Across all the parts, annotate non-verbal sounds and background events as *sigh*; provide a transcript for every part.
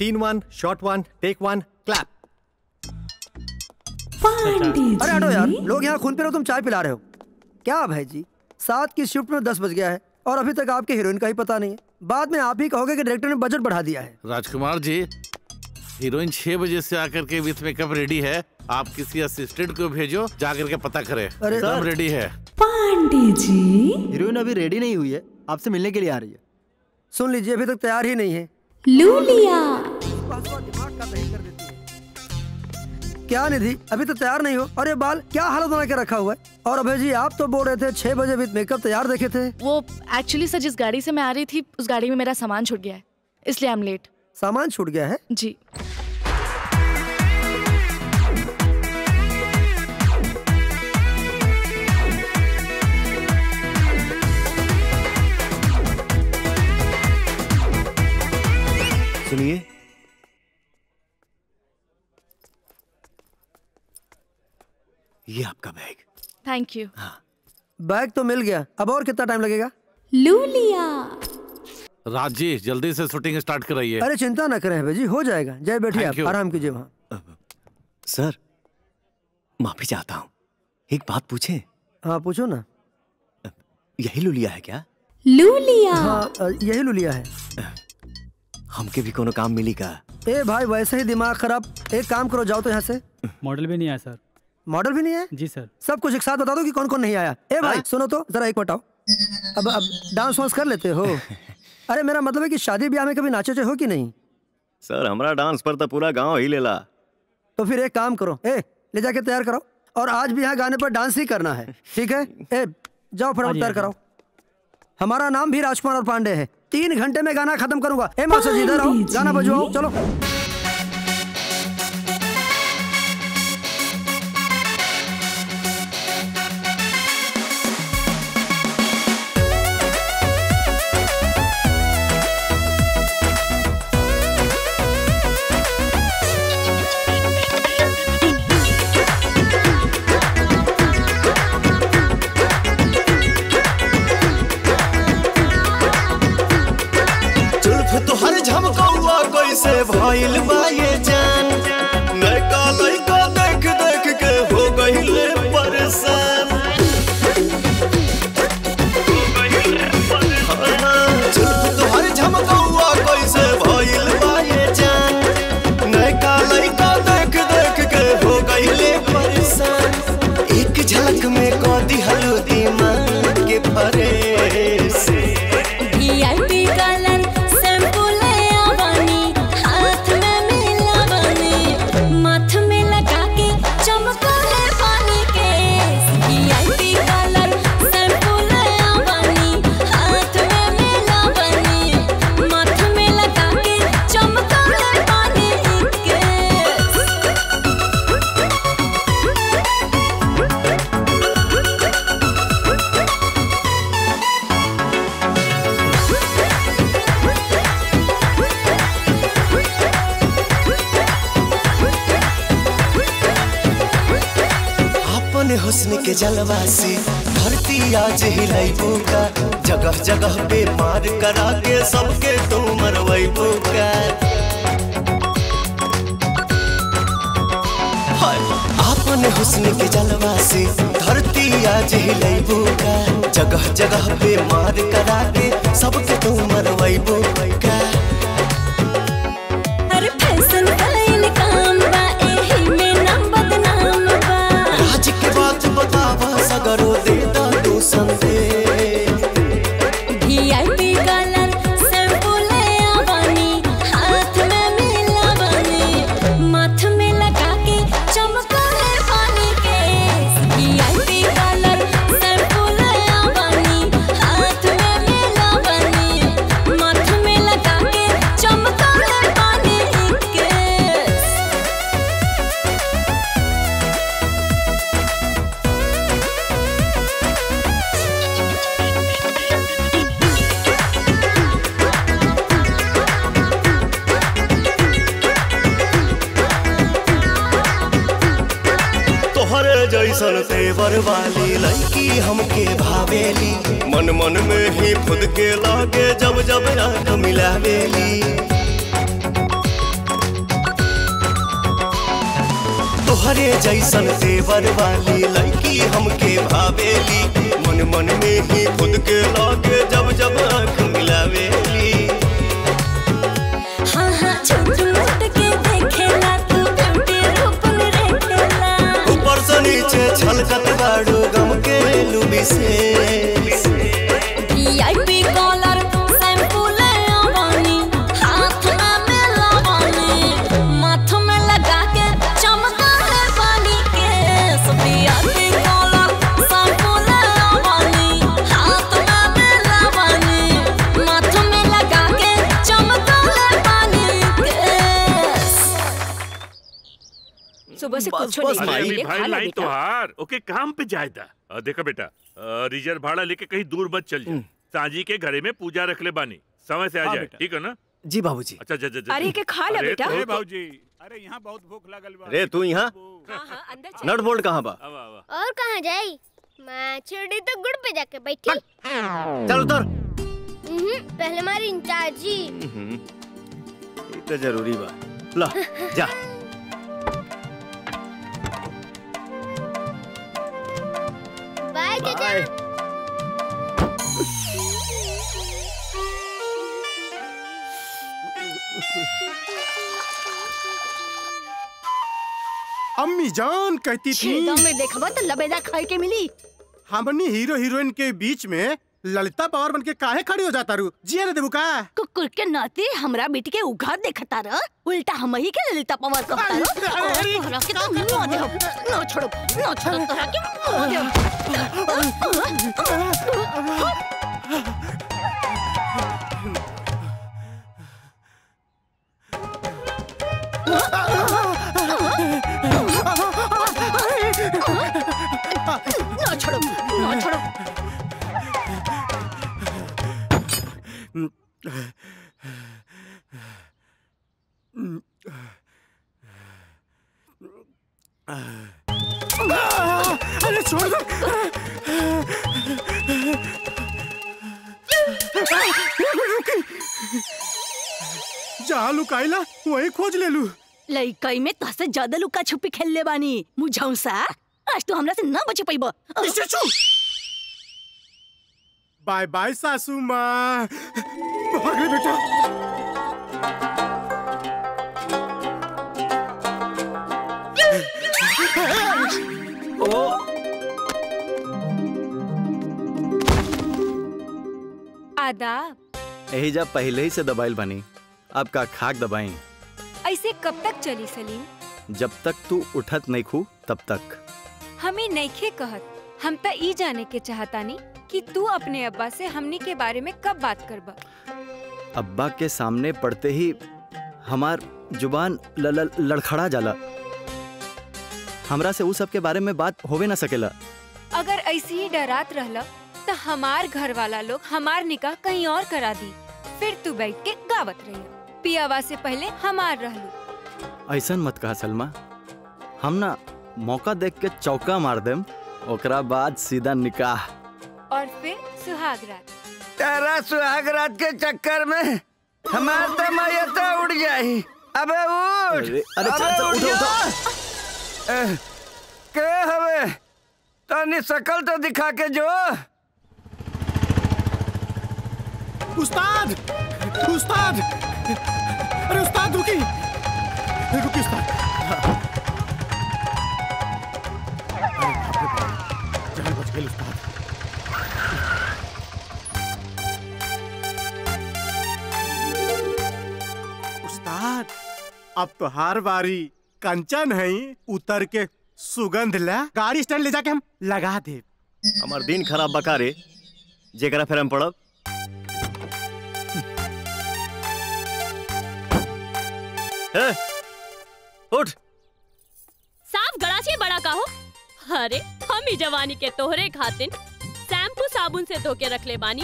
Scene one shot one take one clap अरे हटो यार लोग यहाँ खून पे रहे तुम चाय पिला रहे हो। क्या भाई जी सात की शिफ्ट में दस बज गया है और अभी तक आपके हीरोइन का ही पता नहीं है। बाद में आप ही कहोगे कि डायरेक्टर ने बजट बढ़ा दिया है। राजकुमार जी हीरोइन छह बजे से आकर के विथ मेकअप रेडी है। आप किसी असिस्टेंट को भेजो जाकर के पता करे। अरे सब रेडी है। पंडित जी हीरोइन अभी रेडी नहीं हुई है आपसे मिलने के लिए आ रही है। सुन लीजिए अभी तक तैयार ही नहीं है। लूलिया। है क्या निधि अभी तो तैयार नहीं हो? और ये बाल क्या हालत बना के रखा हुआ है? और अभय जी आप तो बोल रहे थे छह बजे विद मेकअप तैयार देखे थे। वो एक्चुअली सर जिस गाड़ी से मैं आ रही थी उस गाड़ी में मेरा सामान छूट गया है। इसलिए आई एम लेट सामान छूट गया है? जी। सुनिए। ये आपका बैग। थैंक यू हाँ। बैग तो मिल गया। अब और कितना टाइम लगेगा? लूलिया राज जी जल्दी से शूटिंग स्टार्ट कराइए। अरे चिंता न करें भाई जी हो जाएगा। जय बैठिए आप आराम कीजिए वहाँ। सर माफ़ी चाहता हूँ। एक बात पूछे? हाँ पूछो ना। यही लुलिया है क्या? लूलिया हाँ यही लुलिया है। हमके भी कोनो काम मिली का? ए भाई वैसे ही दिमाग खराब। एक काम करो जाओ तो यहाँ से। मॉडल भी नहीं आया सर। मॉडल भी नहीं है? जी सर। सब कुछ एक साथ बता दो कि कौन कौन नहीं आया। ए भाई सुनो तो जरा एक मिनट आओ। अब अब डांस वांस कर लेते हो। *laughs* अरे मेरा मतलब है कि शादी ब्याह में कभी नाचे हो कि नहीं? सर हमारा डांस पर तो पूरा गाँव ही लेला। तो फिर एक काम करो। ए ले जाके तैयार करो और आज भी यहाँ गाने पर डांस ही करना है। ठीक है? ए जाओ फटाफट तैयार कराओ। हमारा नाम भी राजकुमार और पांडे है। तीन घंटे में गाना खत्म करूँगा। ए मास्टर जी इधर आओ गाना बजवाओ चलो। जगह पे मार करा के सबके तू देखो बेटा रिज़र्व भाड़ा लेके कहीं दूर मत चल जा। साजी के घरे में पूजा रख ले बानी। समय से आ हाँ, जाए ठीक है ना? जी बाबूजी। अच्छा जा जा जा अरे के खा ले बेटा। तो- ए भाऊजी अरे यहाँ बहुत भूख लगल बा। रे तू यहाँ? हाँ हाँ अंदर चल। नट बोल्ट कहाँ बा। और कहाँ जाई? मैं चिड़ी तो गुड़ पे जाके बैठी। चल उतर। हम्म, पहले हमारी इंचार्ज। जी तो ज़रूरी बा। ला जा। *laughs* बाय चाचा *laughs* अम्मी जान कहती थी। में देखा तो लबेदा खाए के मिली। हमनी हीरो हीरोइन के बीच में ललिता पवार बन के काहे खड़ी हो जाता रू? जिया रे देबू का कुकुर के नाते हमरा बेटी के उघात देखता रह उल्टा हम ही के ललिता पवार को हटा तोहरा के तो मुँह दे न छोड़ो न छोड़ो तोहरा के मुँह दे लइकई में तहसे ज़्यादा लुका छुपी खेल ले बानी। मुझौसा आज तू हमरा से ना बच पाइब। इसे बाय बाय सासू माँ। भाग रे बेटा। आदाब। यही जब पहले ही से दबाइल बनी। अब का खाक दबाई। ऐसे कब तक चली सलीम? जब तक तू उठत नहीं खू तब तक। हमें नईखे कहत हम त ई जाने के चाहतानी कि तू अपने अब्बा से हमनी के बारे में कब बात करबा। अब्बा के सामने पड़ते ही हमार ज़ुबान लड़खड़ा जाला। हमरा से उ सब के बारे में बात होवे ना सकेला। अगर ऐसी ही डरात रहला तो हमार घर वाला लोग हमार निकाह कहीं और करा दी। फिर तू बैठ के गावत रही पियावा से पहले हमार रहलू। ऐसन मत कहा सलमा। हम ना मौका देख के चौका मार देम ओकरा बाद सीधा निकाह। और फिर सुहाग रात। तेरा सुहाग रात के चक्कर में हमार तो मैयत उड़ जाई। अबे उठ। अरे- अरे चल, अबे उठ उठो, जा। एह, के हवे? तनी शकल तो दिखा के जो। उस्ताद! उस्ताद! अरे उस्ताद रुकी! रुकी उस्ताद। अरे बाप रे बाप, जान बच गई उस्ताद। उस्ताद अब तो हार बारी। कंचन है उतर के सुगंध ला। गाड़ी स्टैंड ले जाके हम लगा दे हमार दिन खराब बका रे। जेकरा फेर हम पड़ब ए, उठ। साफ़ गड़ासी बड़ा काहो। अरे हम ही जवानी के तोहरे खातिन शैम्पू साबुन से धो के रख ले बानी।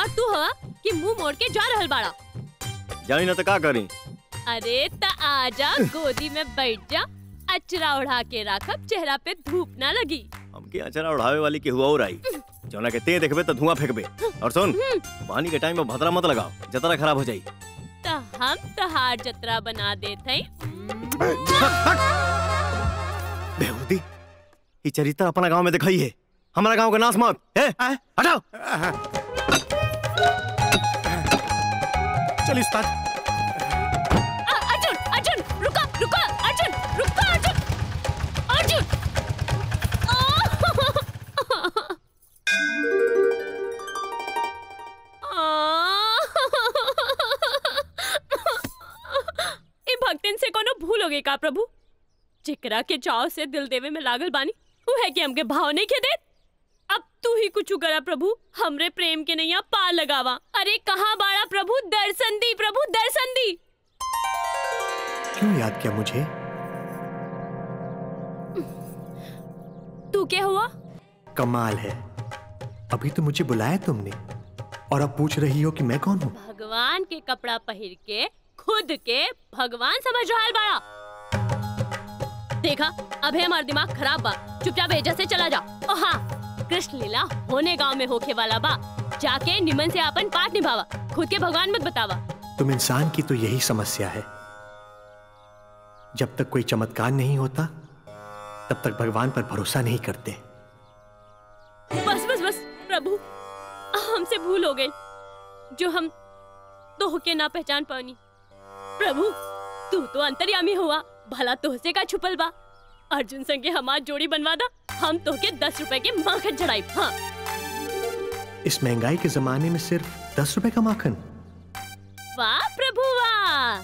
और तू हवा कि मुँह मोड़ के जा रहल बाड़ा। जानी ना तो का करी? अरे त आजा गोदी में बैठ जा अचरा उड़ा के राखब चेहरा पे धूप ना लगी। हम हमके अचरा उड़ावे वाली के हुआ और आई जौना के ते देखबे तो धुआँ फेंकबे। और सुन पानी के टाइम में भद्रा मत लगाओ जतरा खराब हो जाई। त हम हार जतरा बना देते बेहूदी ये चरित्र अपना गाँव में दिखाई है। हमारा गाँव का नाश मत है? हटाओ। चल उस्ताद। से कोनो भूल गई का प्रभु? जिकरा के चाव से दिल देवे में लागल बानी। वो है कि हमके भाव नहीं के दे अब तू ही कुछ करा प्रभु हमरे प्रेम के नैया पार लगावा। अरे कहाँ बाड़ा प्रभु? दर्शन दी प्रभु दर्शन दी क्यों याद किया मुझे? तू क्या हुआ? कमाल है। अभी तो मुझे बुलाया तुमने। और अब पूछ रही हो कि मैं कौन हूँ? भगवान के कपड़ा पहन के खुद के भगवान समझ रहा है बाड़ा देखा अब हमारा दिमाग खराब बा। चुपचाप एजा से चला जा। और हाँ कृष्ण लीला होने गाँव में होके वाला बा। जाके निमन से अपन पाठ निभावा खुद के भगवान मत बतावा। तुम इंसान की तो यही समस्या है। जब तक कोई चमत्कार नहीं होता तब तक भगवान पर भरोसा नहीं करते। बस बस बस प्रभु हमसे भूल हो गई जो हम तो होके ना पहचान पानी। प्रभु तू तो अंतर्यामी हुआ। भला तोहसे का छुपल बा। अर्जुन संगे हमार जोड़ी बनवा दा। हम तोहके दस रुपए के माखन चढ़ाई हाँ। इस महँगाई के जमाने में सिर्फ़ दस रुपए का माखन। वाह प्रभु वाह।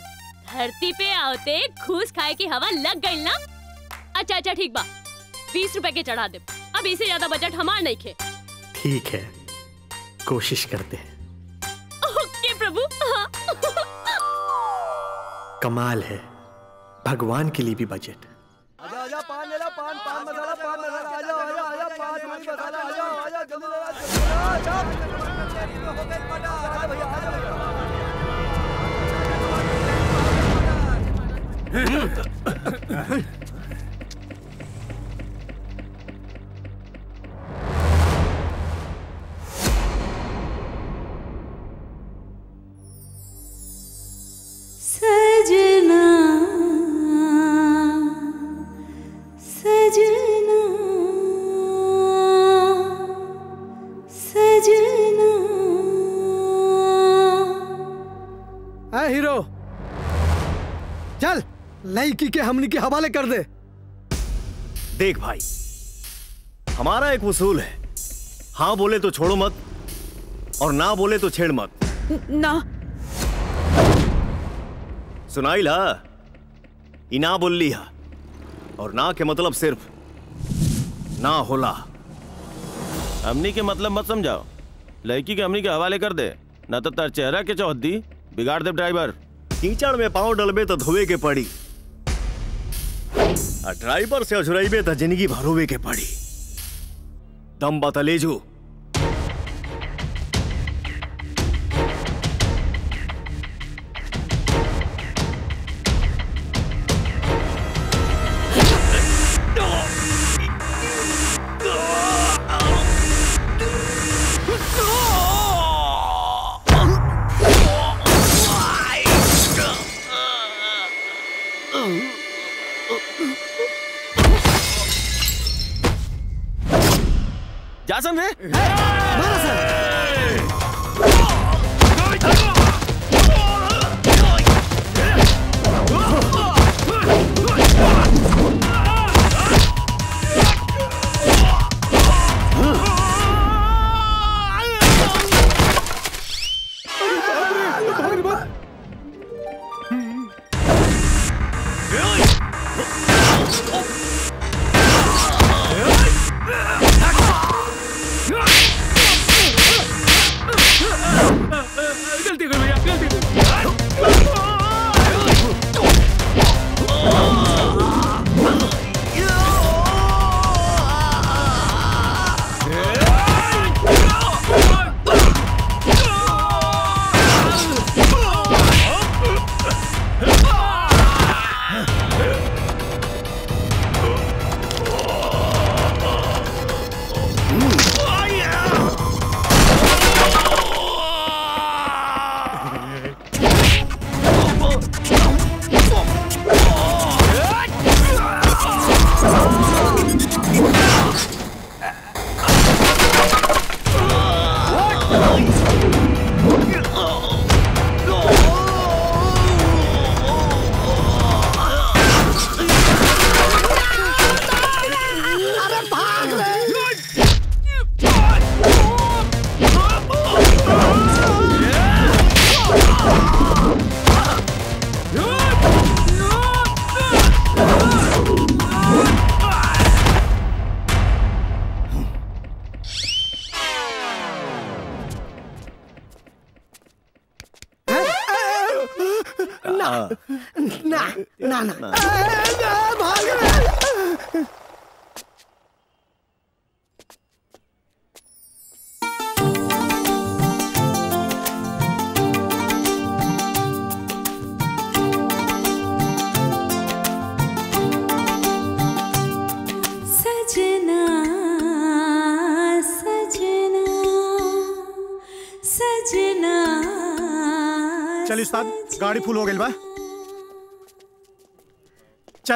धरती पे आते घूस खाए की हवा लग गई ना? अच्छा अच्छा ठीक बा। बीस रुपए के चढ़ा दे। अब इसे ज़्यादा बजट हमार नहीं खे। ठीक है। कोशिश करते हैं। ओके प्रभु हाँ। कमाल है भगवान के लिए भी बजट आजा लड़की के हमनी के हवाले कर दे। देख भाई हमारा एक उसूल है। हाँ बोले तो छोड़ो मत और ना बोले तो छेड़ मत। ना सुनाई ला ई ना बोल लिया और ना के मतलब सिर्फ़ ना होला। हमनी के मतलब मत समझाओ। लड़की के हमनी के हवाले कर दे ना तो तार चेहरा के चौहदी बिगाड़ दे ड्राइवर। कीचड़ में पाँव डलबे तो धोवे के पड़ी। ड्राइवर से अझुराइबे त ज़िंदगी भरोवे के पड़ी। दम बतलेजू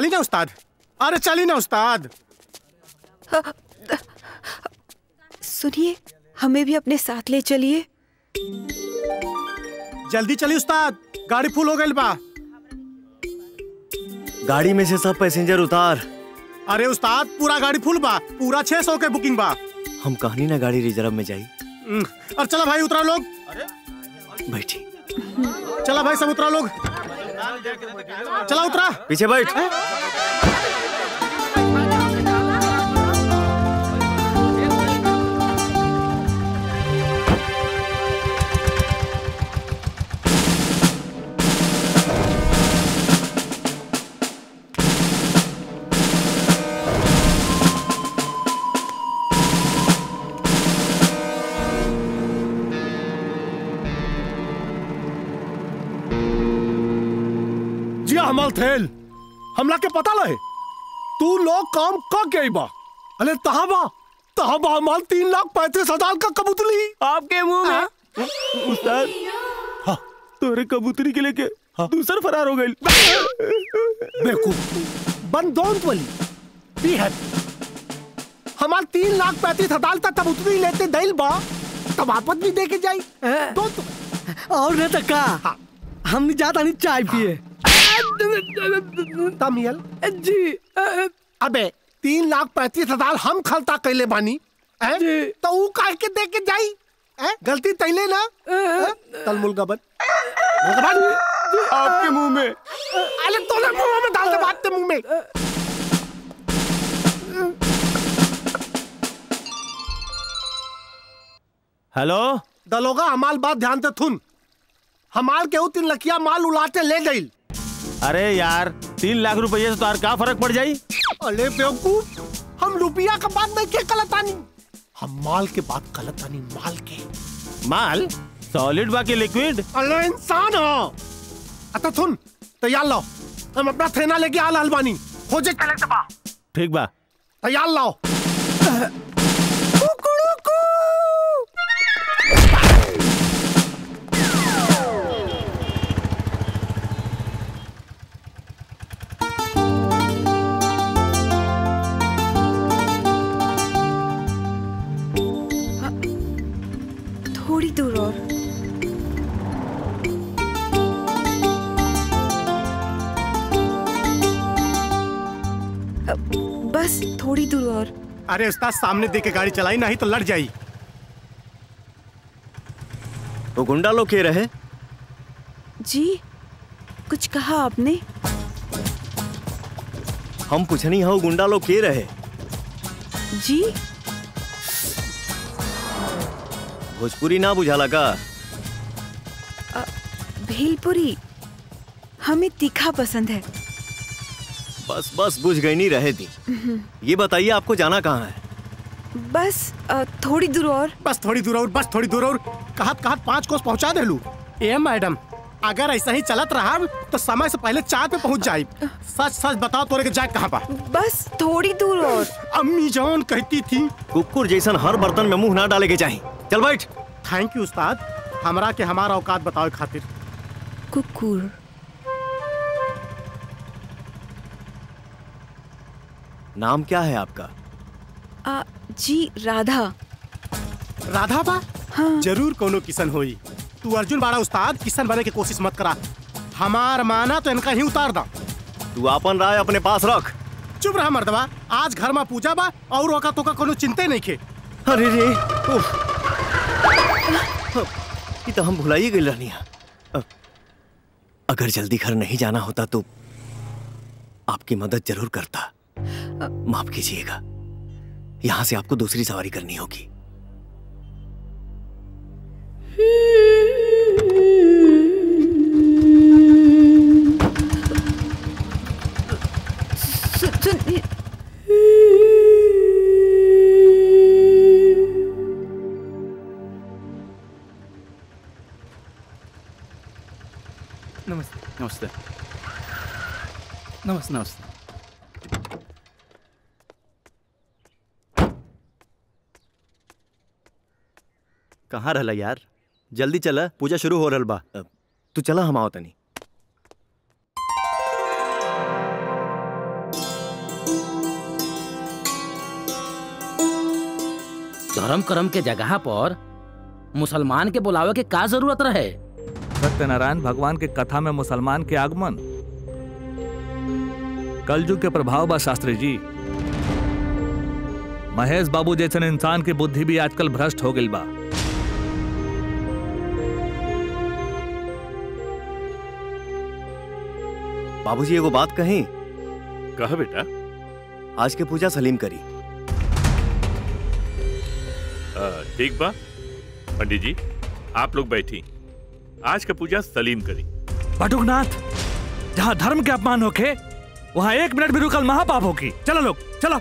चली ना उस्ताद। अरे चली ना उस्ताद। सुनिए हमें भी अपने साथ ले चलिए। जल्दी चली उस्ताद गाड़ी फुल हो गई बा। गाड़ी में से सब पैसेंजर उतार। अरे उस्ताद पूरा गाड़ी फुल बा पूरा 600 के बुकिंग बा। हम कहानी ना गाड़ी रिज़र्व में जाई। और चला भाई उतरा लोग। बैठी चला भाई सब उतरा लोग। चला उतरा। पीछे बैठ। हमला के पता लहे? तू लोग काम क के बा। अरे तहा बा तहा बा हमाल तीन लाख पैंतीस हज़ार का कबूतरी। आपके मुँह में? उस्ताद। हाँ तोरे कबूतरी के लेके दूसर फरार हो गई। बेवकूफ़। बन डोंट वली बी हैप्पी हमार तीन लाख पैंतीस हज़ार तक कबूतरी लेते दिल बा तब वापस भी दे के जाई डोंट और न तक का। हमने जाता नहीं चाय पिए। तमियल? जी अबे तीन लाख पैंतीस हज़ार हम खलता कैले बानी हैं? तो ऊ काहे के दे के जाई? गलती तैले ना? हैं? तलमुल गबन। आपके मुँह में। अरे तोले मुँह में डाल दे बात ते मुँह में। हेलो? दलोगा हमाल बात ध्यान से थुन। हमाल के ऊ तीन लखिया माल उलाटे ले गई अरे यार तीन लाख रुपये से तार का फ़र्क पड़ जाई? अरे बेवकूफ़ हम रुपया का बात नहीं के गलतानी हम माल के बात गलतानी माल के। माल? सॉलिड बाकी लिक्विड अरे इंसान हो। अतः सुन तैयार लो हम अपना थैना लेके आल अलबानी खोजे ठीक बा। तैयार लाओ। थोड़ी दूर और। अरे उस्ताद सामने देख के गाड़ी चलाई नहीं तो लड़ जाई। वो गुंडा लोग के रहे? जी कुछ कहा आपने? हम पूछनी हो गुंडा लोग के रहे। जी। भोजपुरी ना बुझाला का अ, भेलपुरी हमें तीखा पसंद है। बस बस बुझ गई नहीं रहे थी हम्म, ये बताइए आपको जाना कहाँ है? बस थोड़ी दूर और। बस थोड़ी दूर और बस थोड़ी दूर और। कहत पाँच कोस पहुँचा दे लू? ए मैडम। अगर ऐसा ही चलत रहा तो समय से पहले चार पे पहुँच जाई। सच सच बताओ तोरे के जाए कहाँ पा बस थोड़ी दूर और। अम्मी जान कहती थी। कुकुर जैसन हर बर्तन में मुँह ना डाले के चाहिए चल बैठ। थैंक यू उस्ताद। हमरा के हमारा औकात बताओ खातिर। कुकुर। नाम क्या है आपका? आ, जी राधा। राधा बा? हाँ। ज़रूर कोनो किसन होई। तू अर्जुन बाड़ा उस्ताद किसन बने की कोशिश मत करा। हमार माना तो इनका ही उतार दा। तू अपन राय अपने पास रख। चुप रहा मर्दवा। आज घर में पूजा बा और ओका तो का कोनो चिंते नहीं खे। अरे रे ये तो हम भुलाई गई रहनी है। अगर जल्दी घर नहीं जाना होता तो आपकी मदद ज़रूर करता। माफ़ कीजिएगा। यहाँ से आपको दूसरी सवारी करनी होगी। नमस्ते। नमस्ते। नमस्ते नमस्ते। कहाँ रहला यार? जल्दी चला पूजा शुरू हो रहल बा। तू चला हम आओ तनी। धर्म कर्म के जगह पर मुसलमान के बुलावे के का ज़रूरत रहे? सत्यनारायण भगवान के कथा में मुसलमान के आगमन। कलयुग के प्रभाव बा शास्त्री जी। महेश बाबू जैसे इंसान की बुद्धि भी आजकल भ्रष्ट हो गई बा। बाबूजी एगो बात कही? कहा बेटा। आज के पूजा सलीम करी। ठीक बा। पंडित जी आप लोग बैठी। आज का पूजा सलीम करी। बटुकनाथ जहाँ धर्म के अपमान होके वहाँ एक मिनट भी रुकल महापाप होगी चलो लोग चलो।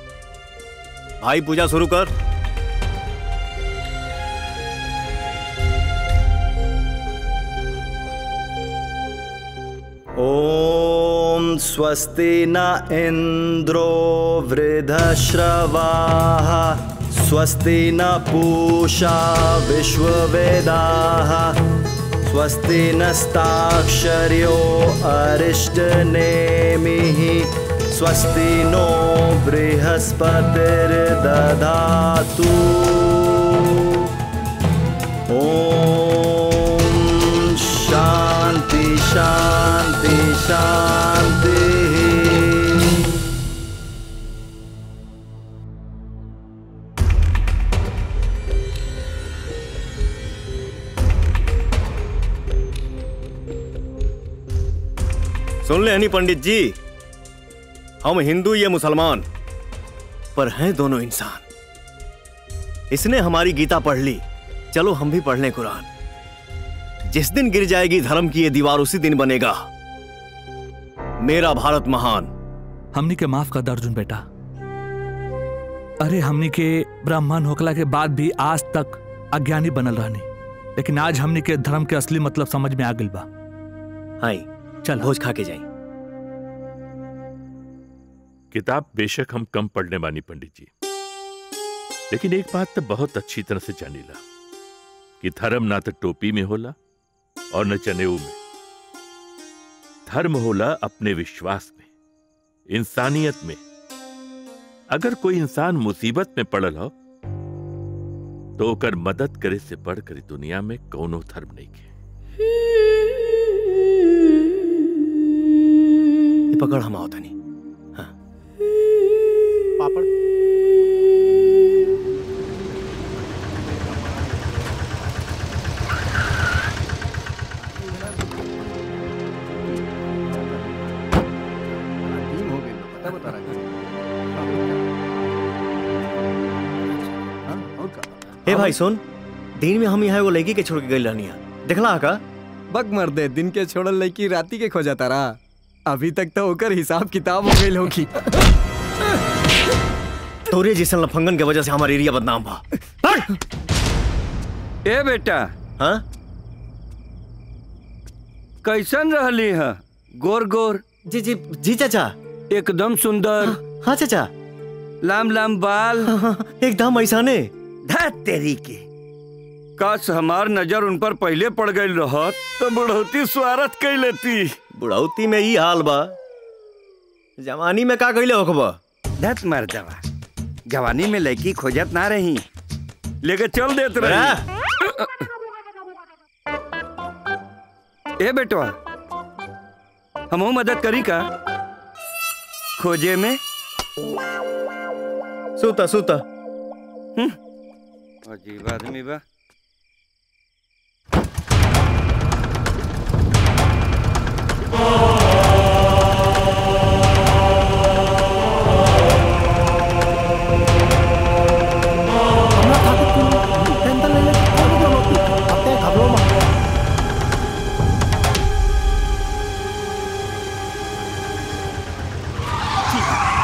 भाई पूजा शुरू कर। ॐ स्वस्ति न इन्द्रो वृधश्रवाः स्वस्ति न पूषा विश्ववेदाः स्वस्ति नस्ताक्षर्यो अरिष्टनेमिः स्वस्ति नो बृहस्पतिर्दधातु। ॐ शान्ति शान्ति शान्तिः सुन ले हनी पंडित जी। हम हिंदू ये मुसलमान पर हैं दोनों इंसान। इसने हमारी गीता पढ़ ली। चलो हम भी पढ़ लें कुरान। जिस दिन गिर जाएगी धर्म की ये दीवार उसी दिन बनेगा। मेरा भारत महान। हमनी के माफ़ कर अर्जुन बेटा। अरे हमने के ब्राह्मण होकला के बाद भी आज तक अज्ञानी बनल रहनी। लेकिन आज हमने के धर्म के असली मतलब समझ में आ गइल बा। हाई चल भोज खा के जाई। किताब बेशक हम कम पढ़ने वानी पंडित जी। लेकिन एक बात तो बहुत अच्छी तरह से जानी ला कि धर्म ना तो टोपी में होला और न चनेऊ में। धर्म होला अपने विश्वास में इंसानियत में। अगर कोई इंसान मुसीबत में पड़ल हो तो ओकर मदद करे से बढ़कर दुनिया में कौनो धर्म नहीं के पकड़ हम आओ तनी। पापड़। हे भाई, सुन। दिन में हम यहाँ लड़की के छोड़ के गई रहनी देखला का बक मर दे, दिन के छोड़ल लड़की राती के खोजा तारा अभी तक तो ओकर हिसाब किताब हो गई होगी तोरे जैसन लफंगन के वजह से हमारा एरिया बदनाम बा ए बेटा हाँ? कैसन रहली है? गोर गोर। जी जी जी चाचा। एकदम सुंदर। हाँ चाचा। लाम लाम बाल। एकदम ऐसा ने। धत तेरी के। काश हमार नज़र उन पर पहले पड़ गई रहत तो बुढ़ौती स्वारत कई लेती। बुढ़ौती में ही हाल बा। जवानी में का कइले होखबा धत मर जावा। जवानी में लड़की खोजत ना रही। लेके चल देत रही। ए बेटवा हमहू मदद करी का? खोजे में? सुता सुता। अजीब आदमी बा।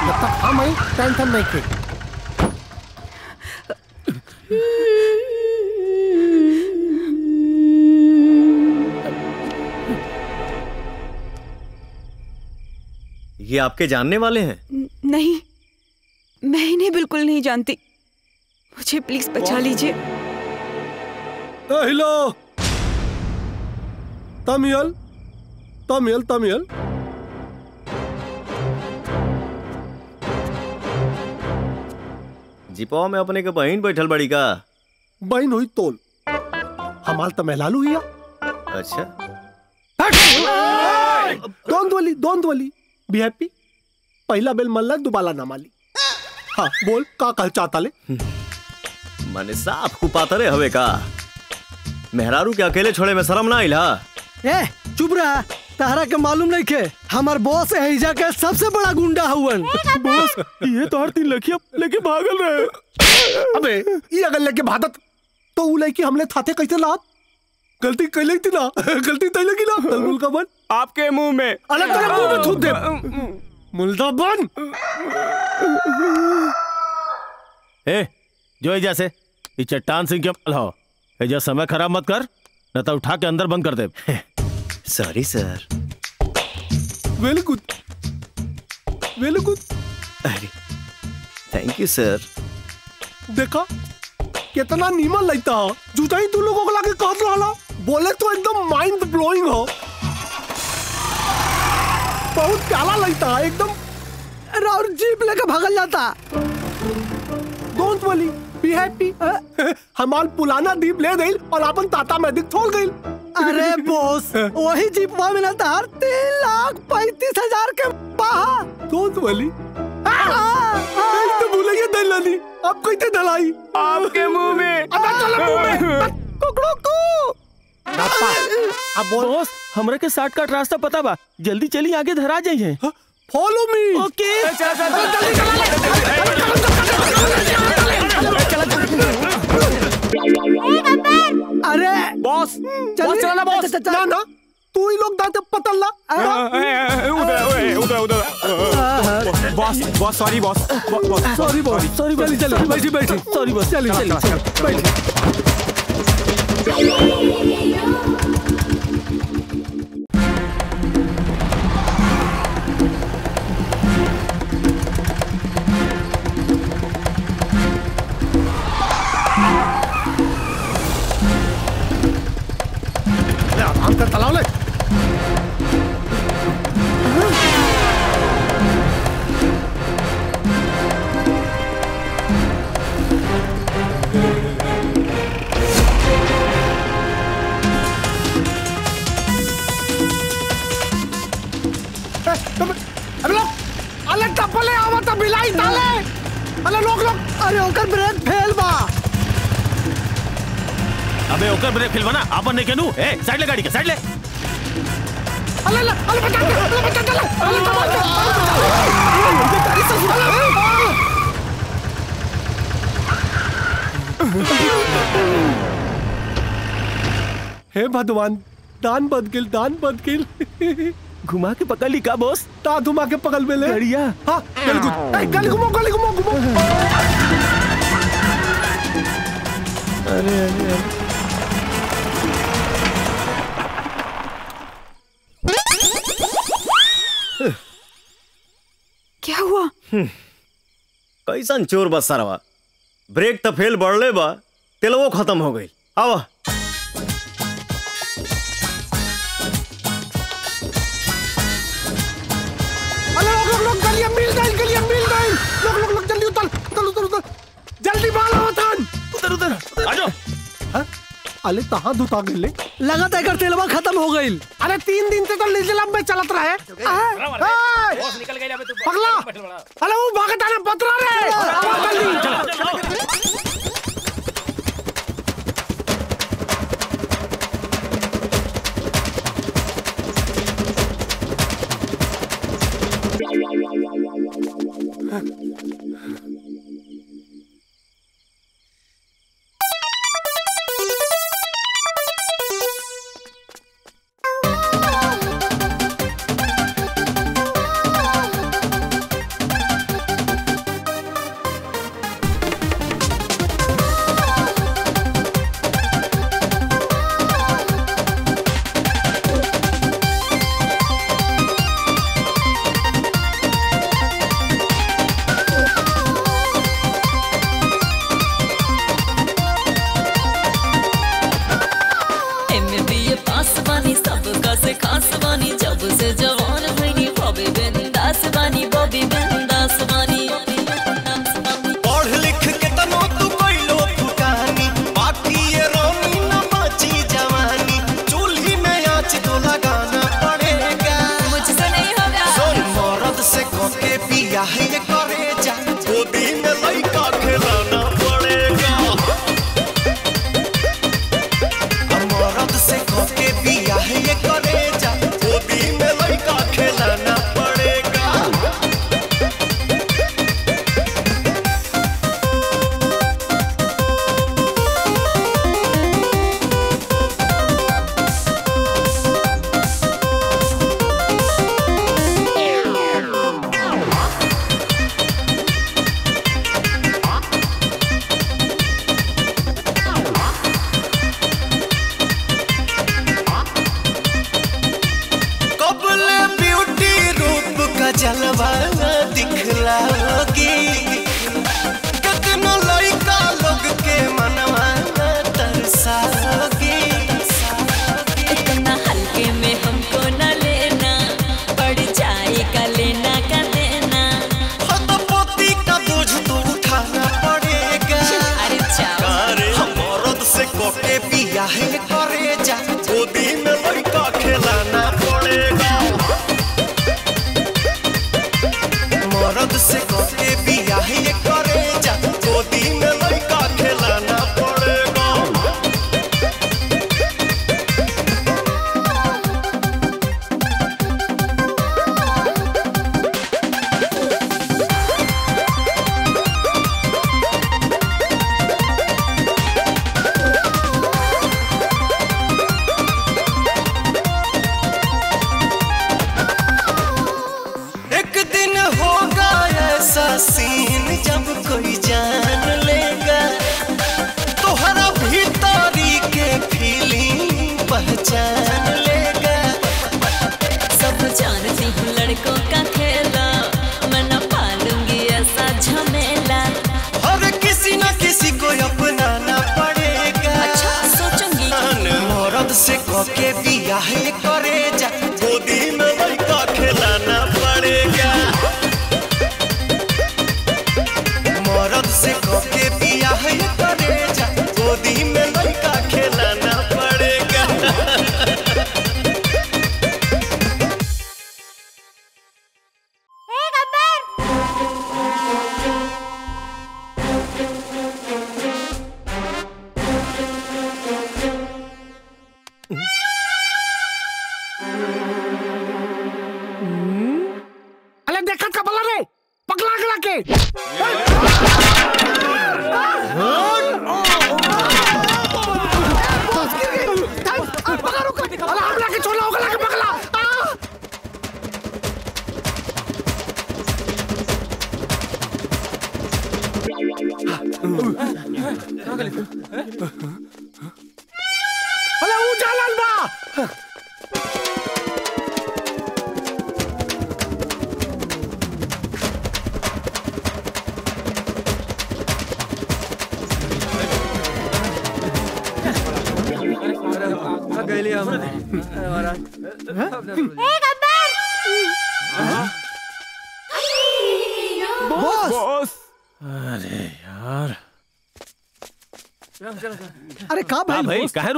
लगता हम आई टेंशन नहीं के ये आपके जानने वाले हैं? नहीं। मैं इन्हें बिल्कुल नहीं जानती। मुझे प्लीज़ बचा लीजिए। हेलो तमियल। तमियल तमियल। जिपवा में अपने के बहन बैठल बड़ी का। बहन हुई तोल। हमाल तो मेहलालू हिया। अच्छा। Don't worry don't worry be happy पहला बेल मल्ला दुबाला ना माली। हाँ बोल का कल चाहता ले? माने साफ़ कुपातरे हवे का। मेहरारू के अकेले छोड़े में शर्म ना आइला ए चुप रहा। तहरा के मालूम नहीं के हमार बॉस एहिजा के सबसे बड़ा गुंडा हुवन बॉस ये तो हर तीन लड़कियाँ लेके भागल रहे। अबे ये अगर लेके भागत तो वो लड़की हमले थाते कैसे लात? गलती कैले थी ना? गलती तैले की ना? तलमुल का बन आपके मुँह में। अलग तेरे मुँह में थूक दे। मुल्दा बन ए जो एजा से ये चट्टान सिंह के हो। एजा समय खराब मत कर न तो उठा के अंदर बंद कर दे। Sorry sir. Very good very good अरे थैंक यू सर देखा? कितना नीमन लगता हो। जूता ही तू लोगों को लाके कहत बोले तो एकदम माइंड ब्लोइंग हो। बहुत प्याला लगता है एकदम और जीप लेके भागल जाता। डोंट वली बी हैप्पी हमार पुराना दीप ले गई और अपन ताता मैजिक छोड़ गई। अरे बॉस *laughs* वही जीपवा में ना तार तीन लाख पैंतीस हज़ार के बाहा। डोंट तो दलाली अब कैसे दलाई। आपके मुँह में। अब चलो मुँह में। *laughs* कुकड़ों को। अब बॉस हमरा के शॉर्टकट रास्ता पता बा जल्दी चली आगे धरा जाइए फॉलो मी ओके अरे बॉस बॉस चला बॉस ना ना तू ही लोग दाते पतल्ला उधर उधर उधर boss boss sorry boss sorry boss sorry चलिए चलिए बैठी बैठी सॉरी बॉस चलिए चलिए बैठी हम कर तलाव ले। अरे रोक रोक। अरे ओकर ब्रेक फेल बा। अबे ओकर ब्रेक फ़िल्म ना। आपन ने केनु। ए साइड ले गाड़ी के साइड ले। अले अले अले बचा के अले बचा के कमाल के अले गाड़ी से हे भगवान दान बद गिल दान बद गिल घुमा के पकड़ ली का बॉस ता घुमा के पकड़ में ले बढ़िया हाँ गली घुम ए, गली घुमो गली घुमो घुमो अरे अरे अरे। क्या हुआ? कैसन चोर बस सरवा ब्रेक तो फेल बढ़ले बा तेलवो खत्म हो गई। आवा। जल्दी मारो थान उतर उतर आ जाओ अले कहाँ धुता गेले लगा था एकर तेलवा खत्म हो गई। अरे तीन दिन से तो नीलम में चलत रहे। बॉस निकल गई अबे तू। पगला। अरे वो भागता ना पतरा रे जल्दी। एमे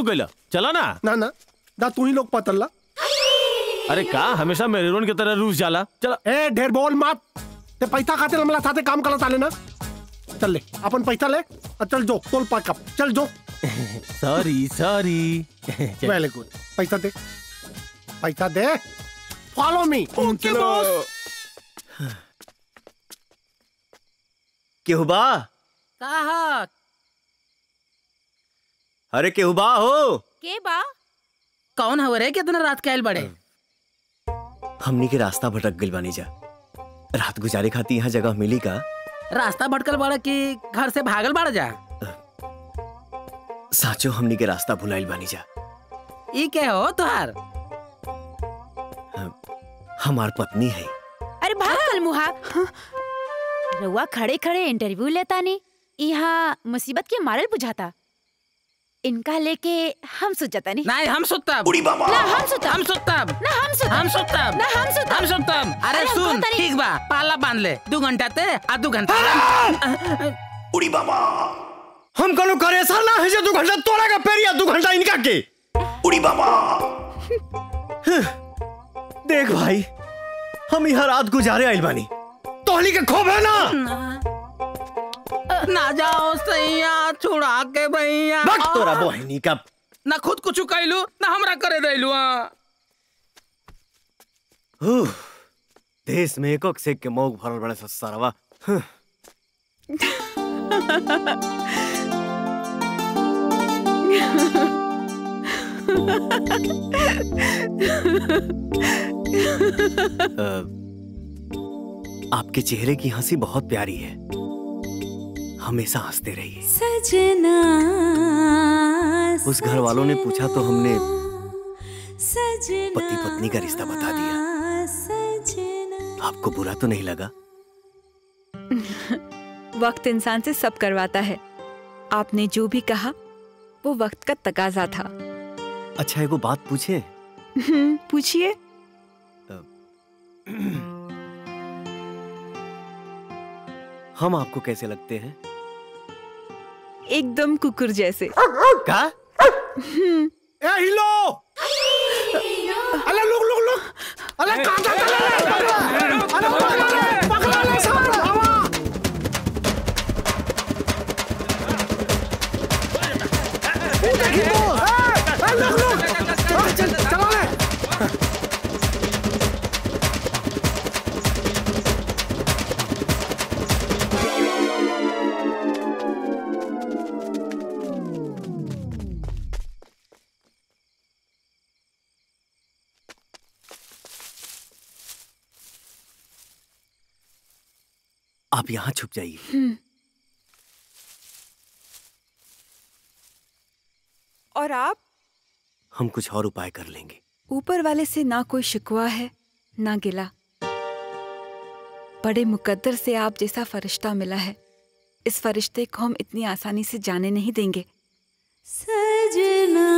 गइला चला ना। ना ना। ना तू ही लोग पतल्ला अरे का? हमेशा मेहरून की तरह रूस जाला। चला। ए ढेर बोल मत ते पैसा खाते मला साथे काम करत आले ना। चल ले अपन पैसा ले चल जो तोल पैकअप चल जो। Sorry sorry very good. पैसा दे। पैसा दे। फॉलो मी ओके बॉस केहुबा कहा? अरे केहुबा हो? के बा? कौन हव रे कितना रात कैल बड़े? हमनी के रास्ता भटक गइल बानी जा। रात गुजारे खाती यहाँ जगह मिली का? रास्ता भटकल बड़ा कि घर से भागल बड़ा जा? साचो हमनी के रास्ता भुलाइल बानी जा। ई के हो तुहार? हमार पत्नी है। अरे भाग कल मुहा। रउआ खड़े खड़े इंटरव्यू लेता नी यहाँ मुसीबत के मारल बुझाता। इनका लेके हम सुझाता नहीं। नहीं हम सुतब उड़ी बाबा। ना हम सुतब हम सुतब ना हम सुतब हम सुतब ना हम सुतब हम सुतब अरे सुन ठीक बा। पाला बाँध ले। दू घंटा ते आ दू घंटा। उड़ी बाबा। हम कनो करे ना है जो दो घंटा तोड़ा का पेरिया दो घंटा इनका के। उड़ी बाबा। देख भाई हम यहाँ रात गुजारे आइल बानी। तोहली के खोब है ना। ना जाओ सैया छुड़ा के भैया। तोरा बहनी का। ना खुद कुछ कैलू ना हमरा करे दैलू देश में एक से के मौक भरल बड़े सस्सारवा हं। आपके चेहरे की हँसी बहुत प्यारी है। हमेशा हँसते रहिए। सजना उस घर वालों ने पूछा तो हमने पति पत्नी का रिश्ता बता दिया। आपको बुरा तो नहीं लगा? *laughs* वक्त इंसान से सब करवाता है। आपने जो भी कहा वो वक्त का तकाजा था। अच्छा एगो बात पूछे हम्म, पूछिए। *clears throat* हम आपको कैसे लगते हैं? एकदम कुकुर जैसे। का? हम्म, ए हिलो! अरे लुक लुक लुक। अरे कांदा अरे आप यहाँ छुप जाइए। हम्म। और आप? हम कुछ और उपाय कर लेंगे। ऊपर वाले से ना कोई शिकवा है ना गिला। बड़े मुकद्दर से आप जैसा फरिश्ता मिला है इस फरिश्ते को हम इतनी आसानी से जाने नहीं देंगे। सजना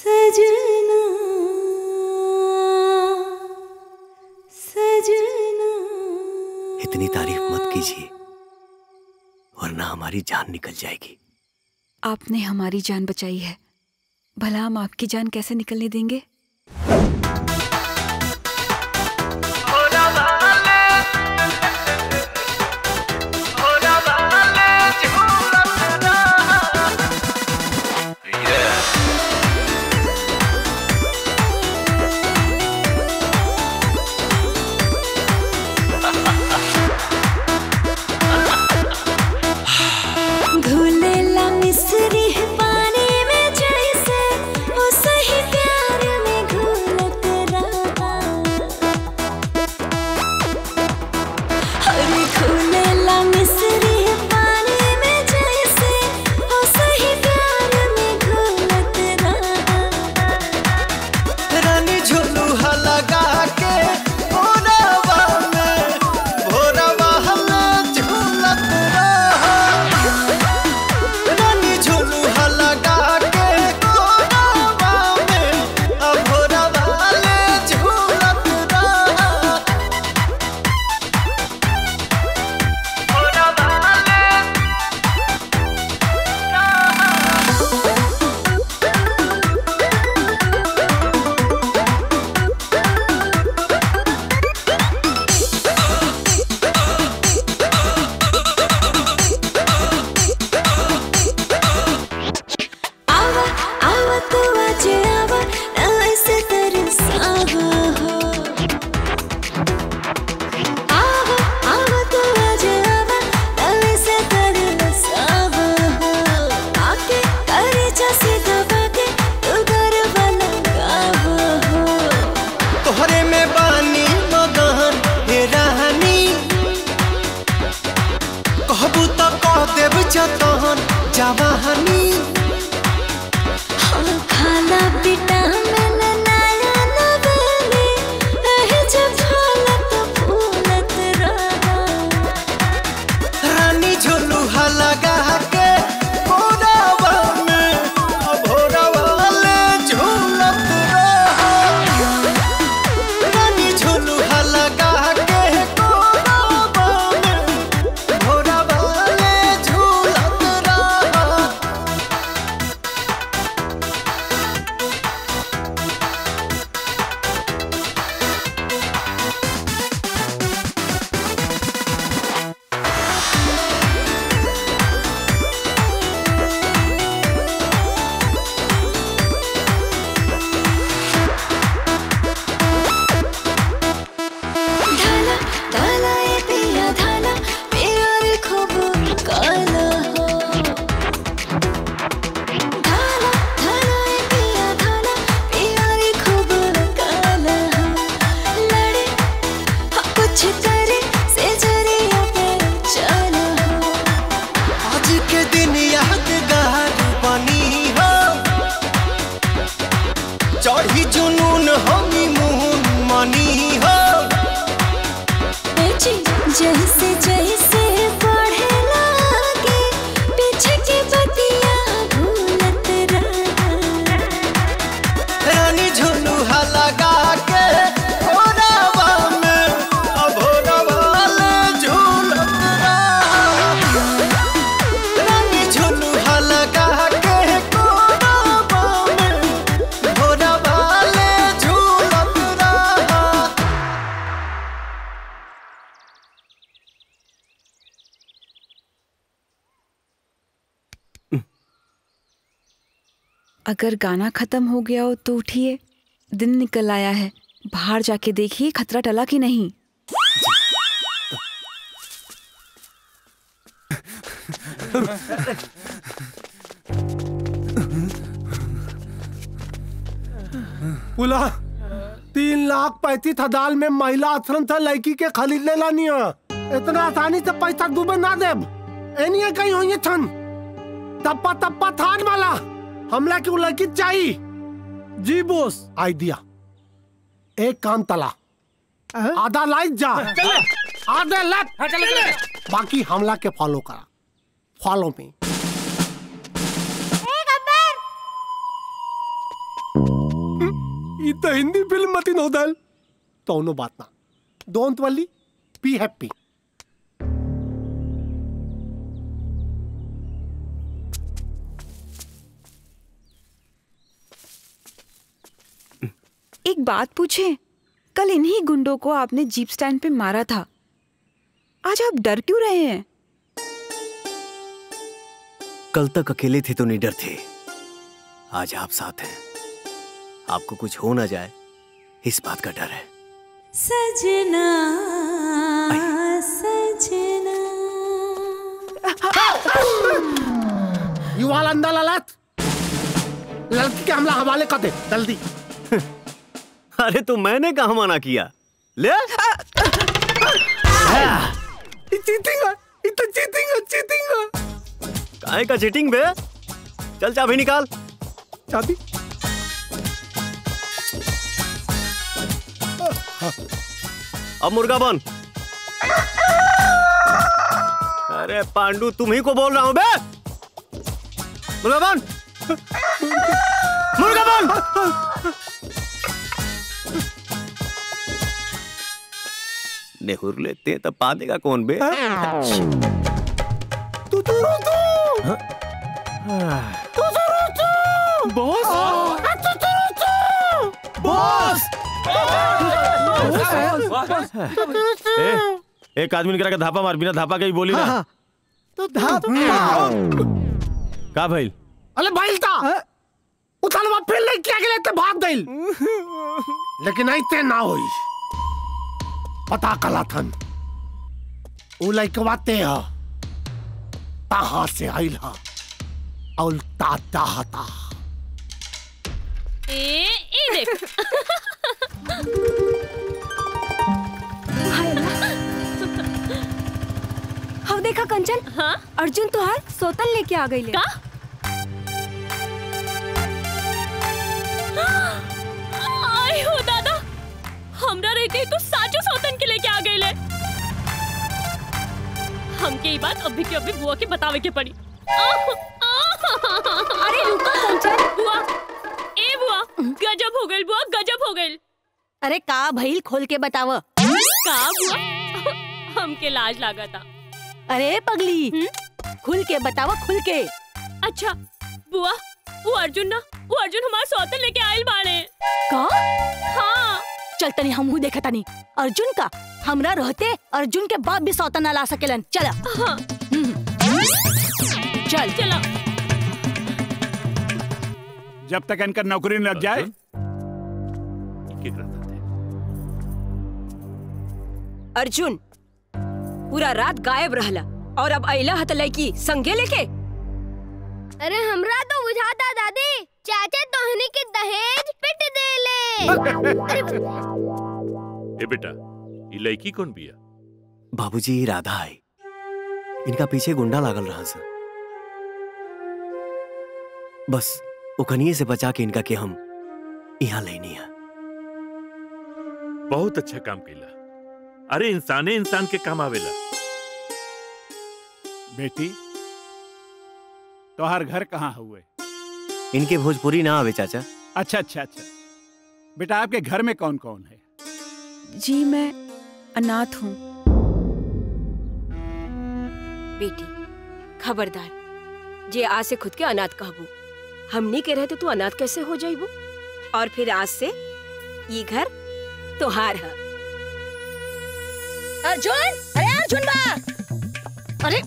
सजना। सजना इतनी तारीफ़ मत कीजिए, वरना हमारी जान निकल जाएगी। आपने हमारी जान बचाई है। भला हम आपकी जान कैसे निकलने देंगे? अगर गाना खत्म हो गया हो तो उठिए। दिन निकल आया है। बाहर जाके देखिए, खतरा टला कि नहीं? बोला तीन लाख पैंतीस हज़ार में महिला आश्रम था लड़की के खरीदने लानी है। इतना आसानी से पैसा डूबे ना दे एनिए कहीं होइए छन। तप्पा तप्पा थान वाला। हमला की वो लड़की चाहिए। जी बोस आइडिया एक काम तला। आधा लाइट जा। आधे लेफ़्ट बाकी हमला के फॉलो करा। फॉलो में। तो हिंदी फ़िल्म मती नोदल। दोनों बात ना। डोंट वली बी हैप्पी एक बात पूछे। कल इन्हीं गुंडों को आपने जीप स्टैंड पे मारा था। आज आप डर क्यों रहे हैं? कल तक अकेले थे तो नहीं डर थे। आज आप साथ हैं। आपको कुछ हो ना जाए इस बात का डर है। सजना सजना। यू वाला अंदा ललत लड़की के हमला हवाले कर दे जल्दी। अरे तो मैंने कहा मना किया। ले। चीटिंग तो काहे का चीटिंग बे? चल चाबी निकाल। चाबी? अब मुर्गा बन। अरे पांडू तुम ही को बोल रहा हूँ बे। मुर्गा बन। मुर्गा बन। नेहुर लेते हैं तब पा देगा कौन बे? तू तू तू तू तू बॉस। तू तू बॉस एक आदमी निकला के धापा मार बिना धापा के ही बोली ना। तो धापा का भाई अरे भाई था उथलवा फिर ले क्या गेले ते भाग गइल। *laughs* लेकिन ऐते ना होई। पता कला थन उ लइकवा ते ह? कहाँ से आइल ह। और ताता हता। ए ए देख। हाँ देखा कंचन? हाँ? अर्जुन तुहार सोतल लेके आ गई ले। का? हमरा रहते तो साचो सौतन के लेके आ गए ले। हमके ये बात अभी के अभी बुआ के बतावे के पड़ी। अरे रुको कंचन बुआ ए बुआ गजब हो गई बुआ गजब हो गई। अरे का भइल खोल के बताव? का बुआ? हमके लाज लागा था अरे पगली खुल के बताव खुल के। अच्छा बुआ वो अर्जुन ना वो अर्जुन हमारे सौतन लेके आयल बाड़े। का? हाँ। चल तनी हमहू देखा तनी अर्जुन का हमरा रहते अर्जुन के बाप भी सौता ना ला सकेलन। चल। हाँ। चल। चला। जब तक इनकर नौकरी लग जाए। अर्जुन? पूरा रात गायब रहला और अब अला हत लड़की संगे लेके? अरे हमरा तो बुझाता दादी। चाचा तोहनी के दहेज पिट देले। अरे ए बेटा ये लड़की कौन बिया बाबूजी ये राधा है। इनका पीछे गुंडा लागल रहा सर। बस उकनिए से बचा के इनका के हम यहाँ लेनी है। बहुत अच्छा काम कैला। अरे इंसाने इंसान के काम आवेला। बेटी तोहार घर कहाँ हुए? इनके भोजपुरी ना आवे चाचा। अच्छा अच्छा अच्छा। बेटा आपके घर में कौन कौन है? जी मैं अनाथ हूँ। बेटी खबरदार। जे आज से खुद के अनाथ कहबू। हमनी के रहते तू अनाथ कैसे हो जाइबू? और फिर आज से ये घर तोहार है। अर्जुन! अरे अर्जुन बा! अरे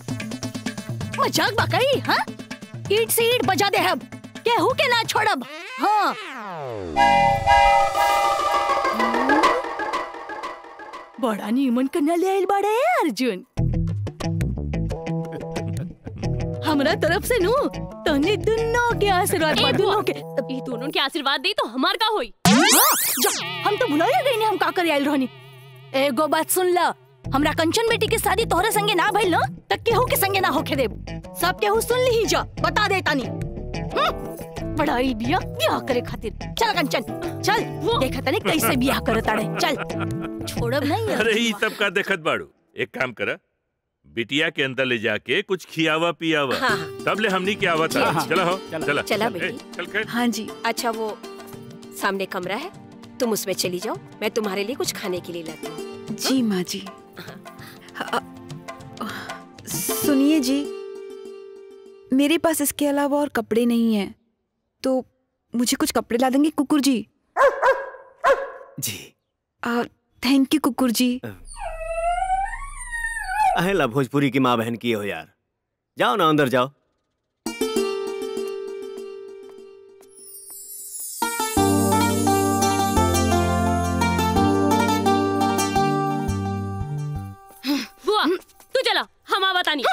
मज़ाक बा करी हाँ? ईट से ईट बजा दे हम। केहू के ना छोड़ब। हाँ। बड़ा नीमन कन्या ले आइल बाड़े अर्जुन। हमरा तरफ़ से नु तने दुन्नो के आशीर्वाद बा दुन्नो के। ई दोनों के आशीर्वाद दे तो हमार का होई? हाँ, हम तो भुला गई नहीं हम का करे आइल रहनी। एगो बात सुन ल हमरा कंचन बेटी के शादी तोहरे संगे ना भइल न त केहू के संगे ना होखे देब। सब केहू सुन ली जा बता दे तानी। पढ़ाई बिया बियाह करे खातिर। चल कंचन चल देखा तने कैसे बियाह करे ताड़े चल। छोड़ब नहीं अरे ई सब का देखत बाड़ू। एक काम करा बिटिया के अंदर ले जाके कुछ खियावा पियावा। हाँ। तब ले हमनी के आवत है। चला हो चला। चला बेटी। चल कर हाँ जी। अच्छा वो सामने कमरा है तुम उसमें चली जाओ। मैं तुम्हारे लिए कुछ खाने के लिए लाती हूँ। जी माँ जी। सुनिए जी। मेरे पास इसके अलावा और कपड़े नहीं हैं। तो मुझे कुछ कपड़े ला देंगे कुकुर जी? जी। थैंक यू कुकुर जी। अहेला भोजपुरी की माँ बहन की हो यार। जाओ ना अंदर जाओ। बुआ तू चला हम आवत आनी।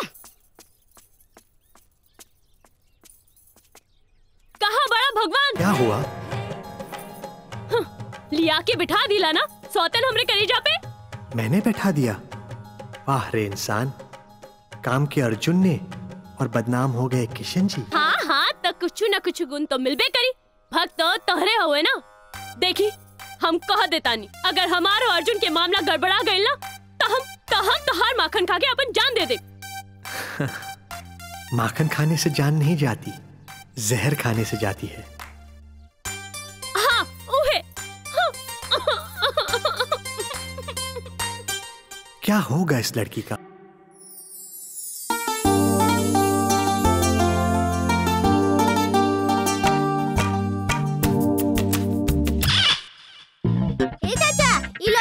कहा बड़ा भगवान? क्या हुआ? लिया के बिठा दिला ना। सौतन हमरे कलेजा पे। मैंने बैठा दिया। वाह रे इंसान। काम के अर्जुन ने और बदनाम हो गए किशन जी। हाँ हाँ तो कुछ न कुछ गुण तो मिलबे करी। भक्त तो तहरे हुए ना। देखी हम कह देतानी अगर हमारो अर्जुन के मामला गड़बड़ा गइल ना तो हम तो हम तोहार माखन खा के अपन जान दे दे *laughs* माखन खाने से जान नहीं जाती। जहर खाने से जाती है। हाँ क्या होगा इस लड़की का? ए चाचा ये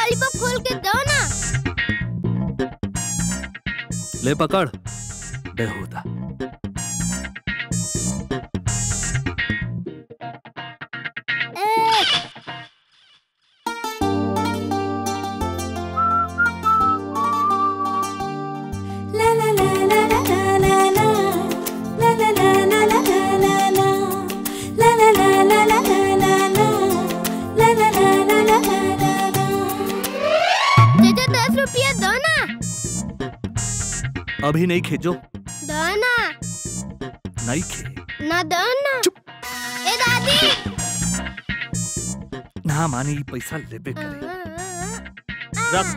के दो ना। ले पकड़। बेहुदा। अभी नहीं खेजो। दो ना नहीं खे। ना दो ना ए दादी। ना मानी पैसा लेबे करे। रख।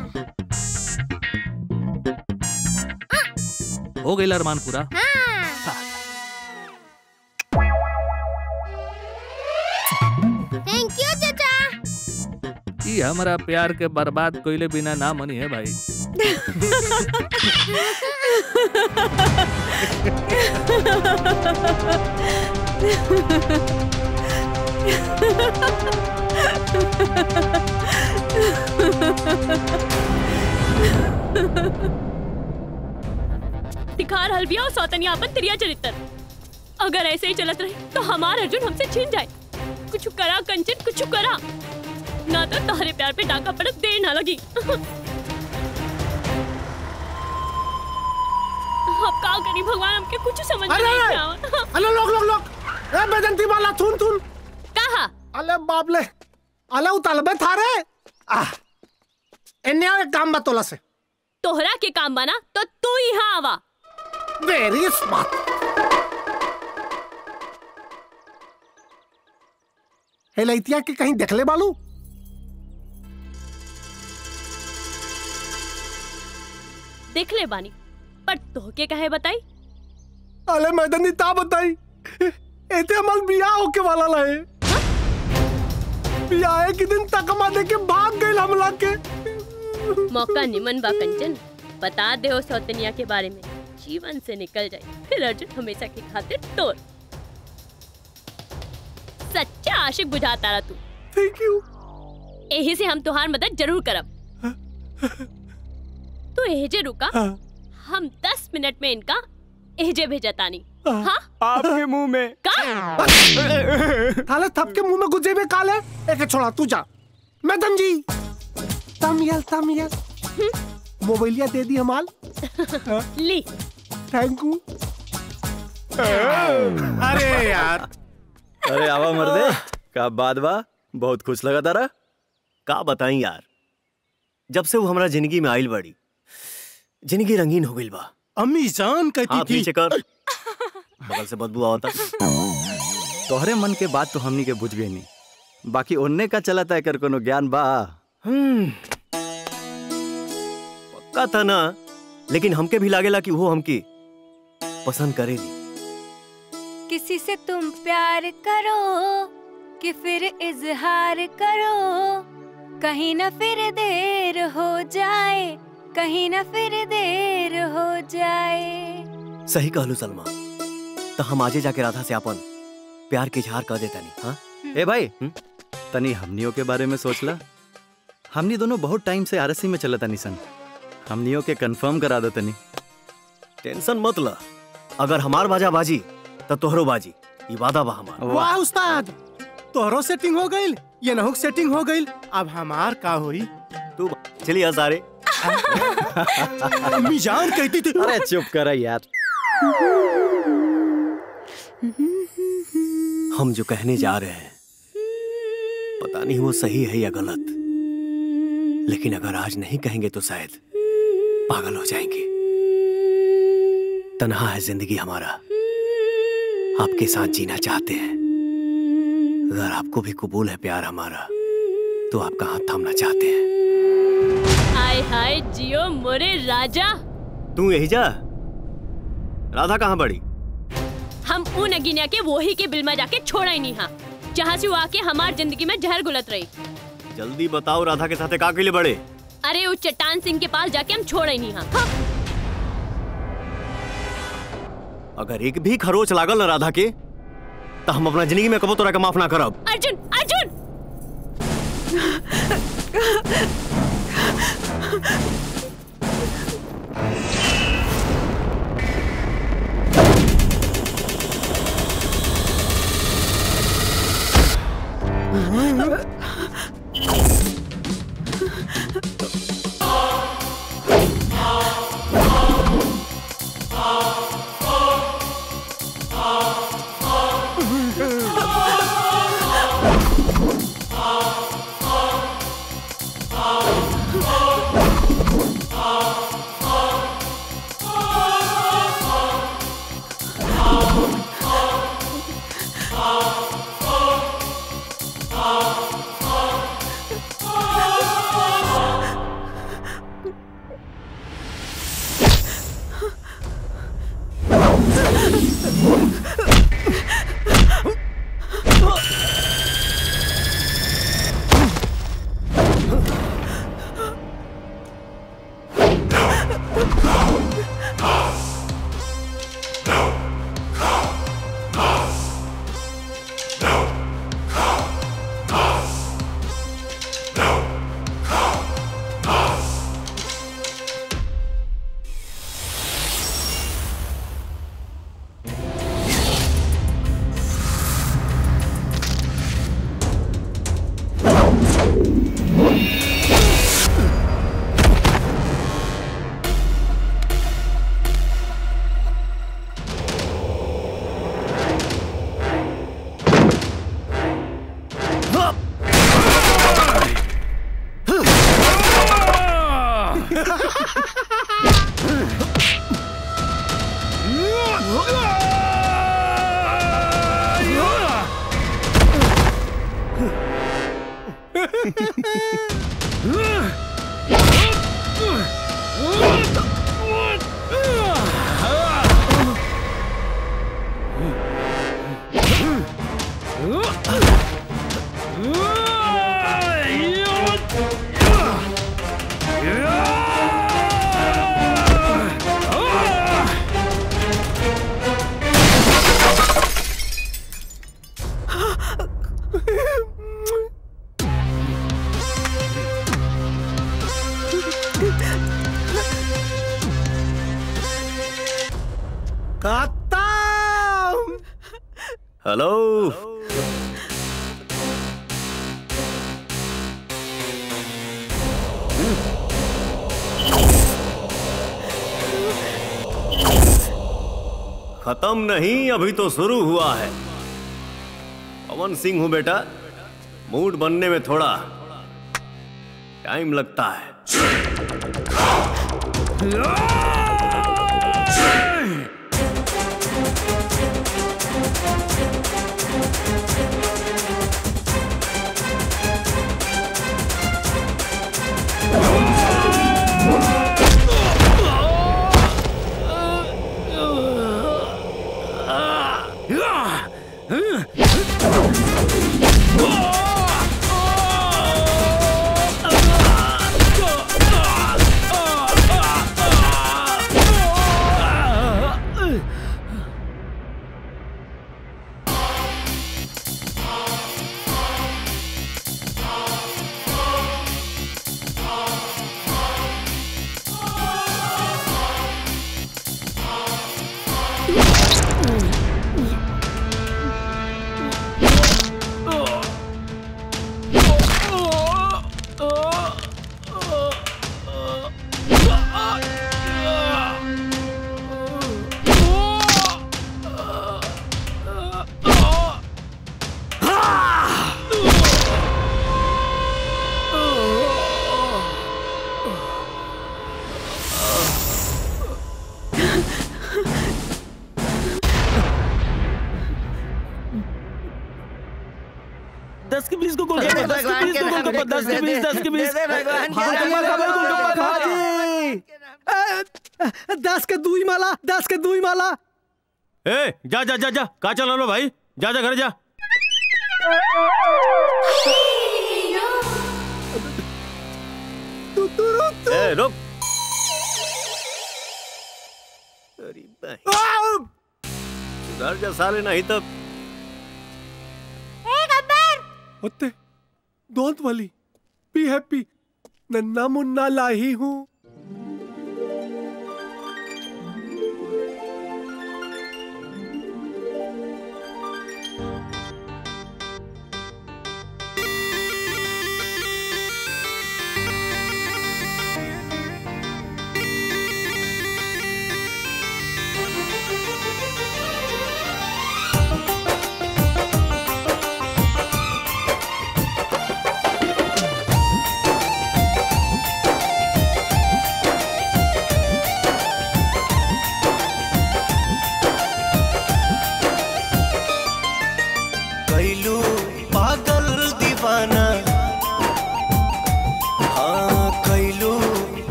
हो गई अरमान पूरा। थैंक यू चाचा। ई हमारा प्यार के बर्बाद कोइले बिना ना मनी है भाई। दिखा रहल बिया और सौतनिया अपन तिरिया चरित्र। अगर ऐसे ही चलत रहे तो हमारा अर्जुन हमसे छीन जाए। कुछ करा कंचन, कुछ करा। ना तो तुम्हारे प्यार पे डाका पड़क देर ना लगी। अब का करी भगवान हमके कुछ समझ में नहीं आवत अरे लोग लोग लोग ए बेजंती वाला थून थून। कहा? अले बाप ले अले उतालबे थारे। एने एक काम बतोला से। तोहरा के काम बना तो तू यहाँ आवा। Very smart. हे लइतिया के कहीं देखले बालू? देख ले बानी। पर तोहके कहे बताई? अले मैदानी ता बताई। एते हमल बियाह होके वाला लहे बियाह के दिन तकमा दे के भाग गइल हमला के। मौका निमन बा कंचन। बता दे हो सौतनिया के बारे में। जीवन से निकल जाए। फिर अर्जुन हमेशा की खातिर तोर सच्चा आशिक बुझाता रहा तू। थैंक यू यही से हम तुहार मदद ज़रूर करब। तू एहजे रुका। हम दस मिनट में इनका एहजे भेजतानी हाँ? आपके मुँह में। का? थाले थप के मुँह में गुजे में काले। एक छोड़ा तू जा। मैडम जी। तमियल तमियल। मोबाइलिया दे दी हमाल। *laughs* ली। थैंक यू अरे यार। अरे आवा मर्दे। का बात बा? बहुत खुश लगा तारा। का बताई यार? जब से वो हमारा ज़िंदगी में आइल बड़ी। ज़िंदगी रंगीन हो गई बा। अम्मी जान कहती हाथ थी। कर। बगल से बदबू आवता तोहरे मन के बात तो हमनी के बुझ गई नहीं बाकी ओन्ने का चलता है कर कोनो ज्ञान बा। हम्म। पक्का था ना? लेकिन हमके भी लागेला कि वो हमकी पसंद करेगी किसी से तुम प्यार करो कि फिर इजहार करो कहीं ना फिर देर हो जाए कहीं ना फिर देर हो जाए। सही कहलू सलमा तो हम आजे जाके राधा से अपन प्यार के इजहार कर देता नहीं हाँ? ए भाई तनी हमनियों के बारे में सोचला हमनी दोनों बहुत टाइम से आरसी में चलता सन। हमनियों के कंफर्म करा दो तनी। टेंशन मत ला। अगर हमार बाजा बाजी तो तोहरो बाजी। ये वादा बा हमार। वाह उस्ताद! तोहरो सेटिंग हो गई ये नहुक सेटिंग हो गई अब हमार का हुई? तू चलिए सारे अम्मी जान कहती थी। अरे चुप कर यार। हम जो कहने जा रहे हैं, पता नहीं वो सही है या गलत। लेकिन अगर आज नहीं कहेंगे तो शायद पागल हो जाएँगे। तनहा है ज़िंदगी हमारा। आपके साथ जीना चाहते हैं। अगर आपको भी कबूल है प्यार हमारा तो आपका हाथ थामना चाहते हैं। हाय हाय जियो मोरे राजा। तू यही जा? राधा कहाँ बड़ी हम उन अगिनिया के वही के बिल में जाके छोड़ा ही नहीं हाँ। जहाँ से वो आके हमार ज़िंदगी में जहर गुलत रही। जल्दी बताओ राधा के साथ का के लिए बड़े। अरे उस चट्टान सिंह के पास जाके हम छोड़ा ही नहीं हाँ, हाँ। अगर एक भी खरोच लागल ना राधा के तो हम अपना ज़िंदगी में कबो तोरा के माफ़ ना करब। अर्जुन अर्जुन! Mm-hmm. खत्म नहीं, अभी तो शुरू हुआ है। पवन सिंह हूँ बेटा। मूड बनने में थोड़ा टाइम लगता है। दस के बीस दस के बीस। दस के दुई माला दस के दुई माला। ए जा जा जा जा का चला लो भाई? जा जा घर जा। ए रुक। अरे भाई। सुधर जा साले नहीं तब होते डोंट वली। बी हैप्पी नन्ना मुन्ना लाही हूँ।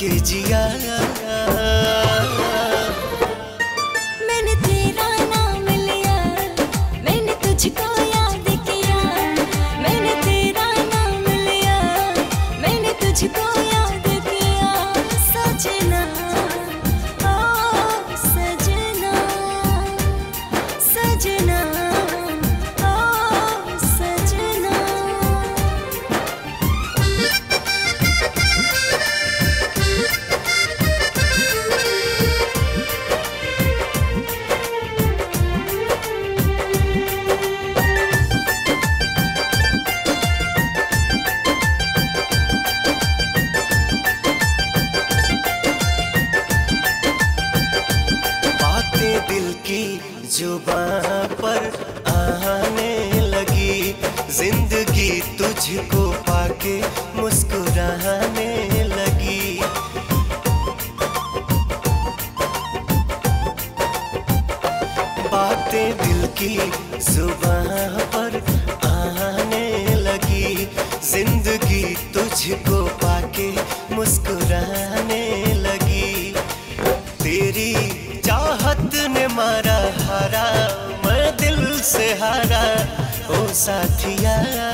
के जिया साथिया।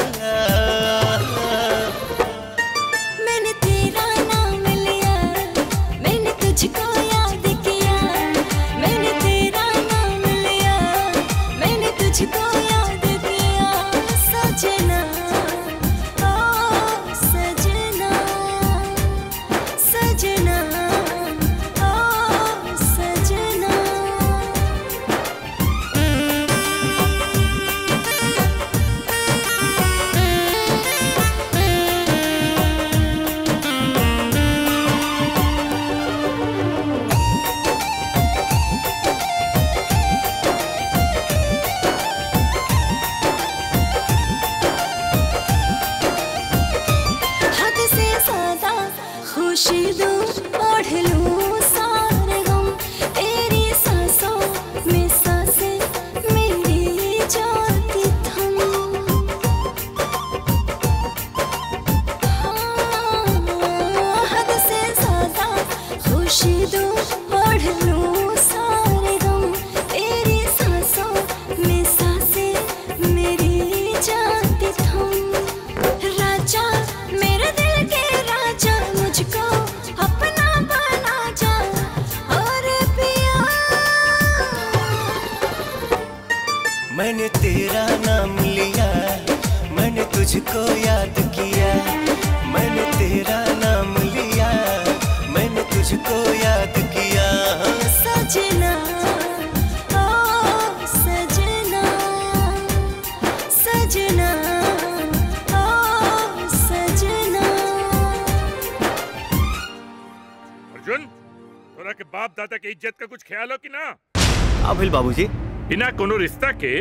बिना कोनो रिश्ता के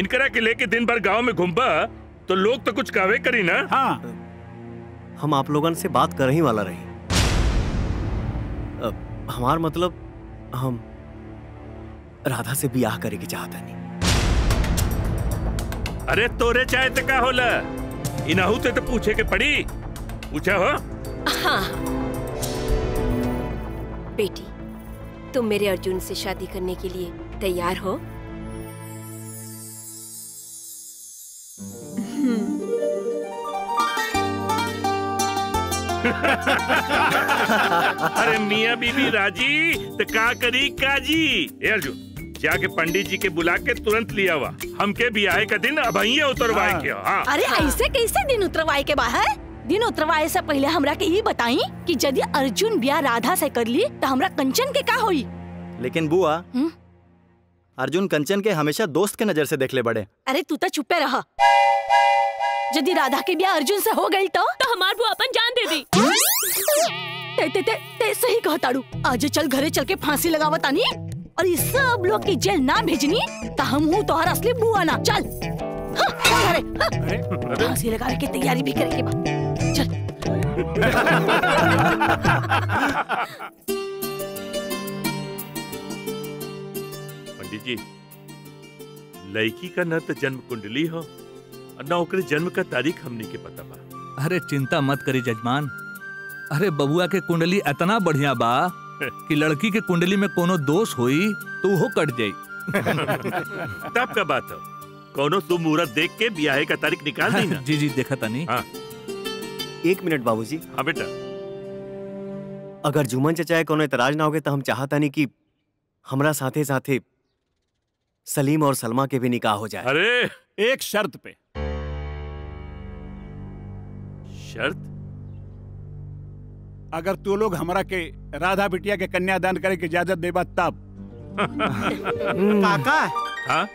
इनकरा के लेके दिन भर गाँव में घूमबा तो लोग तो कुछ कहवे करी ना? हाँ। हम आप लोगन से बात कर ही वाला रही। हमार मतलब हम राधा से ब्याह करे के चाहता नहीं अरे तोरे चाहे तो का होला? इनाहू ते तो पूछे के पड़ी। पूछा हो? हाँ। बेटी तुम मेरे अर्जुन से शादी करने के लिए तैयार हो? अरे मियाँ बीबी राज़ी तो का करी काजी? ए अर्जुन जाके पंडित जी के बुला के तुरंत लिया हुआ हमके ब्याह का दिन अब उतरवाए के हाँ। अरे ऐसे कैसे दिन उतरवाए के बाहर दिन उतरवाए से पहले हमरा के ये बताई कि यदि अर्जुन ब्याह राधा से कर ली तो हमरा कंचन के का होई? लेकिन बुआ अर्जुन कंचन के हमेशा दोस्त के नज़र से देख ले बड़े। अरे तू तो चुपे रहा। यदि राधा के ब्याह अर्जुन से हो गई तो? तो हमार बुआ अपन जान दे दी। ते ते ते ते सही कहताड़ू आज चल घरे चल के फांसी लगावत आनी और इस सब लोग की जेल ना भेजनी तो हम हूँ तोहर असली बुआ ना चल। हाँ, चल घरे। हाँ। फांसी लगावे की तैयारी भी करे के चल। पंडित जी लड़की का न तो जन्म कुंडली हो और न ओकरे जन्म का तारीख हमनी के पता बा। अरे चिंता मत करी जजमान। अरे बबुआ के कुंडली इतना बढ़िया बा कि लड़की के कुंडली में कोनो दोष होई तो वो कट जाई। *laughs* तब का बात हो। कोनो तू मुहूर्त देख के ब्याह का तारीख निकाल दी ना। *laughs* जी जी देखा तनी हाँ। एक मिनट बाबूजी। हाँ बेटा। अगर जुमन चचाए कोनो इतराज ना होगे तो हम चाहता नहीं कि हमरा साथे साथे सलीम और सलमा के भी निकाह हो जाए। अरे! एक शर्त पे। शर्त? अगर तू लोग हमारा के राधा बिटिया के कन्यादान करे के इजाज़त देबा तब। *laughs* काका हाँ?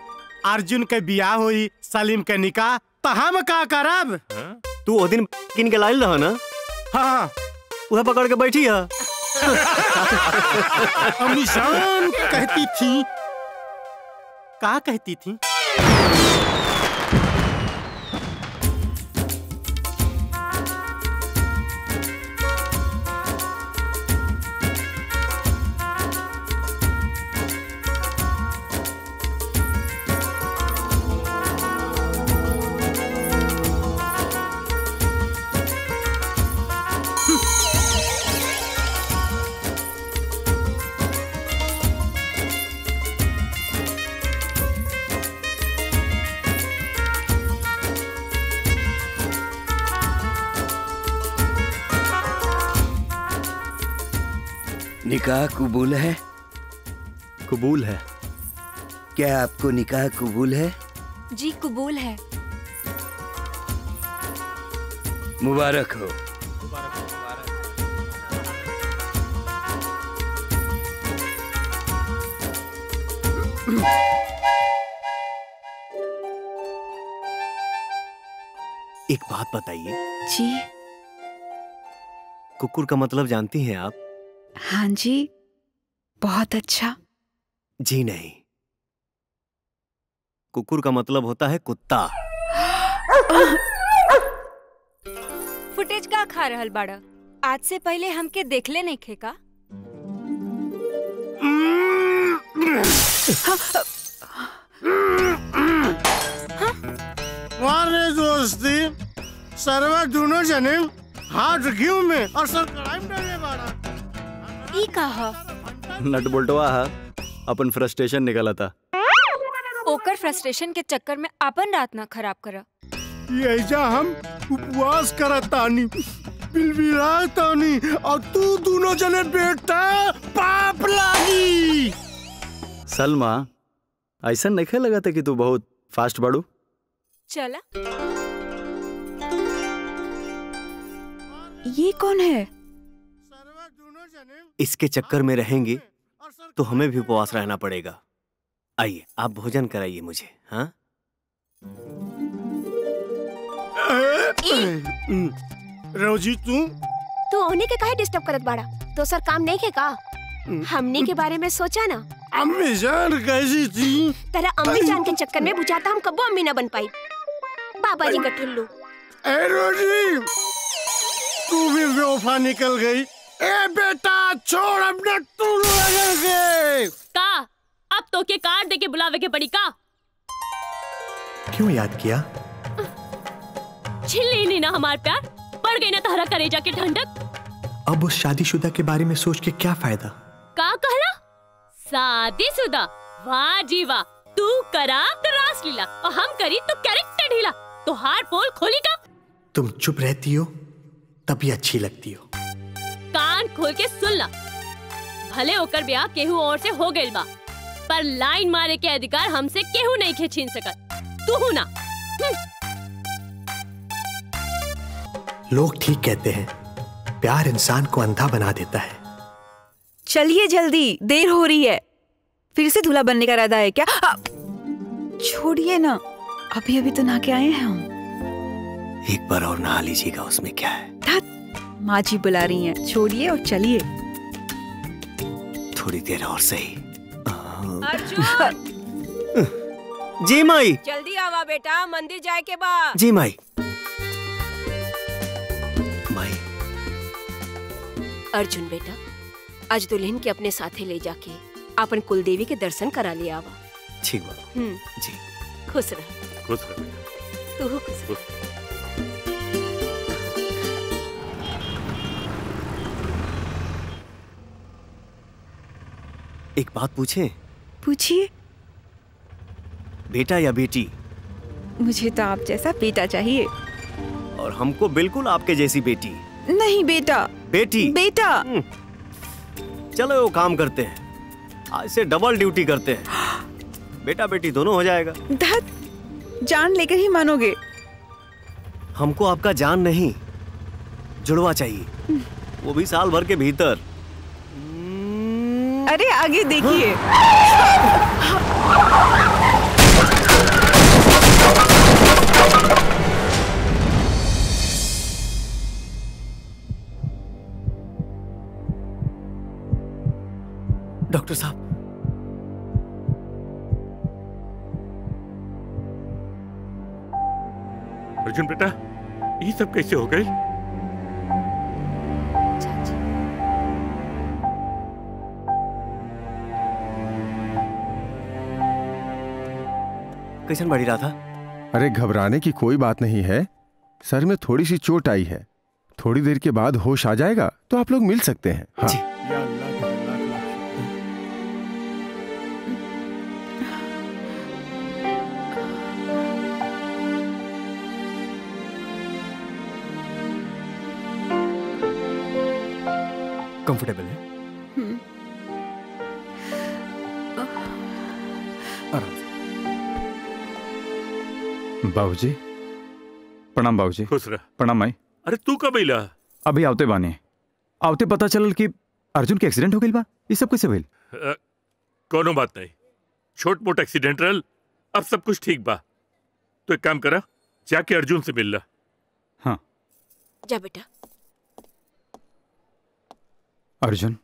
अर्जुन के बियाह हुई सलीम के निकाह तो हम का करब? तू ओ दिन किन के लाइल रहा ना हाँ। वह पकड़ के बैठी है। हम निशान कहती थी। का कहती थी? निकाह कबूल है? कबूल है। क्या आपको निकाह कबूल है? जी कबूल है। मुबारक हो। एक बात बताइए। जी। कुकुर का मतलब जानती हैं आप? हाँ जी बहुत अच्छा। जी नहीं। कुकुर का मतलब होता है कुत्ता। फुटेज का खा रहल बाड़ा? आज से पहले हमके देखले नहीं खे का? वारे दोस्ती सर्वे दोनों जने हाथ घी में? और सर कढ़ाई में डाले बाड़ा। ई कहा नट बोल्टवा हा। अपन फ्रस्ट्रेशन निकला था। ओकर फ्रस्ट्रेशन के चक्कर में अपन रात ना खराब करा। यही हम उपवास करतानी बिलबिलातानी और तू दोनों जने बेटा पाप लागी। सलमा ऐसा नहीं लगा था कि तू बहुत फास्ट बढ़ू चला। ये कौन है? इसके चक्कर में रहेंगे तो हमें भी उपवास रहना पड़ेगा। आइए आप भोजन कराइए मुझे हाँ? रोजी तू तू उन्हीं के काहे डिस्टर्ब करत बाड़ा। दोसर काम नहीं के? का हमने के बारे में सोचा ना? अम्मी जान कैसी थी? तेरा अम्मी जान के चक्कर में बुझाता हम कबो अम्मी ना बन पाई। बाबा जी का ठुल्लू ए रोजी तू भी बेवफा निकल गई। ए बेटा छोड़ अब न तू लगेगे। का? अब तो के कार्ड दे के बुलावे के पड़ी का? क्यों याद किया? छिल्ली नहीं ना हमार प्यार पड़ गई ना तहरा करेजा के ठंडक अब उस शादीशुदा के बारे में सोच के क्या फ़ायदा? का कहला? शादीशुदा? वाह जी वाह तू करा तो रासलीला और हम करी तो कैरेक्टर ढीला तो हार पोल खोली का? तुम चुप रहती हो तभी अच्छी लगती हो। कान खोल के सुन ला। भले होकर ब्याह केहू और से हो गइल बा पर लाइन मारे के अधिकार हमसे केहू नहीं के छीन सकत। तू हूँ ना? हम्म, लोग ठीक कहते हैं प्यार इंसान को अंधा बना देता है। चलिए जल्दी देर हो रही है। फिर से दूल्हा बनने का इरादा है क्या? छोड़िए ना अभी अभी तो नहा के आए हैं हम। एक बार और नहा लीजिएगा उसमें क्या है? माँ जी बुला रही हैं। छोड़िए और चलिए। थोड़ी देर और सही। अर्जुन! *laughs* जी माई। जल्दी आवा बेटा मंदिर जाए के बाद। जी माई। माई। अर्जुन बेटा आज दुल्हन के अपने साथे ले जाके अपन कुलदेवी के दर्शन करा ले आवा। ठीक बा हम्म। जी। खुश रह। खुश रह बेटा। तू खुश रह। एक बात पूछे? पूछिए। बेटा या बेटी? मुझे तो आप जैसा बेटा चाहिए। और हमको बिल्कुल आपके जैसी बेटी। नहीं बेटा। बेटी? बेटा। चलो वो काम करते हैं। आज से डबल ड्यूटी करते हैं। बेटा बेटी दोनों हो जाएगा। धत जान लेकर ही मानोगे। हमको आपका जान नहीं। जुड़वा चाहिए। वो भी साल भर के भीतर। अरे आगे देखिए। डॉक्टर साहब। अर्जुन बेटा ये सब कैसे हो गए? कैसन बढ़ी रहा था। अरे घबराने की कोई बात नहीं है। सर में थोड़ी सी चोट आई है। थोड़ी देर के बाद होश आ जाएगा तो आप लोग मिल सकते हैं। हाँ। कंफर्टेबल है? आराम से। बाबूजी। प्रणाम बाबूजी। खुश रह। प्रणाम माई। अरे तू कब अइला अभी आवते बानी। आवते पता चलल कि अर्जुन के एक्सीडेंट हो गई बा। ये सब कैसे भइल? कोनो बात नहीं। छोट मोट एक्सीडेंट रहल। अब सब कुछ ठीक बा। तो एक काम करा जाके अर्जुन से मिल ला। जा बेटा। अर्जुन।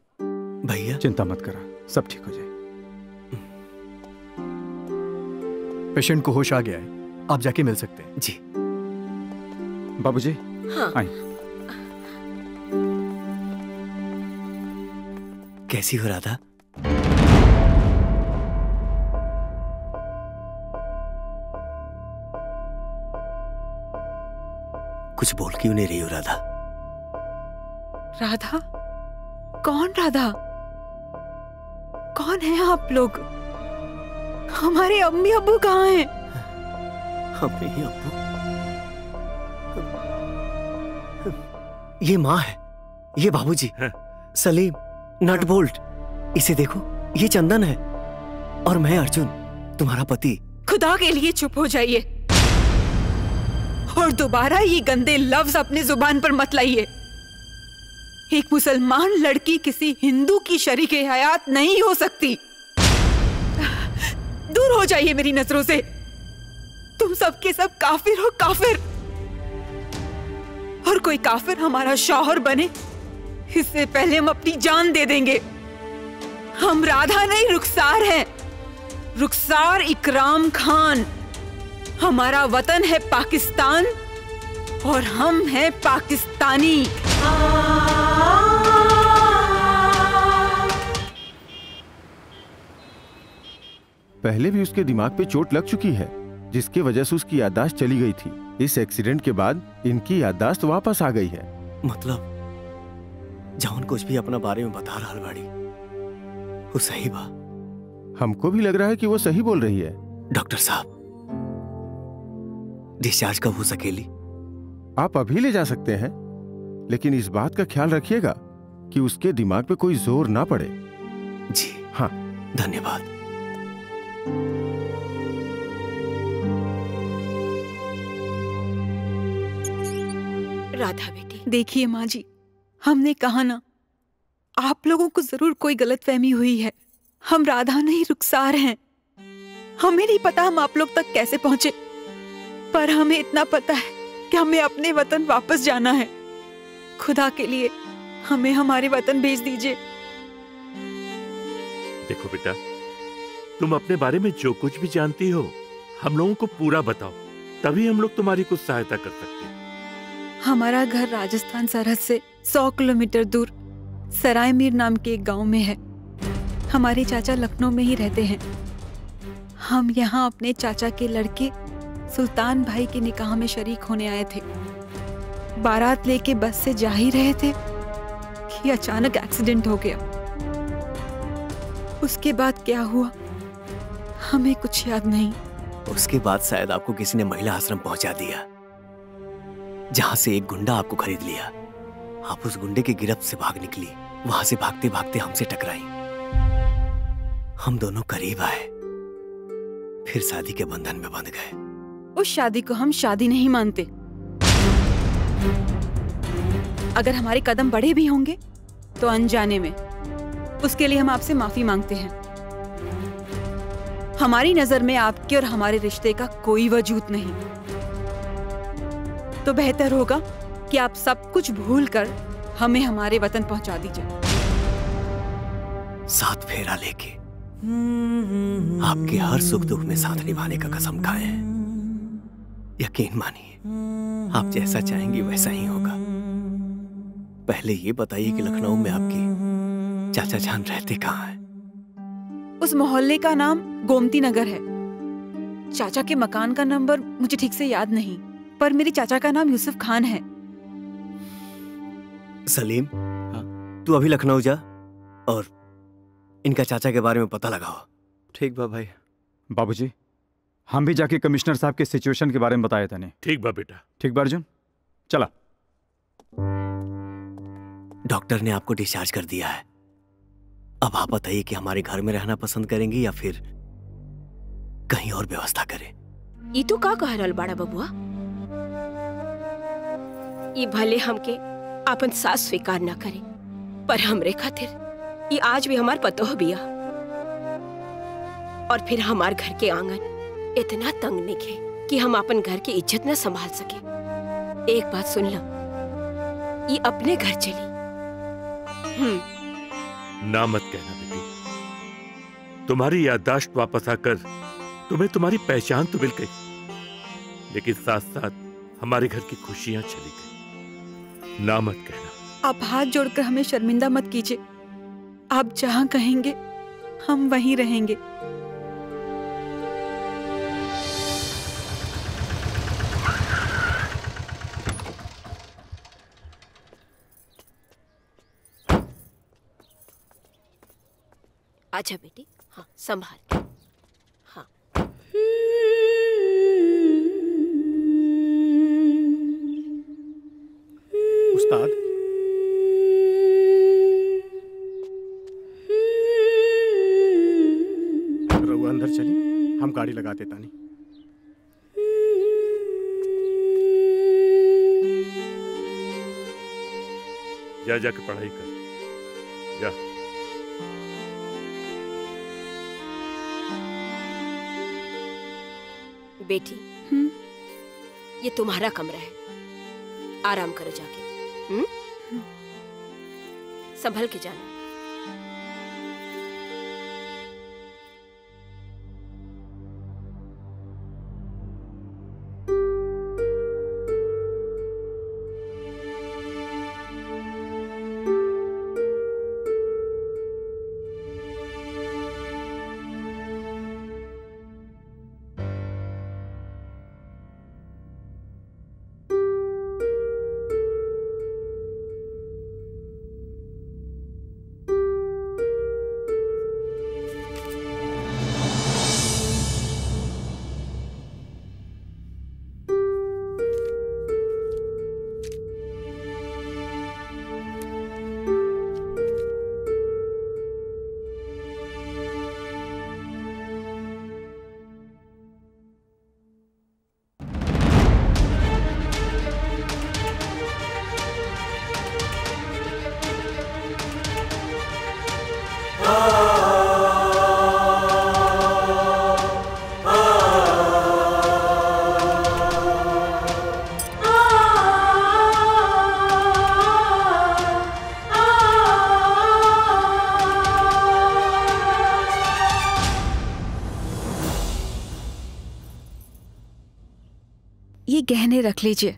भैया। चिंता मत करा सब ठीक हो जाए। पेशेंट को होश आ गया है। आप जाके मिल सकते हैं। जी। बाबूजी हाँ। आई कैसी हो रहा था कुछ बोल क्यों नहीं रही हो राधा? राधा? कौन राधा? कौन है आप लोग? हमारे अम्मी अबू कहाँ हैं? अम्मी अब्बू ये माँ है। ये बाबूजी। सलीम नट बोल्ट इसे देखो ये चंदन है। और मैं अर्जुन तुम्हारा पति। खुदा के लिए चुप हो जाइए। और दोबारा ये गंदे लफ्ज अपनी ज़ुबान पर मत लाइए। एक मुसलमान लड़की किसी हिंदू की शरीक हयात नहीं हो सकती। दूर हो जाइए मेरी नज़रों से। तुम सब के सब काफिर हो, काफिर। और कोई काफिर हमारा शौहर बने, इससे पहले हम अपनी जान दे देंगे। हम राधा नहीं, रुखसार हैं। रुखसार इकराम खान। हमारा वतन है पाकिस्तान, और हम हैं पाकिस्तानी। पहले भी उसके दिमाग पे चोट लग चुकी है। जिसकी वजह से उसकी याददाश्त चली गई थी। इस एक्सीडेंट के बाद इनकी याददाश्त वापस आ गई है। मतलब जौन कुछ भी अपना बारे में बता रहा बाड़ी वो सही बा। हमको भी लग रहा है कि वो सही बोल रही है। डॉक्टर साहब डिस्चार्ज कब हो सकेली? आप अभी ले जा सकते हैं लेकिन इस बात का ख्याल रखिएगा कि उसके दिमाग पे कोई ज़ोर ना पड़े। जी। हाँ। धन्यवाद। राधा बेटी। देखिए माँ जी हमने कहा ना आप लोगों को ज़रूर कोई गलतफहमी हुई है। हम राधा नहीं रुखसार हैं। हमें नहीं पता हम आप लोग तक कैसे पहुँचे। पर हमें इतना पता है कि हमें अपने वतन वापस जाना है। खुदा के लिए हमें हमारे वतन भेज दीजिए। देखो बेटा तुम अपने बारे में जो कुछ भी जानती हो हम लोगों को पूरा बताओ। तभी हम लोग तुम्हारी कुछ सहायता कर सकते हैं। हमारा घर राजस्थान सरहद से सौ किलोमीटर दूर सराय मीर नाम के एक गाँव में है। हमारे चाचा लखनऊ में ही रहते हैं। हम यहाँ अपने चाचा के लड़के सुल्तान भाई के निकाह में शरीक होने आए थे। बारात लेके बस से जा ही रहे थे कि अचानक एक्सीडेंट हो गया। उसके बाद क्या हुआ? हमें कुछ याद नहीं। उसके बाद शायद आपको किसी ने महिला आश्रम पहुँचा दिया। जहाँ से एक गुंडा आपको खरीद लिया। आप उस गुंडे की गिरफ्त से भाग निकली। वहाँ से भागते भागते हमसे टकराई। हम दोनों करीब आए। फिर शादी के बंधन में बंध गए। उस शादी को हम शादी नहीं मानते। अगर हमारे कदम बड़े भी होंगे तो अनजाने में। उसके लिए हम आपसे माफ़ी मांगते हैं। हमारी नज़र में आपके और हमारे रिश्ते का कोई वजूद नहीं। तो बेहतर होगा कि आप सब कुछ भूल कर हमें हमारे वतन पहुँचा दीजिए। साथ फेरा लेके। आपके हर सुख दुख में साथ निभाने का कसम खाए। हैं यकीन मानिए आप जैसा चाहेंगी वैसा ही होगा। पहले ये बताइए कि लखनऊ में आपकी चाचा जान रहते कहाँ हैं? उस मोहल्ले का नाम गोमती नगर है। चाचा के मकान का नंबर मुझे ठीक से याद नहीं। पर मेरे चाचा का नाम यूसुफ खान है। सलीम तू अभी लखनऊ जा और इनका चाचा के बारे में पता लगाओ। ठीक बा भाई। बाबूजी हम भी जाके कमिश्नर साहब के सिचुएशन के बारे में बताए तने ठीक बा बेटा। ठीक बा अर्जुन? चला। डॉक्टर ने आपको डिस्चार्ज कर दिया है। अब आप बताइए कि हमारे घर में रहना पसंद करेंगे या फिर कहीं और व्यवस्था करें। ई तू का कह रहल बाड़ा बबुआ? ई भले हमके अपन सास स्वीकार ना करे, पर हमरे खातिर ई आज भी हमार पतोह बिया। और फिर हमार घर के आँगन इतना तंग निके कि हम अपन घर की इज़्ज़त न संभाल सके। एक बात सुन लो ये अपने घर चली। हम्म। ना मत कहना बेटी। तुम्हारी याददाश्त वापस आकर तुम्हें तुम्हारी पहचान तो मिल गई, लेकिन साथ साथ हमारे घर की खुशियाँ चली गई। ना मत कहना। आप हाथ जोड़कर हमें शर्मिंदा मत कीजिए। आप जहाँ कहेंगे हम वहीं रहेंगे। अच्छा बेटी हाँ संभाल। हाँ। उस्ताद अंदर चली हम गाड़ी लगाते तानी जा जाके पढ़ाई कर। जा। बेटी हम्म। ये तुम्हारा कमरा है। आराम करो जाके। संभल के जाना। गहने रख लीजिए।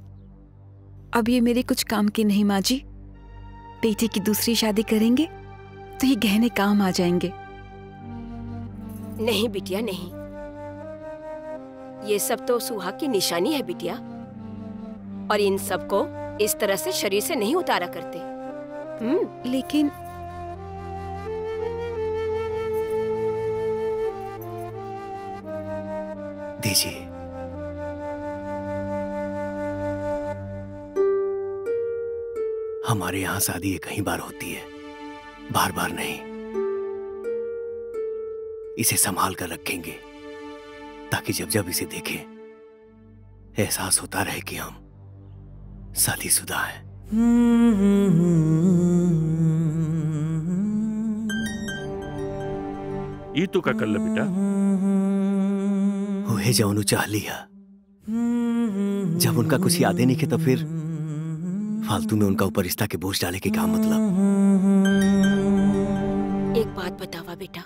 अब ये मेरे कुछ काम की नहीं माँ जी बेटी की दूसरी शादी करेंगे तो ये गहने काम आ जाएँगे। नहीं बिटिया नहीं। ये सब तो सुहाग की निशानी है बिटिया। और इन सबको इस तरह से शरीर से नहीं उतारा करते। हम्म। लेकिन हमारे यहाँ शादी एक ही बार होती है। बार बार नहीं। इसे संभाल कर रखेंगे ताकि जब जब इसे देखें एहसास होता रहे कि हम शादीशुदा हैं। ये तो का कर ला बेटा? हुए जौनु चाह लिया। जब उनका कुछ यादें नहीं के तो फिर फालतू में उनका ऊपर रिश्ता के बोझ डाले के क्या मतलब? एक बात बतावा बेटा।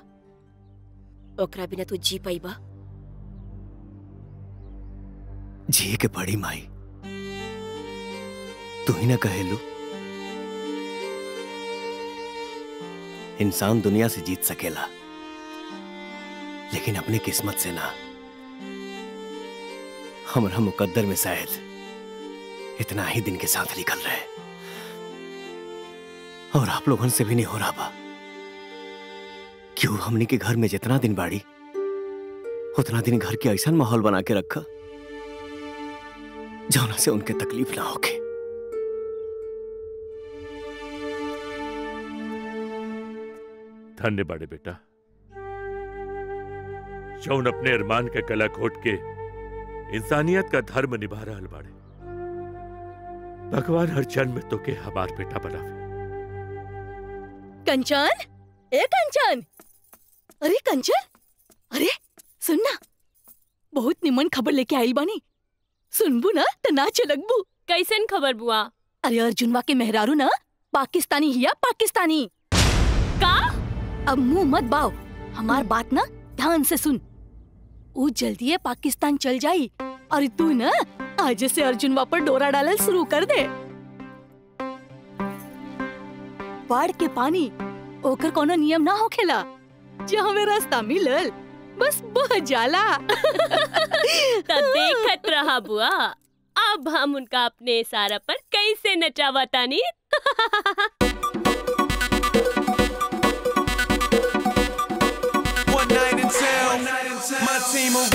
ओकरा बिना तू जी पाईबा जिए के पड़ी माई। तू ही ना कहेलू। इंसान दुनिया से जीत सकेला। लेकिन अपनी किस्मत से ना। हमारा मुकद्दर में शायद। इतना ही दिन के साथ निकल रहे और आप लोगों से भी नहीं हो रहा बा। क्यों हमने के घर में जितना दिन बाड़ी, उतना दिन घर के ऐसा माहौल बना के रखा जौना से उनके तकलीफ़ ना होके। धन्य बाड़े बेटा। जौन अपने अरमान के कला खोट के इंसानियत का धर्म निभा रहा बाड़े। भगवान हर जन्म में तो के हमार बेटा बनावे। कंचन? ए कंचन! अरे कंचन! अरे सुन ना। बहुत निमन खबर लेके आई बानी। सुनबू ना तो नाच लगबू कैसन खबर बुआ? अरे अर्जुनवा के मेहरारू ना पाकिस्तानी हिया पाकिस्तानी? का? अब मुँह मत बाव। हमार बात ना ध्यान से सुन। वो जल्दी है पाकिस्तान चल जाई और तू ना आज से अर्जुनवा पर डोरा डालल शुरू कर दे। बाढ़ के पानी ओकर कोनो नियम ना हो खेला। जहाँ में रास्ता मिलल बस बह जाला। *laughs* तो देखत रहा बुआ अब हम उनका अपने इशारा पर कैसे नचावा तानी *laughs* One night in town, my team will.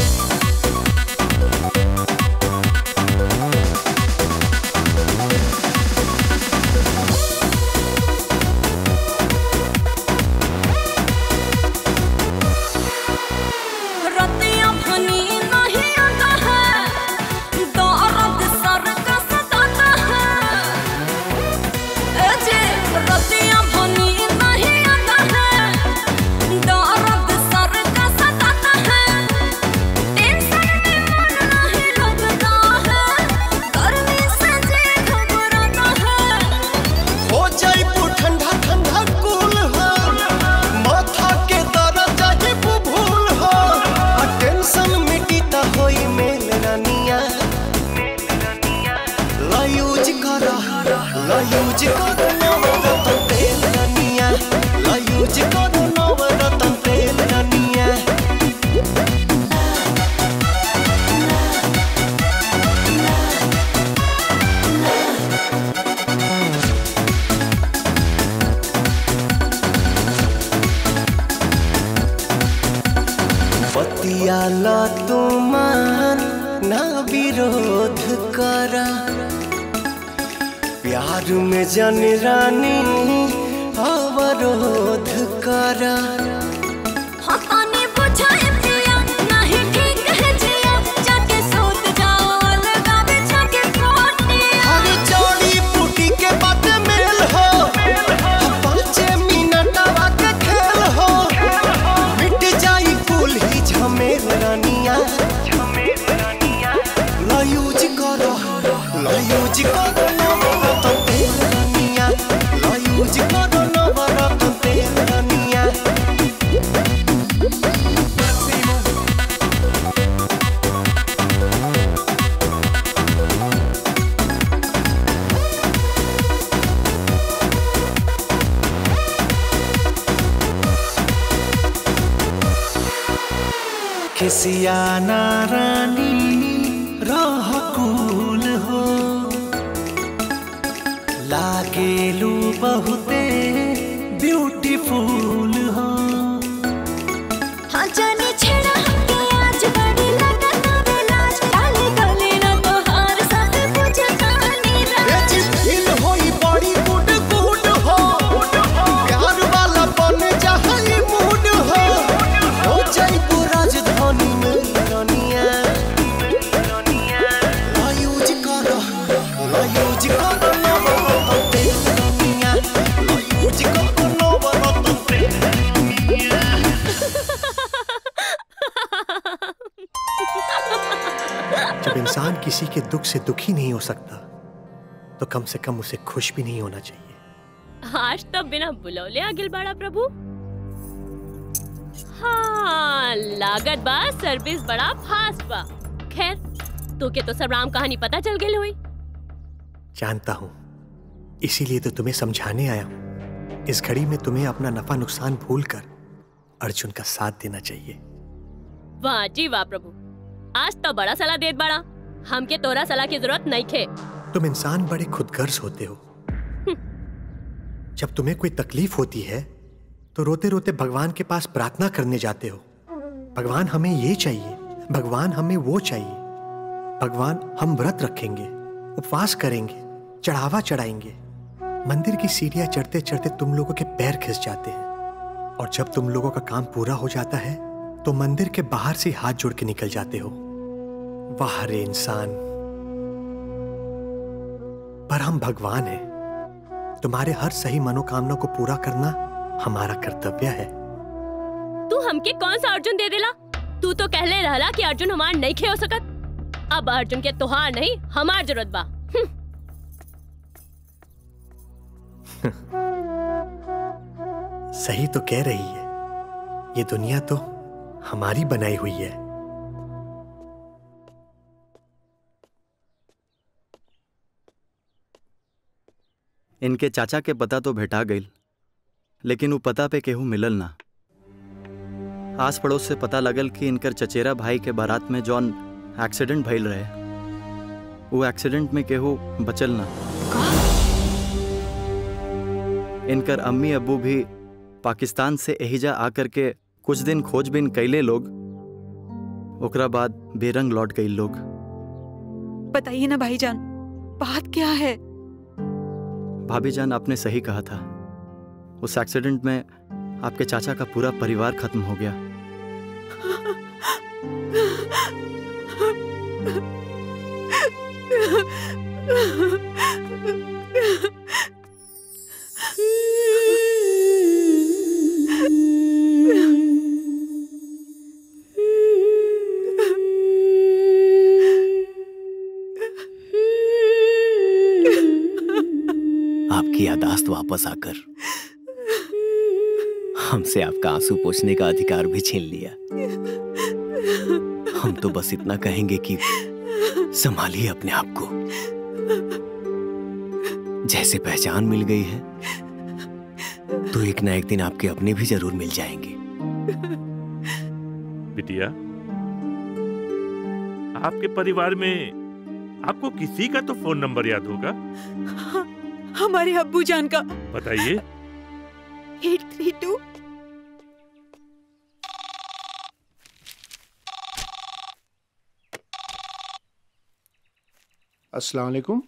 मिट जाई कुल ही झमेल रानिया। ला यूज़ करो यूज़ करो। कम से कम उसे खुश भी नहीं होना चाहिए। आज तो बिना बुलौले आगिल बाड़ा प्रभु। हाँ लागत बा सर्विस बड़ा फास्ट बा। खैर तो के तो सब राम कहानी पता चल गई हुई। जानता हूँ। इसीलिए तो तुम्हें समझाने आया हूँ। इस घड़ी में तुम्हें अपना नफा नुकसान भूलकर अर्जुन का साथ देना चाहिए। वाह जी वाह प्रभु। आज तो बड़ा सलाह दे बड़ा। हमके तोरा सलाह की ज़रूरत नहीं खे तुम इंसान बड़े खुदगर्ज होते हो। जब तुम्हें कोई तकलीफ़ होती है तो रोते रोते भगवान के पास प्रार्थना करने जाते हो। भगवान हमें ये चाहिए, भगवान हमें वो चाहिए। भगवान हम व्रत रखेंगे, उपवास करेंगे, चढ़ावा चढ़ाएँगे। मंदिर की सीढ़ियाँ चढ़ते चढ़ते तुम लोगों के पैर खिस जाते हैं। और जब तुम लोगों का काम पूरा हो जाता है तो मंदिर के बाहर से हाथ जोड़ के निकल जाते हो। वाह रे इंसान। पर हम भगवान हैं। तुम्हारे हर सही मनोकामना को पूरा करना हमारा कर्तव्य है। तू हमके कौन सा अर्जुन दे देला? तू तो कहले रहला कि अर्जुन हमार नहीं खे हो सकत। अब अर्जुन के तोहार नहीं हमार ज़रूरत बा। हम्म, *laughs* सही तो कह रही है। ये दुनिया तो हमारी बनाई हुई है। इनके चाचा के पता तो भेटा गई लेकिन वो पता पे केहू मिलल ना। आस पड़ोस से पता लगल कि इनकर चचेरा भाई के बारात में जॉन एक्सीडेंट भइल रहे। वो एक्सीडेंट में केहू बचल ना। इनकर अम्मी अबू भी पाकिस्तान से एहिजा आकर के कुछ दिन खोजबीन कैले लोग, ओकरा बाद बेरंग लौट गई लोग। बताइए ना भाईजान, बात क्या है? भाभी जान आपने सही कहा था। उस एक्सीडेंट में आपके चाचा का पूरा परिवार खत्म हो गया। *laughs* वापस आकर हमसे आपका आँसू पोछने का अधिकार भी छीन लिया। हम तो बस इतना कहेंगे कि संभालिए अपने आप को। जैसे पहचान मिल गई है तो एक ना एक दिन आपके अपने भी ज़रूर मिल जाएँगे। बिटिया आपके परिवार में आपको किसी का तो फ़ोन नंबर याद होगा? हमारे अब्बू जान का। बताइए। Eight three two. अस्सलाम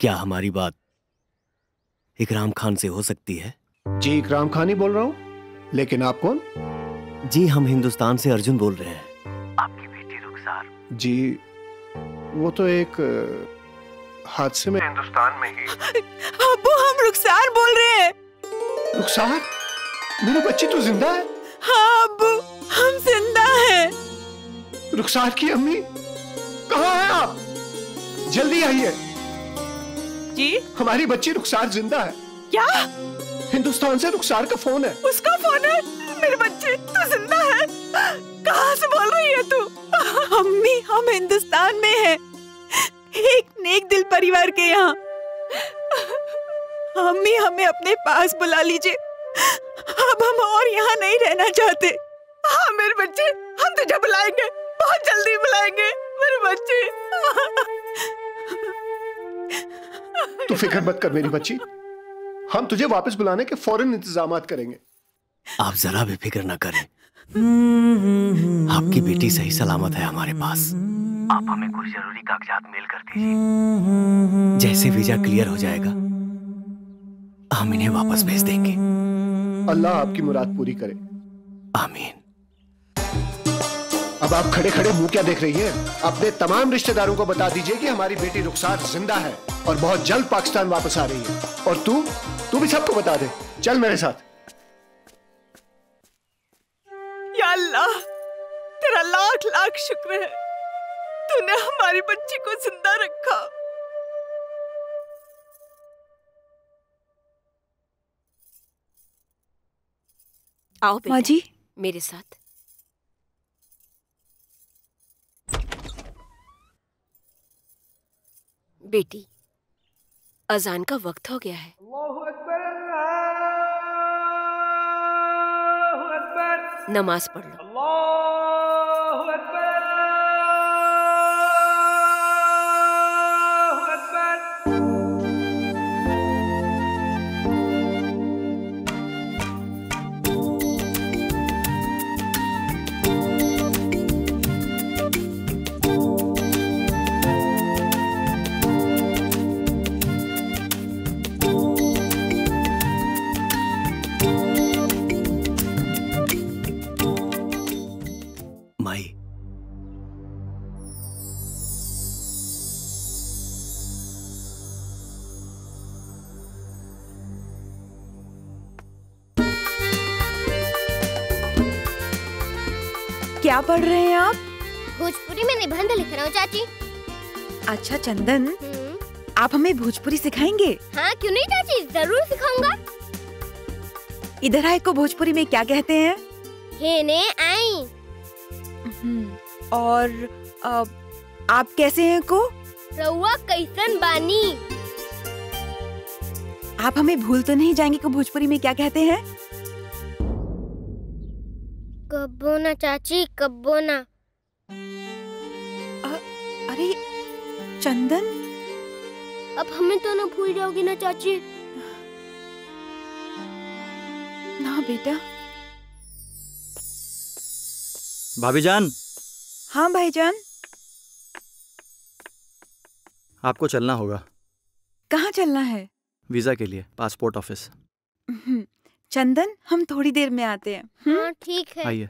क्या हमारी बात इकराम खान से हो सकती है? जी इकराम खान ही बोल रहा हूँ। लेकिन आप कौन? जी हम हिंदुस्तान से अर्जुन बोल रहे हैं। आपकी बेटी रुखसार। जी वो तो एक हादसे में हिंदुस्तान में ही। अब्बू हम रुखसार बोल रहे हैं। रुखसार? मेरी बच्ची तो ज़िंदा है। हाँ अब्बू हम ज़िंदा हैं। रुखसार की अम्मी कहाँ हैं आप? जल्दी आइए। जी? हमारी बच्ची रुखसार ज़िंदा है। क्या? हिंदुस्तान से रुखसार का फ़ोन है। उसका फ़ोन है? मेरे बच्ची तू ज़िंदा है। कहाँ से बोल रही है तू? अम्मी हम हिंदुस्तान में हैं। एक नेक दिल परिवार के यहाँ। अम्मी हमें अपने पास बुला लीजिए। अब हम और यहाँ नहीं रहना चाहते। हाँ मेरे बच्चे हम तुझे बुलाएँगे। बहुत जल्दी बुलाएँगे मेरे बच्चे। तू फ़िक्र मत कर मेरी बच्ची। हम तुझे वापस बुलाने के फ़ौरन इंतज़ाम करेंगे। आप जरा भी फ़िक्र न करें। आपकी बेटी सही सलामत है हमारे पास। आप हमें कुछ ज़रूरी कागजात मेल कर दीजिए। जैसे वीज़ा क्लियर हो जाएगा हम इन्हें वापस भेज देंगे। अल्लाह आपकी मुराद पूरी करे। आमीन। अब आप खड़े खड़े मुँह क्या देख रही हैं? अपने तमाम रिश्तेदारों को बता दीजिए कि हमारी बेटी रुखसार ज़िंदा है और बहुत जल्द पाकिस्तान वापस आ रही है। और तू? तू भी सबको बता दे। चल मेरे साथ। या अल्लाह तेरा लाख लाख शुक्र है। तूने हमारी बच्ची को ज़िंदा रखा। आओ माँ जी। मेरे साथ। बेटी अजान का वक्त हो गया है। नमाज़ पढ़ लो। क्या पढ़ रहे हैं आप? भोजपुरी में निबंध लिख रहा हूँ चाची। अच्छा चंदन। आप हमें भोजपुरी सिखाएँगे? हाँ क्यों नहीं चाची? ज़रूर सिखाऊँगा। इधर आए को भोजपुरी में क्या कहते हैं? हेने आई। हम्म, और अ, आप कैसे हैं को? रउआ कैसन बानी। आप हमें भूल तो नहीं जाएँगे को भोजपुरी में क्या कहते हैं? कब्बो ना चाची कब्बो ना। अरे चंदन? अब हमें तो ना भूल जाओगी ना चाची। ना बेटा। भाभी जान हाँ भाईजान। आपको चलना होगा। कहाँ चलना है? वीज़ा के लिए पासपोर्ट ऑफ़िस। हम्म, चंदन हम थोड़ी देर में आते हैं। हाँ ठीक है। आइए।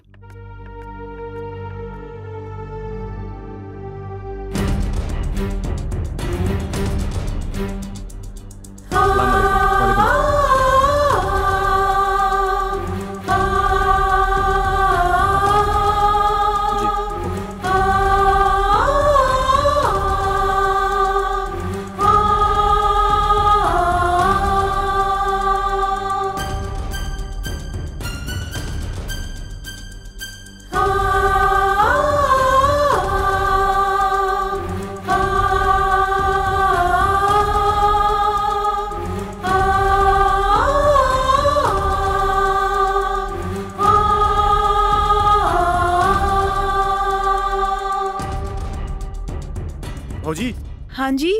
हाँ जी।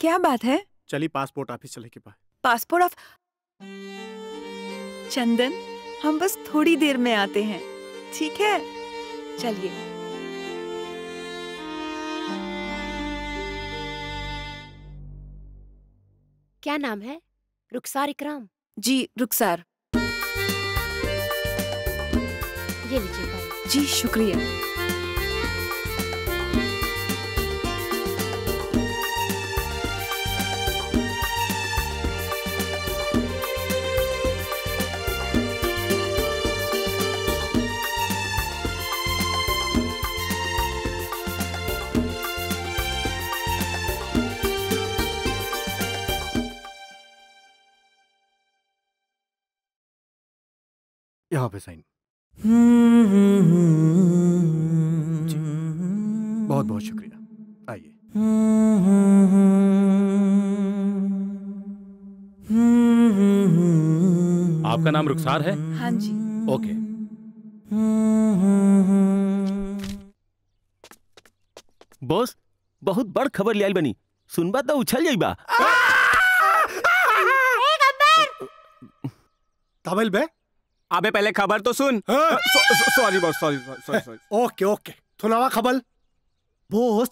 क्या बात है? चली पासपोर्ट ऑफ़िस चले के पास। पासपोर्ट ऑफ़ चंदन हम बस थोड़ी देर में आते हैं। ठीक है? चलिए। क्या नाम है? रुखसार इकराम। जी रुखसार। ये लीजिए जी शुक्रिया। यहाँ पे साइन बहुत बहुत शुक्रिया आइए आपका नाम रुखसार है हाँ जी ओके बॉस बहुत बड़ खबर लियाल बनी सुनबा तो उछल जाइबा तमिल बे अबे पहले खबर तो सुन। Sorry boss sorry okay okay. सुनावा खबर। बोस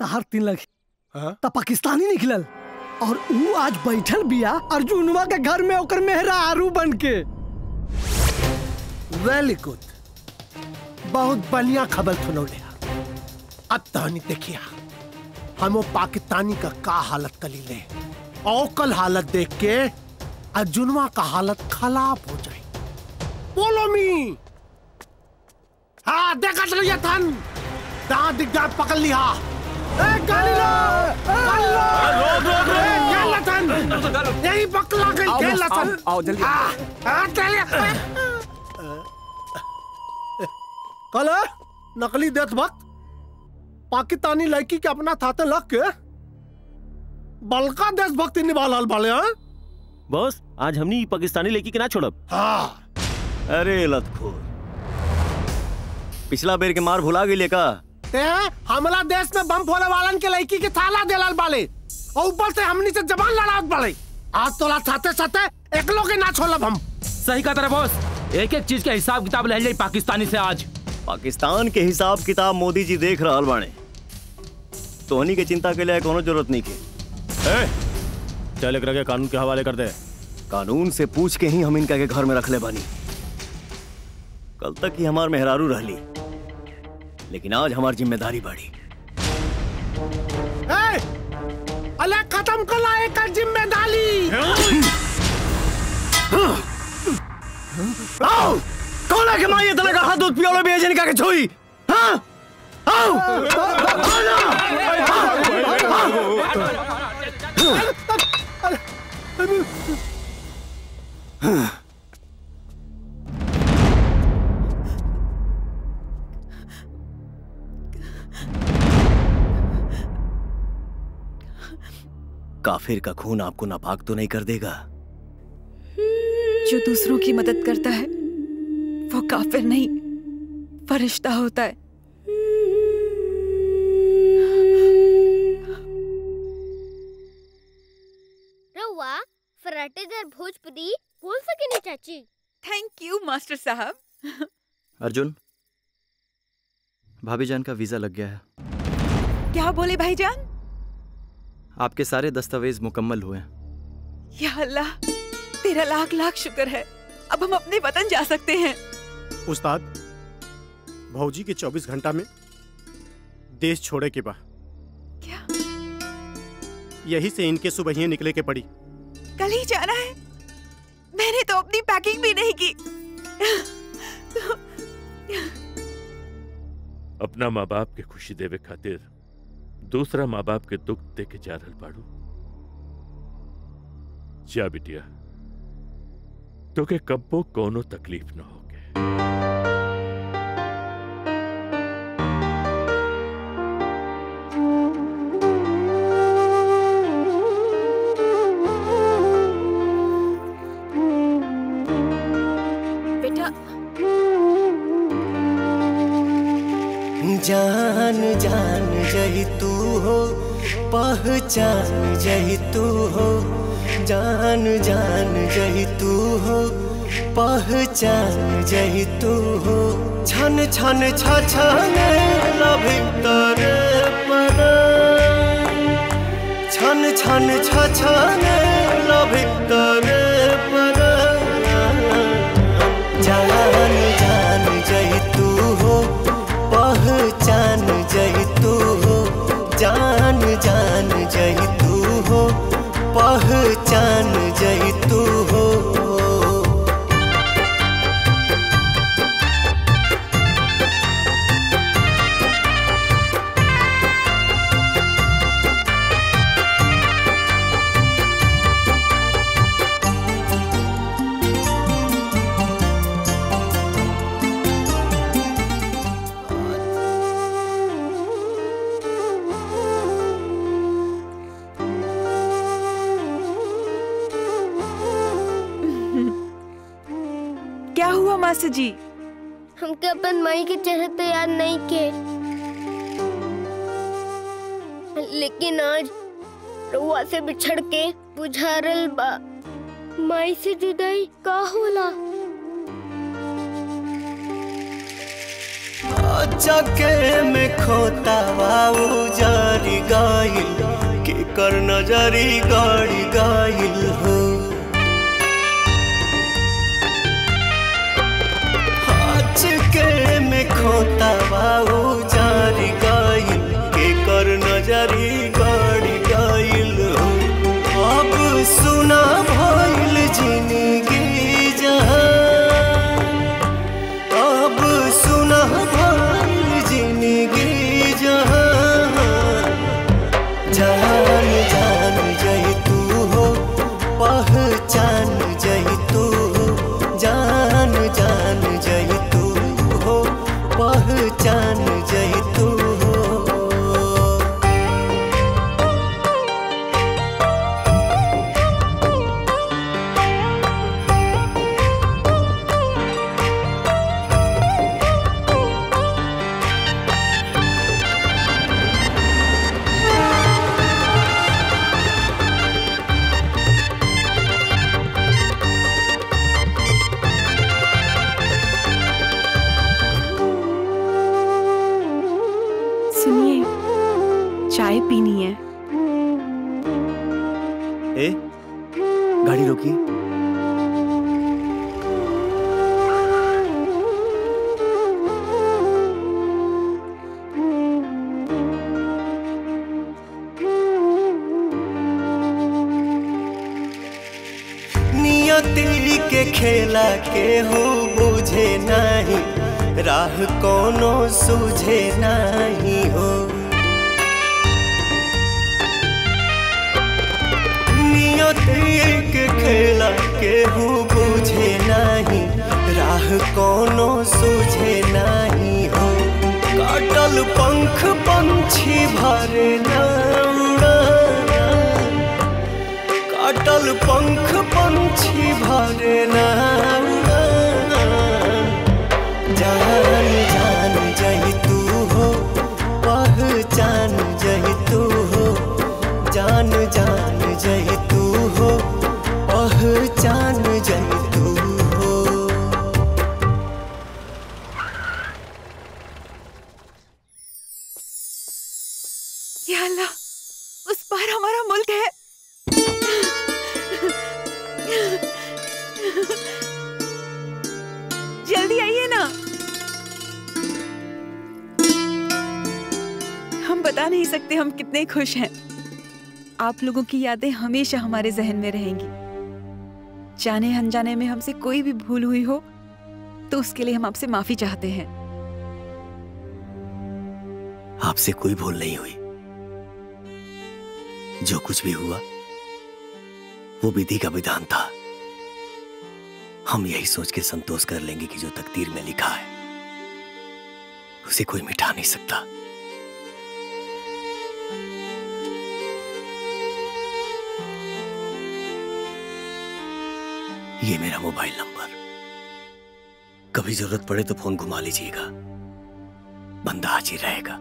तहार तीन लगी त पाकिस्तानी निकलल। और ऊ आज बैठल बिया अर्जुनवा के घर में ओकर मेहरा आरू बन के वेरी गुड बहुत बढ़िया खबर सुनौले अब तहनी देखिया। हम वो पाकिस्तानी का का हालत कली ले। औकल हालत देख के अर्जुनवा का हालत खराब हो जाए। बोलो मी। हाँ देखा चलो ये थन दांत दिग्दार पकड़ लिया। ए गाली लो गाली लो। रोक, रोक, रोक। क्या लथन यही पकड़ा गई क्या बस, लथन आओ, आओ, जल्दी। हाँ, हाँ, चलिए। कल नकली देशभक्त पाकिस्तानी लड़की के अपना थाते लग के बलका देशभक्ति निभा लाल वाले हैं? बॉस आज हमनी पाकिस्तानी लड़की के ना छोड़ब। हाँ। अरे लतखोर। पिछला बेर के मार भुला गई का? ते हमला देश में बम फोड़े वालन के लड़की के थाला देलाल बाले। और ऊपर से हमनी से जबान लड़ावत बाले। आज तोला साथे साथे एकलो के ना छोड़ब हम। सही कहा तेरा बॉस एक एक चीज़ के हिसाब किताब ले जाई पाकिस्तानी से आज। पाकिस्तान के हिसाब किताब मोदी जी देख रहा बाणे तोहनी के चिंता के लिए कोनो ज़रूरत नहीं के। चल एक कानून के हवाले कर दे। कानून से पूछ के ही हम इनका के घर में रख ले बानी। कल तक ही हमार मेहरारू रहली लेकिन आज हमार ज़िम्मेदारी बढ़ी। अले खत्म कर ला एक ज़िम्मेदारी। आओ कौन है के माँ ये तले का हाथ दूध पियोले बेजन का के छोई? हाँ? आओ काफिर का खून आपको नापाक तो नहीं कर देगा। जो दूसरों की मदद करता है वो काफिर नहीं फरिश्ता होता है। फराटेदार भोजपुरी बोल सके नहीं चाची? थैंक यू मास्टर साहब। अर्जुन भाभी जान का वीज़ा लग गया है। क्या बोले भाईजान? आपके सारे दस्तावेज़ मुकम्मल हुए हैं। या अल्लाह तेरा लाख लाख शुक्र है। अब हम अपने वतन जा सकते हैं। उस्ताद भौजी के 24 घंटा में देश छोड़े के बा क्या? यही से इनके सुबह ही निकले के पड़ी। कल ही जाना है। मैंने तो अपनी पैकिंग भी नहीं की। अपना माँ बाप के खुशी देवे खातिर दूसरा माँ बाप के दुख देखे जा रहल बाड़ू जा बिटिया तो के कब्बो कोनो तकलीफ़ न होगे पहचान जही तू हो, जान जान जही तू हो, पहचान जही तू हो। छन छन छ छन भीतर पर छन छन छ छन भीतर चके में खोता बाबू जारी गाइल के कर नजरी गाड़ी गाइल हो। चके में खोता बाबू जारी गाइल के कर नजरी खेला केहू बुझे नहीं। राह कोनो सूझे नहीं हो। काटल पंख पंछी भरे ना काटल पंख सकते हम कितने खुश हैं। आप लोगों की यादें हमेशा हमारे जहन में रहेंगी। जाने अनजाने में हमसे कोई भी भूल हुई हो तो उसके लिए हम आपसे माफ़ी चाहते हैं। आपसे कोई भूल नहीं हुई। जो कुछ भी हुआ, वो विधि का विधान था। हम यही सोच के संतोष कर लेंगे कि जो तकदीर में लिखा है, उसे कोई मिटा नहीं सकता। ये मेरा मोबाइल नंबर। कभी ज़रूरत पड़े तो फ़ोन घुमा लीजिएगा। बंदा आज ही रहेगा।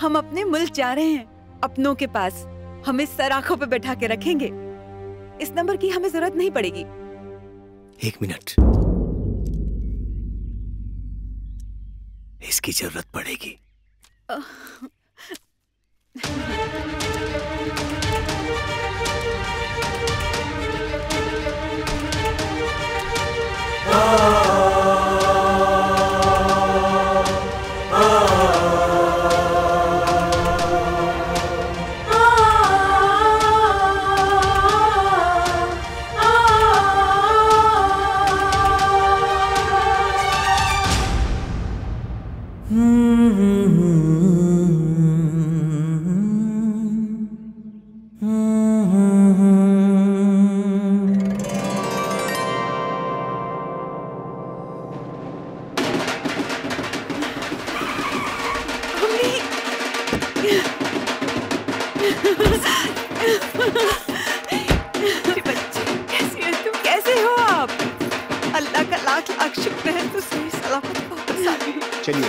हम अपने मुल्क जा रहे हैं अपनों के पास। हमें सर आँखों पर बैठा के रखेंगे। इस नंबर की हमें ज़रूरत नहीं पड़ेगी। एक मिनट। इसकी ज़रूरत पड़ेगी। मेरे चलिए।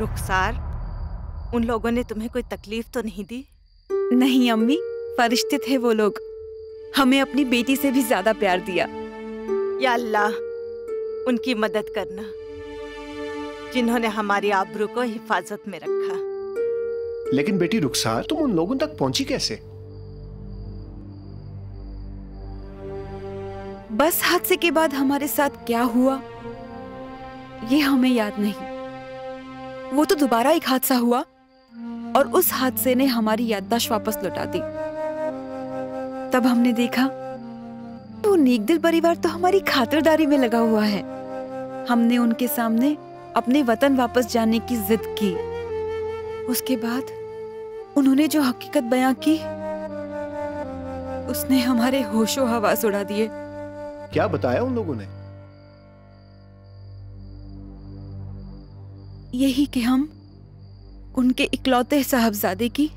रुखसार उन लोगों ने तुम्हें कोई तकलीफ़ तो नहीं दी? नहीं अम्मी। फरिश्ते थे वो लोग। हमें अपनी बेटी से भी ज़्यादा प्यार दिया। या अल्लाह उनकी मदद करना जिन्होंने हमारी आबरू को हिफाजत में रखा। लेकिन बेटी रुखसार तुम उन लोगों तक पहुँची कैसे? बस हादसे के बाद हमारे साथ क्या हुआ? ये हमें याद नहीं। वो तो दोबारा एक हादसा हुआ और उस हादसे ने हमारी याददाश्त वापस लौटा दी। तब हमने देखा, वो नेकदिल परिवार तो हमारी खातिरदारी में लगा हुआ है। हमने उनके सामने अपने वतन वापस जाने की जिद की। उसके बाद उन्होंने जो हकीकत बयां की, उसने हमारे होशो हवास उड़ा दिए। क्या बताया उन लोगों ने? यही कि हम उनके इकलौते साहबजादे की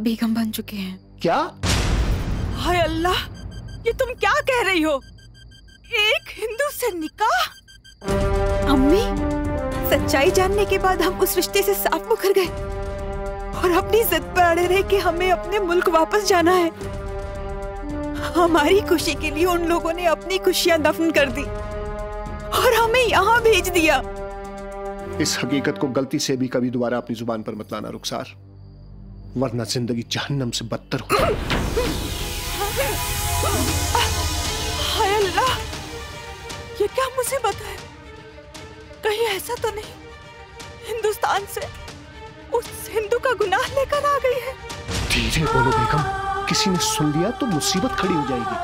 बेगम बन चुके हैं। क्या? हाय अल्लाह ये तुम क्या कह रही हो? एक हिंदू से निकाह? अम्मी सच्चाई जानने के बाद हम उस रिश्ते से साफ़ मुकर गए। और अपनी जिद पर अड़े रहे कि हमें अपने मुल्क वापस जाना है। हमारी खुशी के लिए उन लोगों ने अपनी खुशियाँ दफन कर दी और हमें यहाँ भेज दिया। इस हकीकत को गलती से भी कभी दोबारा अपनी ज़ुबान पर मत लाना रुखसार। वरना ज़िंदगी जहन्नम से बदतर हो अल्लाह ये क्या मुसीबत है? कहीं ऐसा तो नहीं हिंदुस्तान से उस हिंदू का गुनाह लेकर आ गई है। धीरे बोलो बेगम। किसी ने सुन लिया तो मुसीबत खड़ी हो जाएगी।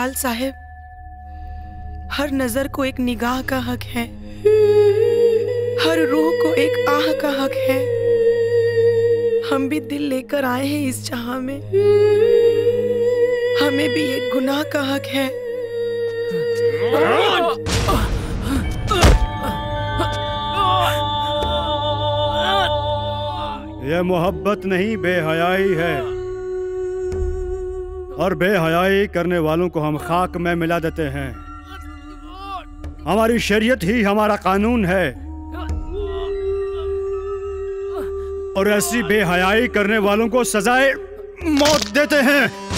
बिलाल साहब, हर नज़र को एक निगाह का हक है। हर रूह को एक आह का हक है। हम भी दिल लेकर आए हैं इस जहाँ में। हमें भी एक गुनाह का हक है। यह मोहब्बत नहीं, बेहयाई है। और बेहयाई करने वालों को हम खाक में मिला देते हैं। हमारी शरीयत ही हमारा कानून है। और ऐसी बेहयाई करने वालों को सजाए मौत देते हैं।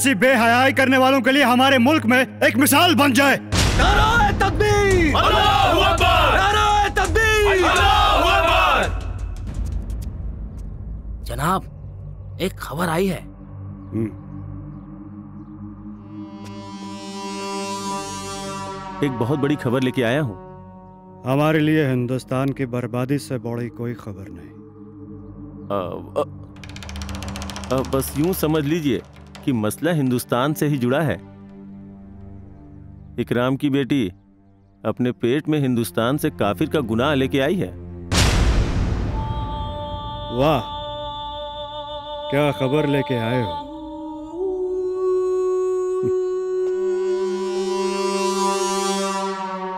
ऐसी बेहयाई करने वालों के लिए हमारे मुल्क में एक मिसाल बन जाए। तकबीर। अल्लाहू अकबर! नाराए तकबीर। अल्लाहू अकबर! जनाब एक खबर आई है। एक बहुत बड़ी खबर लेके आया हूँ। हमारे लिए हिंदुस्तान की बर्बादी से बड़ी कोई खबर नहीं। अ, अ, अ, बस यूँ समझ लीजिए। कि मसला हिंदुस्तान से ही जुड़ा है। इकराम की बेटी अपने पेट में हिंदुस्तान से काफिर का गुनाह लेके आई है। वाह क्या खबर लेके आए हो?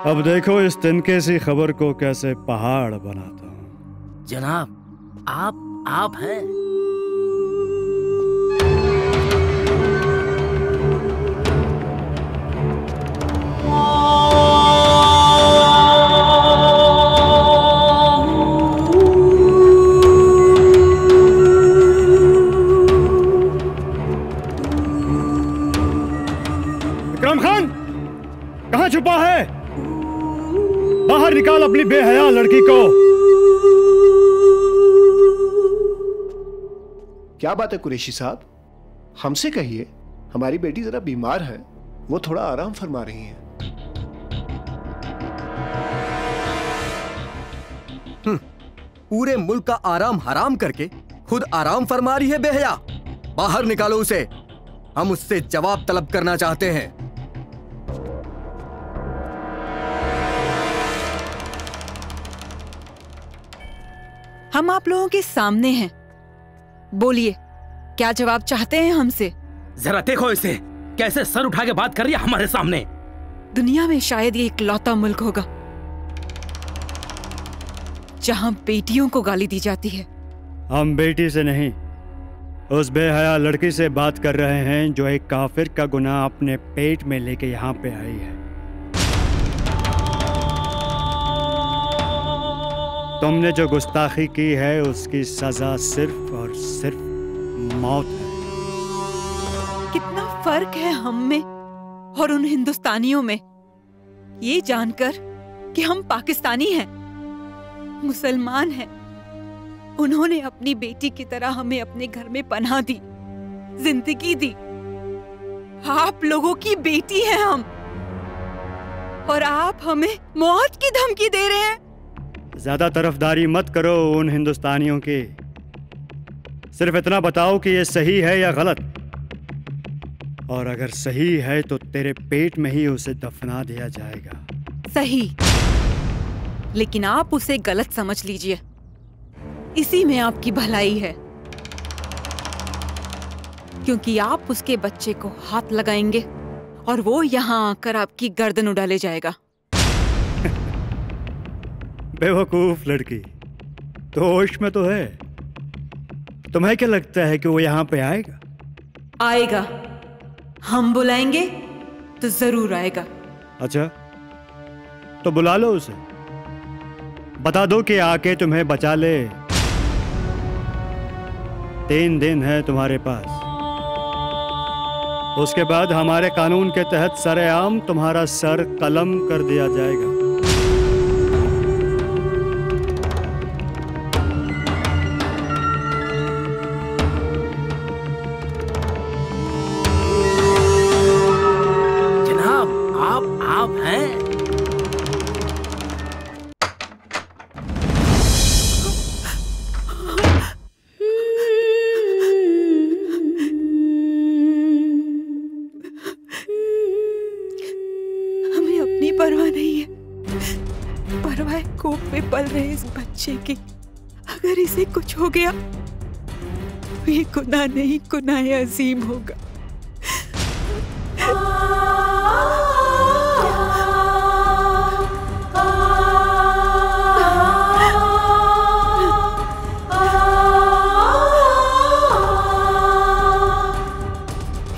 अब देखो इस तिनके सी खबर को कैसे पहाड़ बनाता हूँ। जनाब आप आप हैं। छुपा है? बाहर निकाल अपनी बेहया लड़की को। क्या बात है कुरेशी साहब? हमसे कहिए, हमारी बेटी जरा बीमार है, वो थोड़ा आराम फरमा रही है। पूरे मुल्क का आराम हराम करके खुद आराम फरमा रही है बेहया। बाहर निकालो उसे। हम उससे जवाब तलब करना चाहते हैं। हम आप लोगों के सामने हैं। बोलिए क्या जवाब चाहते हैं हमसे? जरा देखो इसे। कैसे सर उठा के बात कर रही है हमारे सामने? दुनिया में शायद ये इकलौता मुल्क होगा। जहाँ बेटियों को गाली दी जाती है। हम बेटी से नहीं उस बेहया लड़की से बात कर रहे हैं जो एक काफिर का गुनाह अपने पेट में लेके यहाँ पे आई है। तुमने जो गुस्ताखी की है उसकी सजा सिर्फ़ और सिर्फ़ मौत है। कितना फ़र्क है हम में और उन हिंदुस्तानियों में। ये जानकर कि हम पाकिस्तानी हैं। मुसलमान हैं। उन्होंने अपनी बेटी की तरह हमें अपने घर में पनाह दी ज़िंदगी दी। आप लोगों की बेटी हैं हम। और आप हमें मौत की धमकी दे रहे हैं। ज़्यादा तरफदारी मत करो उन हिंदुस्तानियों की। सिर्फ़ इतना बताओ कि ये सही है या गलत। और अगर सही है तो तेरे पेट में ही उसे दफना दिया जाएगा। सही। लेकिन आप उसे गलत समझ लीजिए। इसी में आपकी भलाई है। क्योंकि आप उसके बच्चे को हाथ लगाएँगे और वो यहाँ आकर आपकी गर्दन उड़ा ले जाएगा। *laughs* बेवकूफ़ लड़की तो होश में तो है। तुम्हें क्या लगता है कि वो यहाँ पे आएगा? आएगा। हम बुलाएँगे तो ज़रूर आएगा। अच्छा तो बुला लो उसे। बता दो कि आके तुम्हें बचा ले। तीन दिन है तुम्हारे पास। उसके बाद हमारे कानून के तहत सरेआम तुम्हारा सर कलम कर दिया जाएगा। की अगर इसे कुछ हो गया तो ये गुना नहीं, गुनाह अजीम होगा।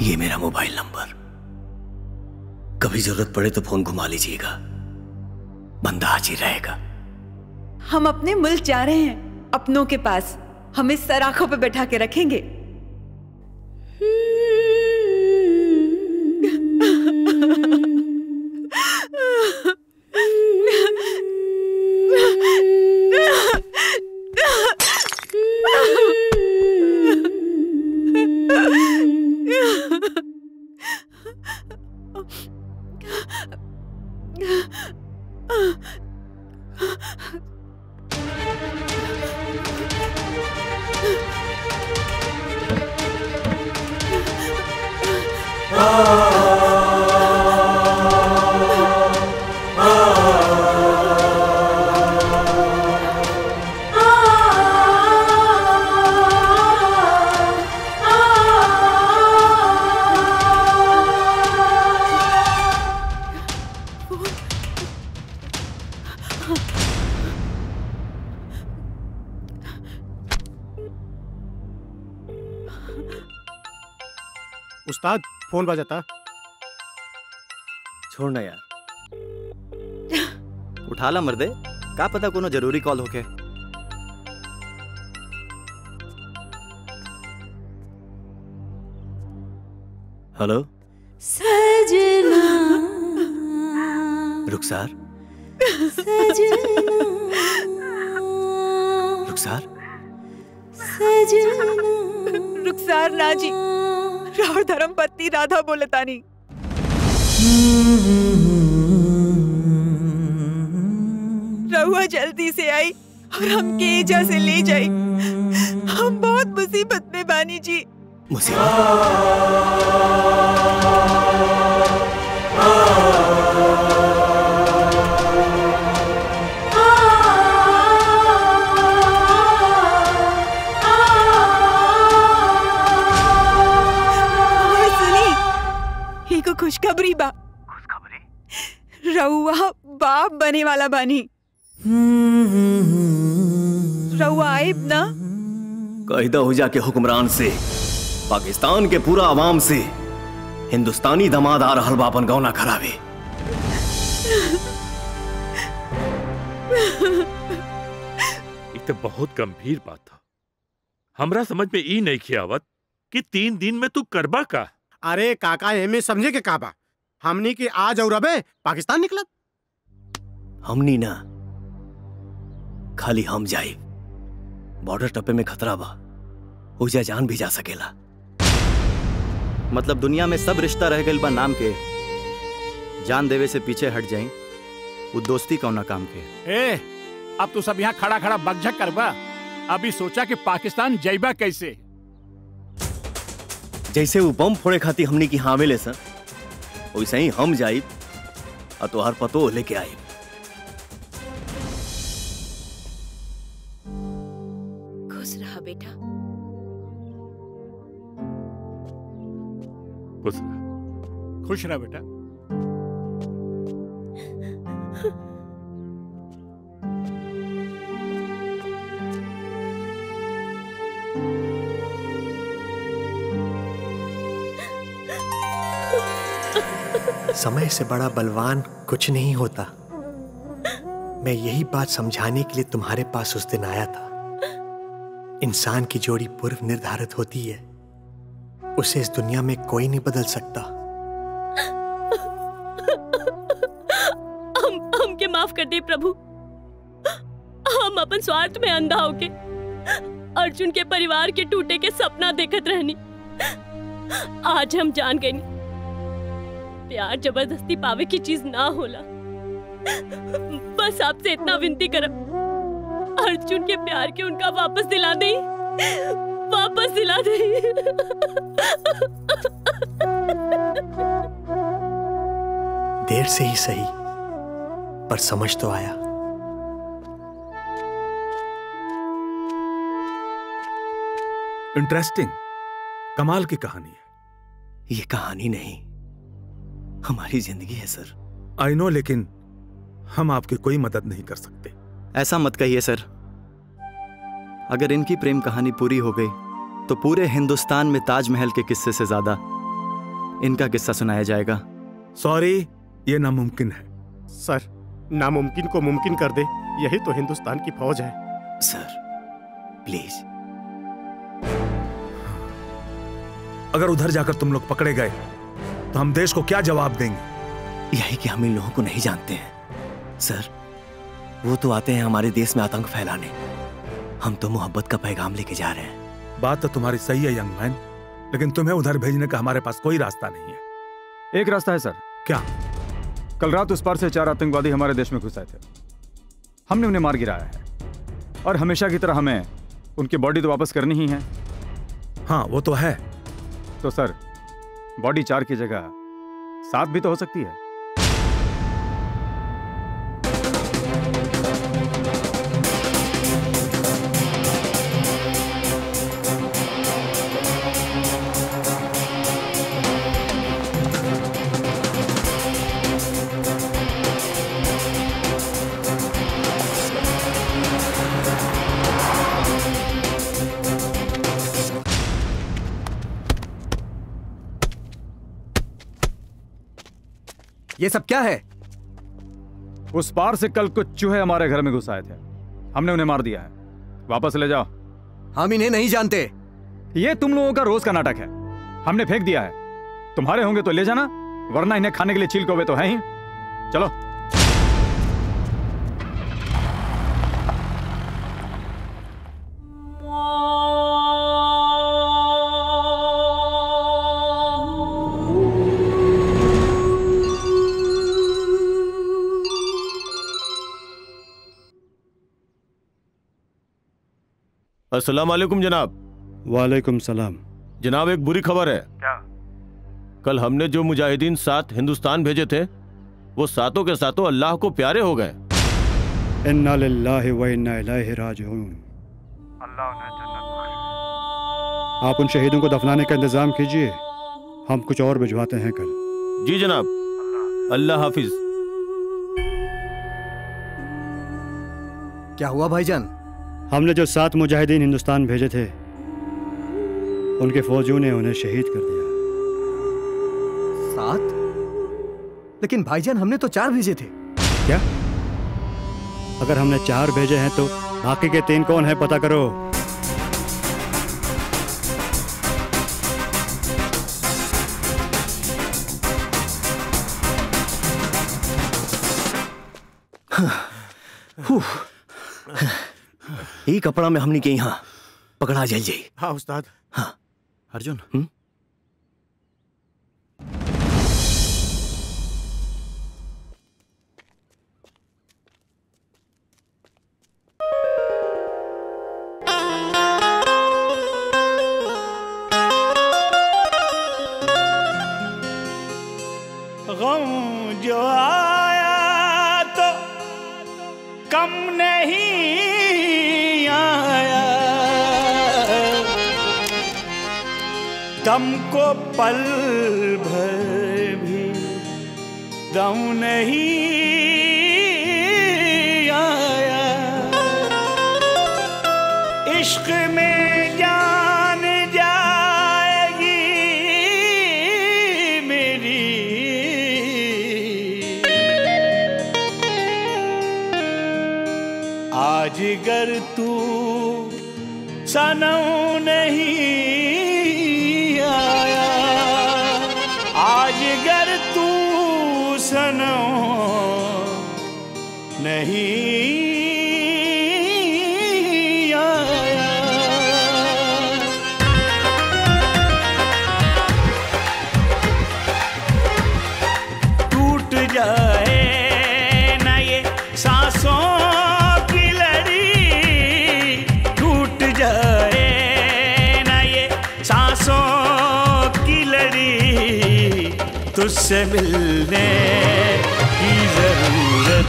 ये मेरा मोबाइल नंबर। कभी ज़रूरत पड़े तो फ़ोन घुमा लीजिएगा। बंदा हाजिर रहेगा। हम अपने मुल्क जा रहे हैं। अपनों के पास हम इस सराखों पर बैठा के रखेंगे। फ़ोन बजाता छोड़ना यार। *laughs* उठा ला मर्दे। का पता कोनो ज़रूरी कॉल होके। हेलो? सजना। रुखसार सजना। रुखसार सजना। रुखसार राव धर्म पत्नी राधा बोलतानी। रहुआ जल्दी से आई और हम के से ले जाई। हम बहुत मुसीबत में, बानी जी। और खुशखबरी बा। रउआ बाप बने वाला बानी। रउआ आइब ना। कायदा हो जाके हुक्मरान से पाकिस्तान के पूरा आवाम से हिंदुस्तानी दमाद आ रहल बा अपन गौना खराबे। *laughs* तो बहुत गंभीर बात था। हमरा समझ में ई नहीं खियावत कि तीन दिन में तू करबा का? अरे काका एमे समझे के का बा हमनी के आज और अबे पाकिस्तान निकलत। हमनी ना खाली हम जाए। बॉर्डर टप्पे में खतरा बा। उजा जान भी जा सकेला। मतलब दुनिया में सब रिश्ता रह गइल बा नाम के। जान देवे से पीछे हट जाए। वो दोस्ती कौना काम के। ए अब तू सब यहाँ खड़ा खड़ा बकझक करबा अभी सोचा कि पाकिस्तान जैबा कैसे? जैसे वो बम फोड़े खाती हमनी की हाँ मिले सर। वैसे ही हम जाई और तोहार पतो लेके आई खुश रहा बेटा। खुश खुश रह बेटा। *laughs* समय से बड़ा बलवान कुछ नहीं होता। मैं यही बात समझाने के लिए तुम्हारे पास उस दिन आया था। इंसान की जोड़ी पूर्व निर्धारित होती है। उसे इस दुनिया में कोई नहीं बदल सकता। हम, हमके माफ़ कर दे प्रभु। हम अपन स्वार्थ में अंधा होके, अर्जुन के परिवार के टूटे के सपना देखत रहनी। आज हम जान गए प्यार ज़बरदस्ती पावे की चीज़ ना होला। बस आपसे इतना विनती करब अर्जुन के प्यार के उनका वापस दिला दे। वापस दिला दे। देर से ही सही पर समझ तो आया। इंटरेस्टिंग कमाल की कहानी है। ये कहानी नहीं। हमारी ज़िंदगी है सर। आई नो लेकिन हम आपकी कोई मदद नहीं कर सकते। ऐसा मत कहिए सर। अगर इनकी प्रेम कहानी पूरी हो गई तो पूरे हिंदुस्तान में ताजमहल के किस्से से ज़्यादा इनका किस्सा सुनाया जाएगा। सॉरी ये नामुमकिन है। सर नामुमकिन को मुमकिन कर दे यही तो हिंदुस्तान की फौज है। Sir please. अगर उधर जाकर तुम लोग पकड़े गए तो हम देश को क्या जवाब देंगे? यही कि हम इन लोगों को नहीं जानते हैं। सर वो तो आते हैं हमारे देश में आतंक फैलाने। हम तो मोहब्बत का पैगाम लेके जा रहे हैं। बात तो तुम्हारी सही है यंग मैन लेकिन तुम्हें उधर भेजने का हमारे पास कोई रास्ता नहीं है। एक रास्ता है सर। क्या? कल रात उस पार से चार आतंकवादी हमारे देश में घुस आए थे। हमने उन्हें मार गिराया है। और हमेशा की तरह हमें उनकी बॉडी तो वापस करनी ही है। हाँ वो तो है। तो सर बॉडी चार की जगह सात भी तो हो सकती है। ये सब क्या है? उस पार से कल कुछ चूहे हमारे घर में घुस आए थे। हमने उन्हें मार दिया है। वापस ले जाओ। हम इन्हें नहीं जानते। ये तुम लोगों का रोज का नाटक है। हमने फेंक दिया है। तुम्हारे होंगे तो ले जाना वरना इन्हें खाने के लिए चील कोवे तो है ही। चलो। अस्सलाम वालेकुम जनाब। वालेकुम सलाम। जनाब एक बुरी खबर है। क्या? कल हमने जो मुजाहिदीन साथ हिंदुस्तान भेजे थे वो सातों के सातों अल्लाह को प्यारे हो गए। इन्ना लिल्लाहि व इन्ना इलैहि राजिऊन। आप उन शहीदों को दफनाने का इंतज़ाम कीजिए। हम कुछ और भिजवाते हैं कल। जी जनाब। अल्लाह हाफिज। क्या हुआ भाईजान? हमने जो सात मुजाहिदीन हिंदुस्तान भेजे थे उनके फौजियों ने उन्हें शहीद कर दिया। सात? लेकिन भाईजान हमने तो चार भेजे थे। क्या? अगर हमने चार भेजे हैं तो बाकी के तीन कौन है पता करो? ई कपड़ा में हमनी के यहाँ। पकड़ा जल जाई हाँ उस्ताद। हाँ। अर्जुन। हुँ? गम जो आया तो कम नहीं दम को पल भर भी दम नहीं आया। इश्क में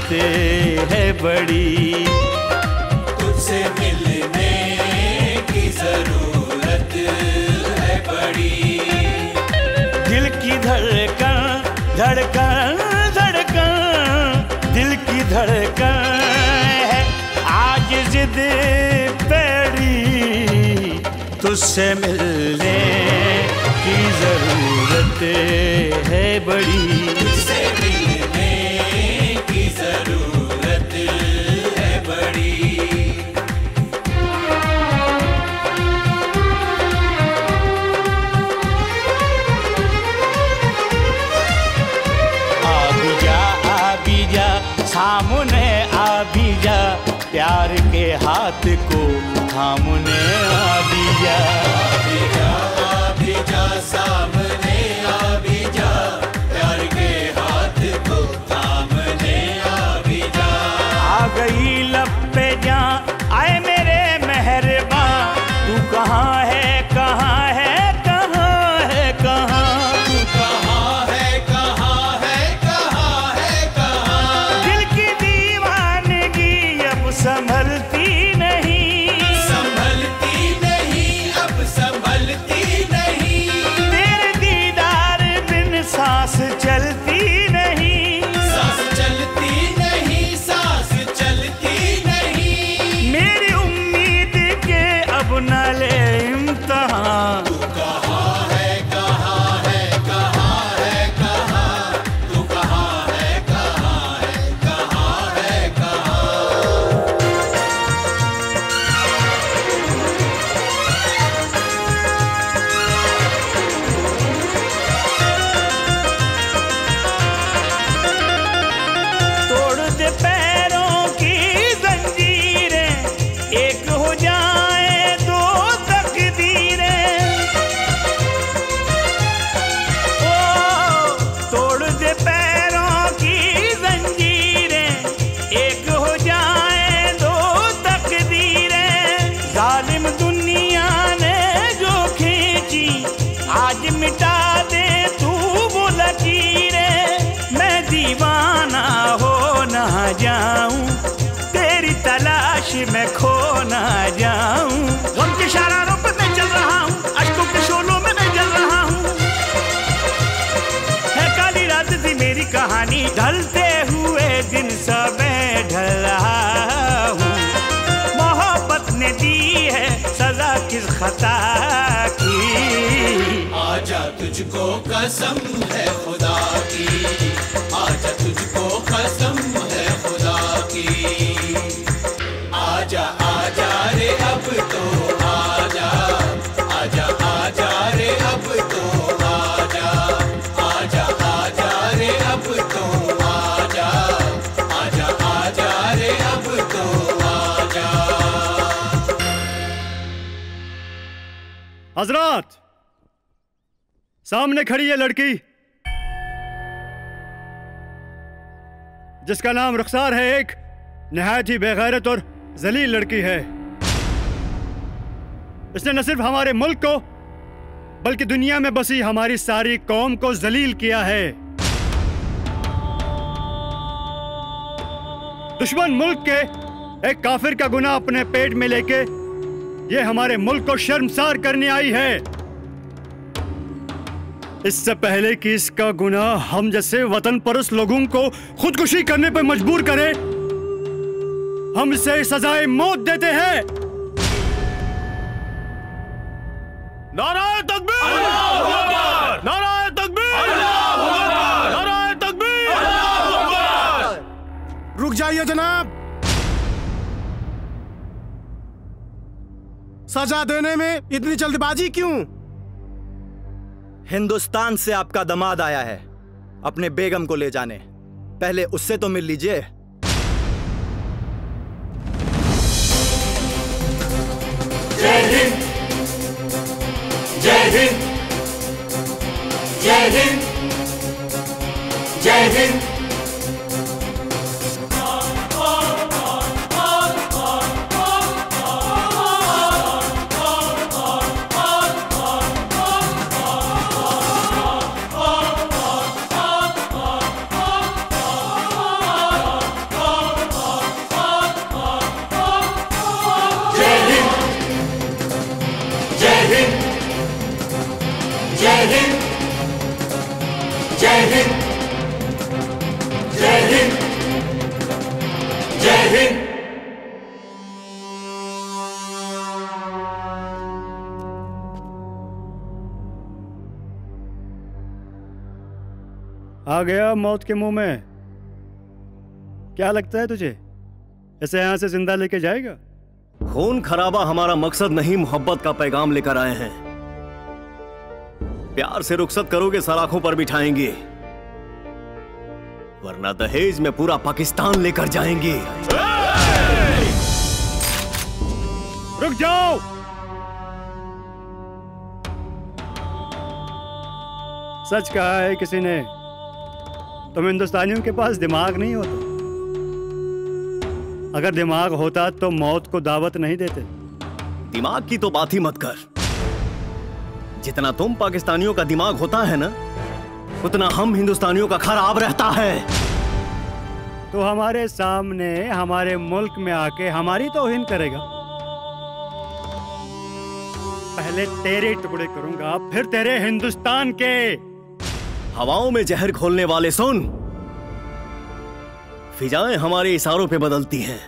ज़रूरत है बड़ी। तुझसे मिलने की ज़रूरत है बड़ी। दिल की धड़कन धड़कन धड़कन दिल की धड़कन है आज जिद पेड़ी। तुझसे मिलने की ज़रूरत है बड़ी। तुझसे सामने आ जा प्यार के हाथ को हमने आ जा। कसम है सामने खड़ी है लड़की। जिसका नाम रुखसार है, एक नहायत ही बेगैरत और जलील लड़की है। इसने न सिर्फ़ हमारे मुल्क को, बल्कि दुनिया में बसी हमारी सारी कौम को जलील किया है। दुश्मन मुल्क के एक काफिर का गुना अपने पेट में लेके ये हमारे मुल्क को शर्मसार करने आई है। इससे पहले कि इसका गुनाह हम जैसे वतन परस लोगों को खुदकुशी करने पर मजबूर करे, हम इसे सजाए मौत देते हैं। नारायण तकबीर! नारायण तकबीर! नारायण तकबीर! रुक जाइए जनाब। सजा देने में इतनी जल्दबाजी क्यों? हिंदुस्तान से आपका दमाद आया है। अपने बेगम को ले जाने। पहले उससे तो मिल लीजिए। जय हिंद। जय हिंद। जय हिंद। जय हिंद। आ गया मौत के मुँह में। क्या लगता है तुझे? ऐसे यहाँ से ज़िंदा लेके जाएगा? खून खराबा हमारा मकसद नहीं मोहब्बत का पैगाम लेकर आए हैं। प्यार से रुखसत करोगे सलाखों पर बिठाएँगे। वरना दहेज में पूरा पाकिस्तान लेकर जाएँगे। रुक जाओ! सच कहा है किसी ने। तुम हिंदुस्तानियों के पास दिमाग नहीं होता। अगर दिमाग होता तो मौत को दावत नहीं देते। दिमाग की तो बात ही मत कर। जितना तुम पाकिस्तानियों का दिमाग होता है ना उतना हम हिंदुस्तानियों का खराब रहता है। तो हमारे सामने हमारे मुल्क में आके हमारी तो तोहिन करेगा। पहले तेरे टुकड़े करूँगा फिर तेरे हिंदुस्तान के। हवाओं में जहर खोलने वाले सुन फिजाएँ हमारे इशारों पे बदलती हैं।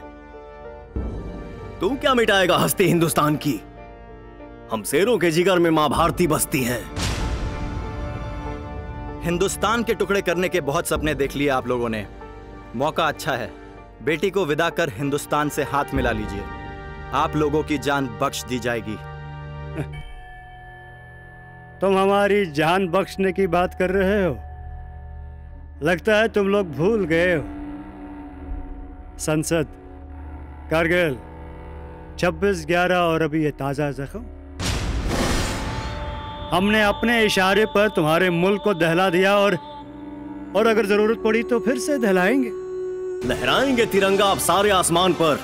तू क्या मिटाएगा हस्ती हिंदुस्तान की? हम शेरों के जिगर में माँ भारती बसती हैं। हिंदुस्तान के टुकड़े करने के बहुत सपने देख लिए आप लोगों ने। मौका अच्छा है। बेटी को विदा कर हिंदुस्तान से हाथ मिला लीजिए। आप लोगों की जान बख्श दी जाएगी। *laughs* तुम हमारी जान बख्शने की बात कर रहे हो। लगता है तुम लोग भूल गए हो। संसद, कारगिल, छब्बीस, ग्यारह और अभी ये ताज़ा जख्म। हमने अपने इशारे पर तुम्हारे मुल्क को दहला दिया और और अगर ज़रूरत पड़ी तो फिर से दहलाएँगे। लहराएँगे तिरंगा अब सारे आसमान पर।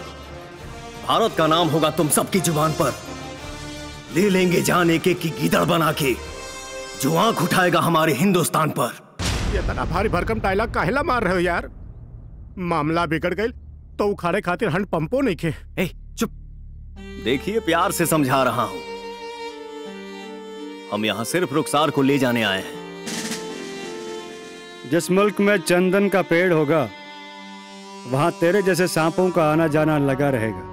भारत का नाम होगा तुम सबकी ज़ुबान पर। ले लेंगे जान एक एक की गीदड़ बना के जो आँख उठाएगा हमारे हिंदुस्तान पर। ये तना भारी भरकम डायलॉग काहेला मार रहे हो यार। मामला बिगड़ गई तो उखाड़े खातिर हंड पंपो नहीं खे। ए चुप। देखिए प्यार से समझा रहा हूँ। हम यहाँ सिर्फ़ रुखसार को ले जाने आए हैं। जिस मुल्क में चंदन का पेड़ होगा वहाँ तेरे जैसे सांपों का आना जाना लगा रहेगा।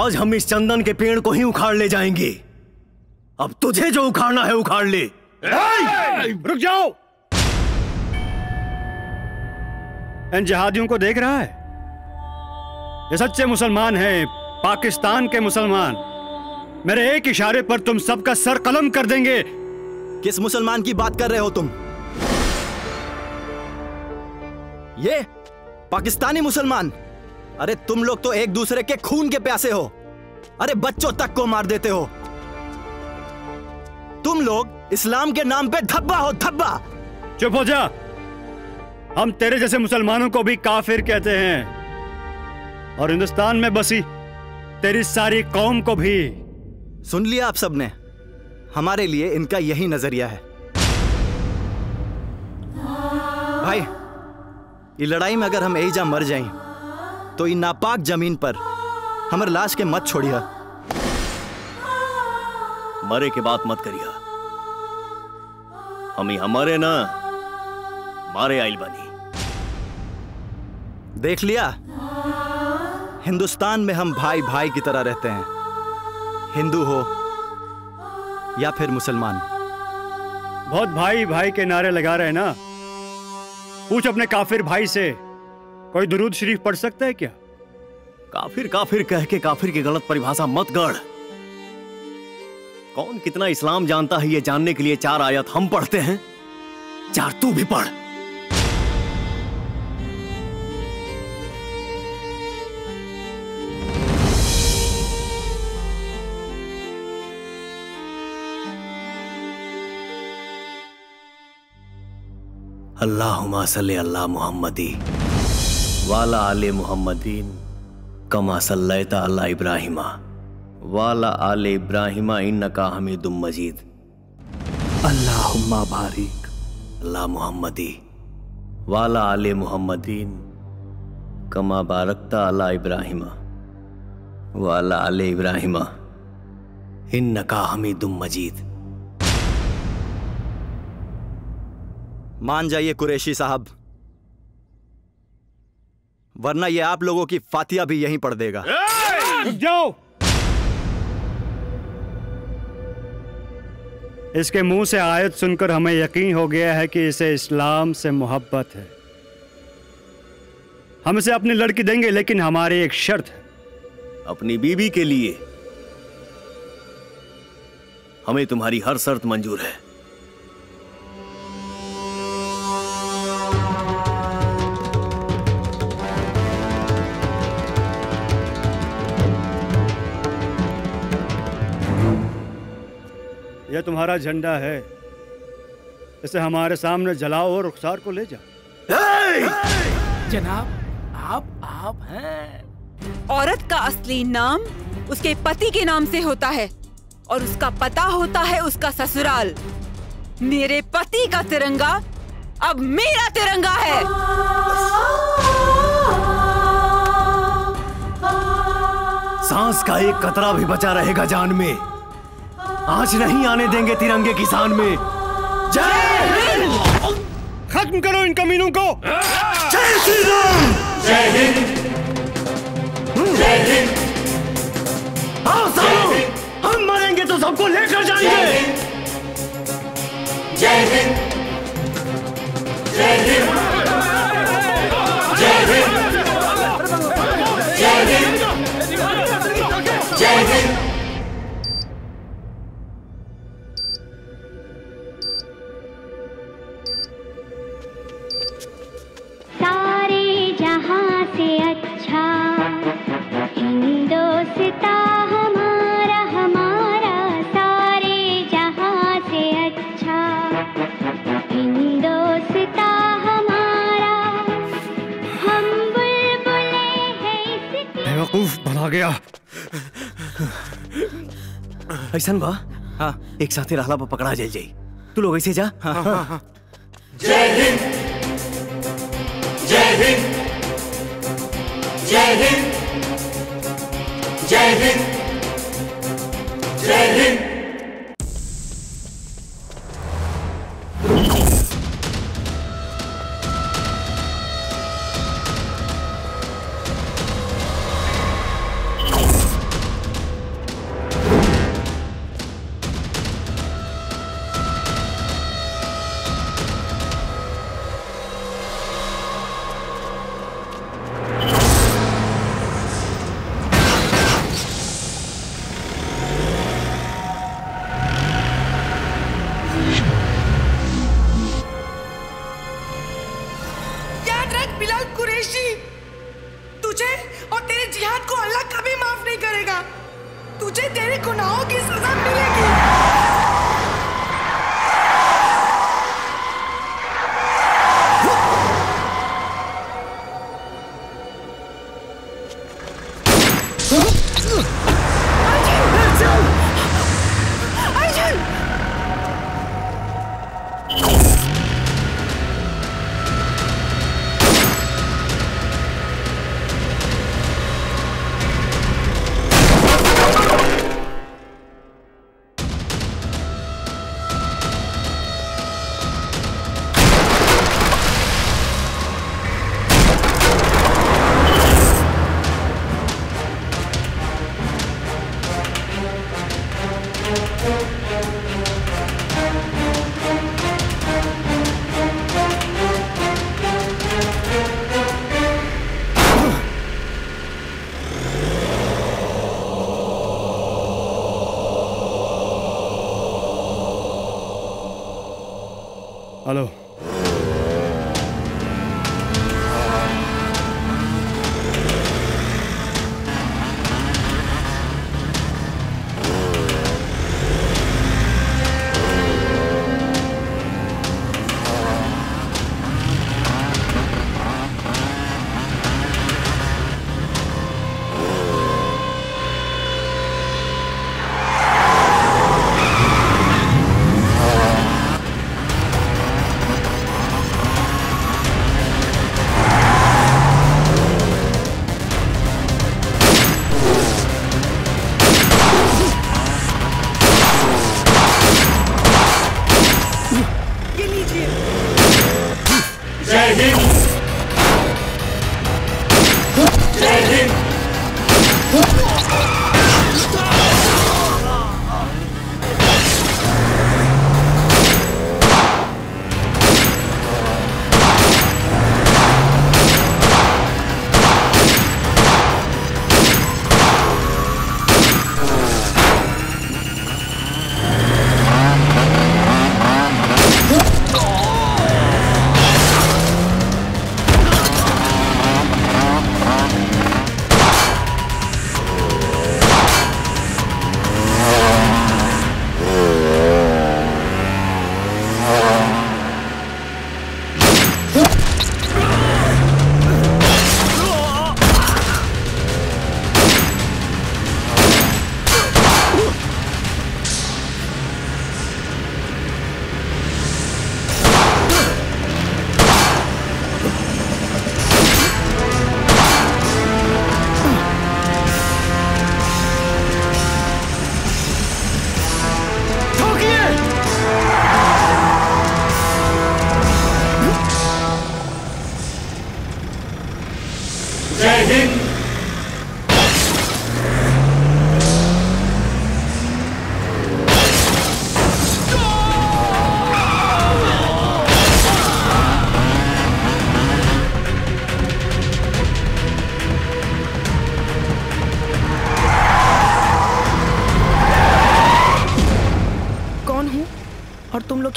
आज हम इस चंदन के पेड़ को ही उखाड़ ले जाएँगे। अब तुझे जो उखाड़ना है उखाड़ ले। रुक जाओ। इन जहादियों को देख रहा है? ये सच्चे मुसलमान हैं पाकिस्तान के मुसलमान। मेरे एक इशारे पर तुम सबका सर कलम कर देंगे। किस मुसलमान की बात कर रहे हो तुम? ये पाकिस्तानी मुसलमान। अरे तुम लोग तो एक दूसरे के खून के प्यासे हो। अरे बच्चों तक को मार देते हो। तुम लोग इस्लाम के नाम पे धब्बा हो धब्बा। चुप हो जा। हम तेरे जैसे मुसलमानों को भी काफिर कहते हैं। और हिंदुस्तान में बसी तेरी सारी कौम को भी। सुन लिया आप सबने। हमारे लिए इनका यही नज़रिया है। भाई ये लड़ाई में अगर हम एजा मर जाएँ तो ये नापाक ज़मीन पर। हमर लाश के मत छोड़िया मरे के बात मत करिया हम यहाँ मरे ना, मारे आइल बनी। देख लिया? हिंदुस्तान में हम भाई भाई की तरह रहते हैं। हिंदू हो या फिर मुसलमान। बहुत भाई भाई के नारे लगा रहे ना। पूछ अपने काफिर भाई से। कोई दुरूद शरीफ पढ़ सकता है क्या? काफिर काफिर कह के काफिर की गलत परिभाषा मत गढ़। कौन कितना इस्लाम जानता है ये जानने के लिए चार आयत हम पढ़ते हैं? चार तू भी पढ़। अल्लाहुम्मा सल्ली अल्लाह मुहम्मदी। वाला आले मुहम्मदीन कमा सल्लैता अल्लाह इब्राहिमा। वाला आले इब्राहिमा इन्नका हमीदुम मजीद। अल्लाहुम्मा बारिक। अल्लाह मुहम्मदी। वाला आले मुहम्मदीन कमा बारकता अल्लाह इब्राहिमा। वाला आले इब्राहिमा इन्नका हमीदुम मजीद। मान जाइए कुरैशी साहब। वरना ये आप लोगों की फातिया भी यहीं पड़ देगा। रुक जाओ। इसके मुँह से आयत सुनकर हमें यकीन हो गया है कि इसे इस्लाम से मोहब्बत है। हम इसे अपनी लड़की देंगे लेकिन हमारी एक शर्त है। अपनी बीबी के लिए हमें तुम्हारी हर शर्त मंजूर है। यह तुम्हारा झंडा है। इसे हमारे सामने जलाओ और रुखसार को ले जाओ। जनाब आप आप हैं। औरत का असली नाम उसके पति के नाम से होता है और उसका पता होता है उसका ससुराल। मेरे पति का तिरंगा अब मेरा तिरंगा है। सांस का एक कतरा भी बचा रहेगा जान में। आज नहीं आने देंगे तिरंगे किसान में। जय खत्म करो इन कमीनों को। जय श्री राम जय हिंद। जय हिंद। आओ सालो हम मरेंगे तो सबको लेकर जाएँगे। जय हिंद। जय हिंद। सारे जहाँ से अच्छा। हिंदोस्ता हमारा हमारा सारे जहाँ से अच्छा। हिंदोस्ता हमारा हम बुलबुले हैं इसकी। बेवकूफ़ बना गया। ऐसा बा हाँ एक साथे रहला पर पकड़ा जाए जाई तू लोग ऐसे जा। हाँ, हाँ, हाँ। जय हिंद। जय हिंद। जय हिंद। जय हिंद। जय हिंद।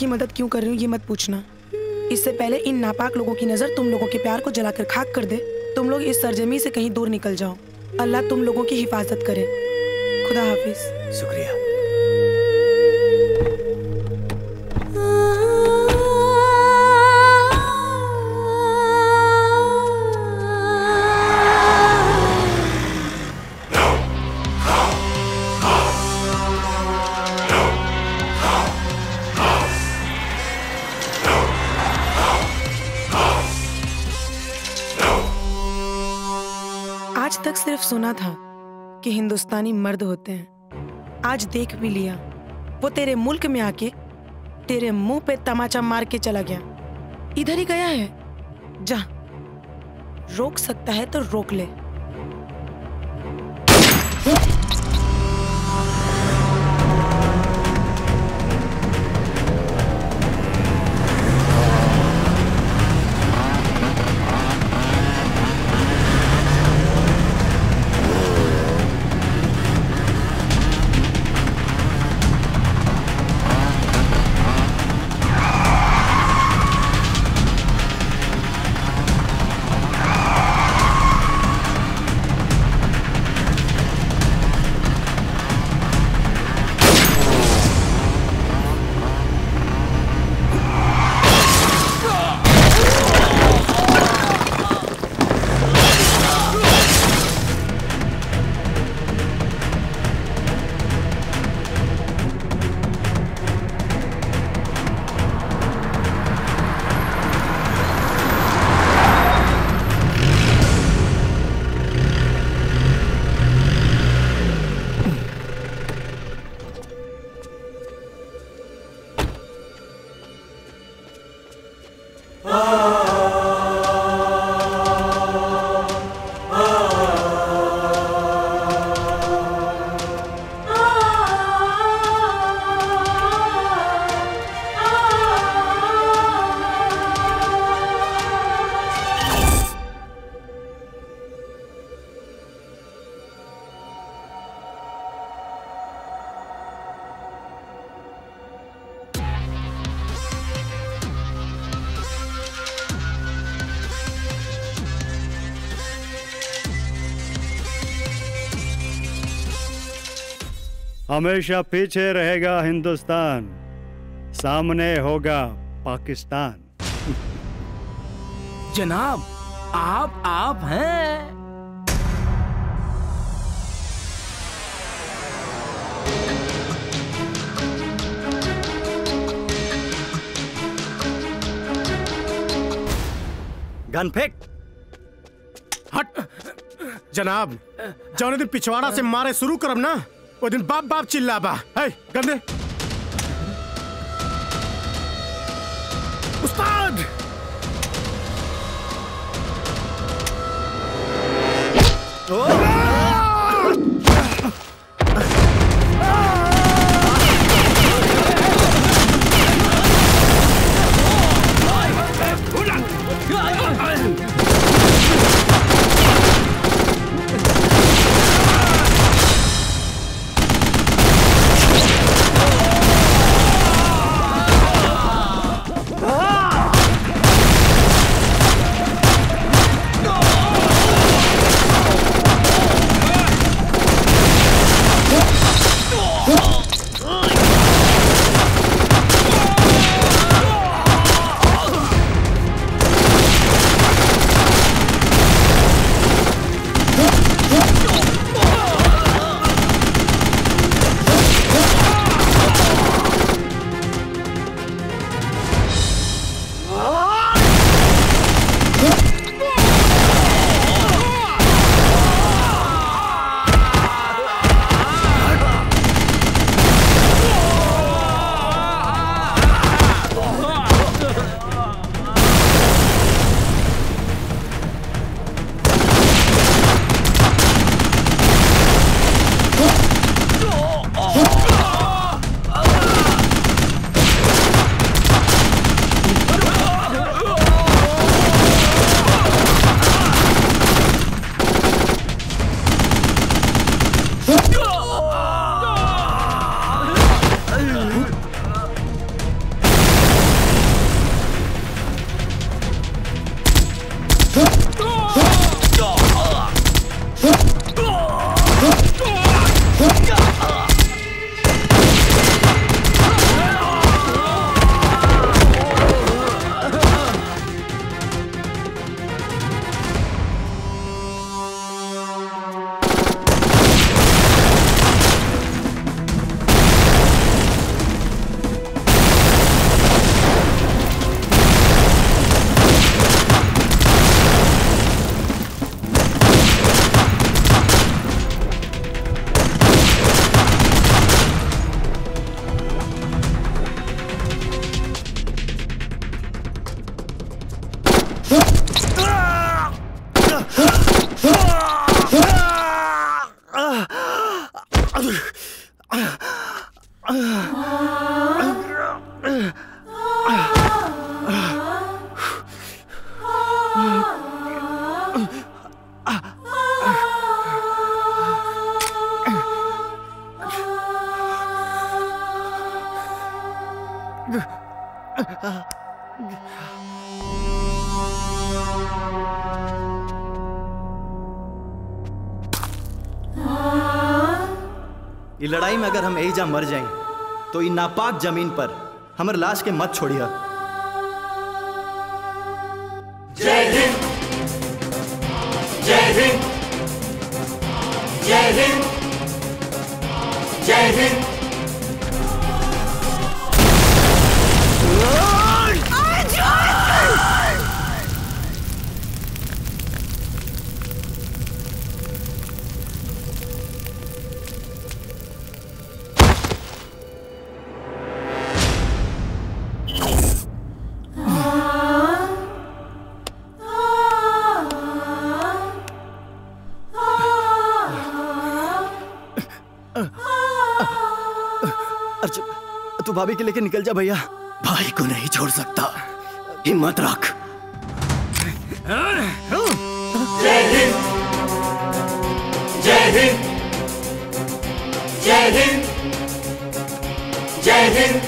की मदद क्यों कर रही हूँ, ये मत पूछना। इससे पहले इन नापाक लोगों की नज़र तुम लोगों के प्यार को जलाकर खाक कर दे। तुम लोग इस सरजमी से कहीं दूर निकल जाओ। अल्लाह तुम लोगों की हिफाजत करे। खुदा हाफिज। शुक्रिया। सुना था कि हिंदुस्तानी मर्द होते हैं। आज देख भी लिया। वो तेरे मुल्क में आके तेरे मुँह पे तमाचा मार के चला गया। इधर ही गया है। जा। रोक सकता है तो रोक ले। हमेशा पीछे रहेगा हिंदुस्तान सामने होगा पाकिस्तान। जनाब आप आप हैं। गन फेंक हट। जनाब जौने दिन पिछवाड़ा से मारे शुरू करब ना। वो दिन बाप बाप चिल्लाबा है गंदे उस्ताद! ओ! अगर हम यही जा मर जाएँ तो इन नापाक ज़मीन पर हमर लाश के मत छोड़िया तू भाभी के लेके निकल जा भैया। भाई को नहीं छोड़ सकता। हिम्मत रख। जय हिंद। जय हिंद। जय हिंद। जय हिंद।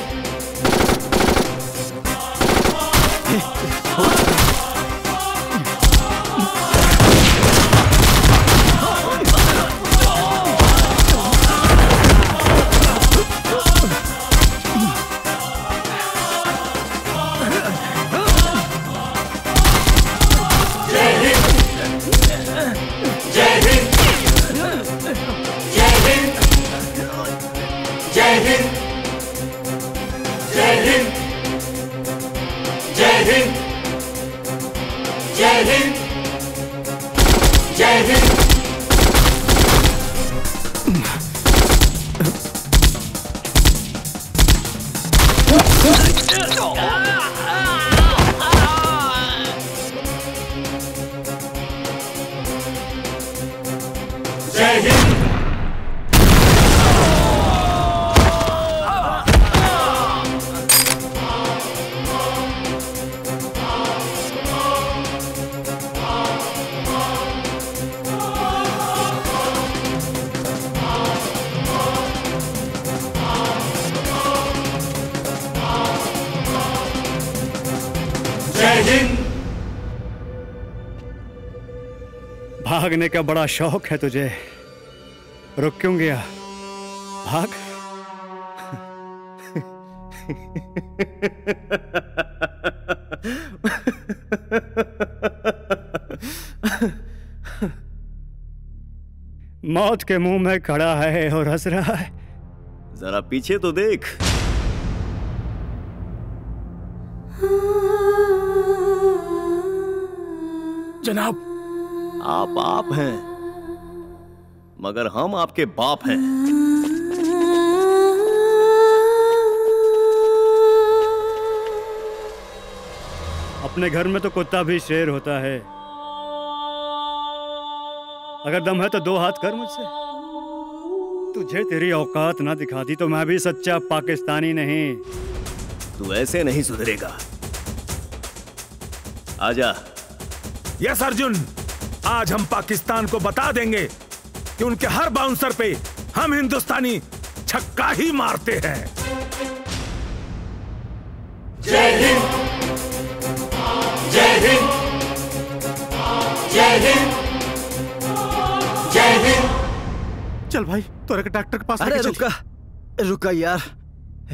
भागने का बड़ा शौक है तुझे। रुक क्यों गया? भाग। मौत के मुँह में खड़ा है और हंस रहा है। जरा पीछे तो देख। जनाब आप आप हैं मगर हम आपके बाप हैं। अपने घर में तो कुत्ता भी शेर होता है। अगर दम है तो दो हाथ कर मुझसे। तुझे तेरी औकात ना दिखाती तो मैं भी सच्चा पाकिस्तानी नहीं। तू ऐसे नहीं सुधरेगा। आजा। यस अर्जुन। आज हम पाकिस्तान को बता देंगे कि उनके हर बाउंसर पे हम हिंदुस्तानी छक्का ही मारते हैं। जय हिंद। जय हिंद। जय हिंद। जय हिंद। चल भाई तोरा के डॉक्टर के पास अरे रुका रुका यार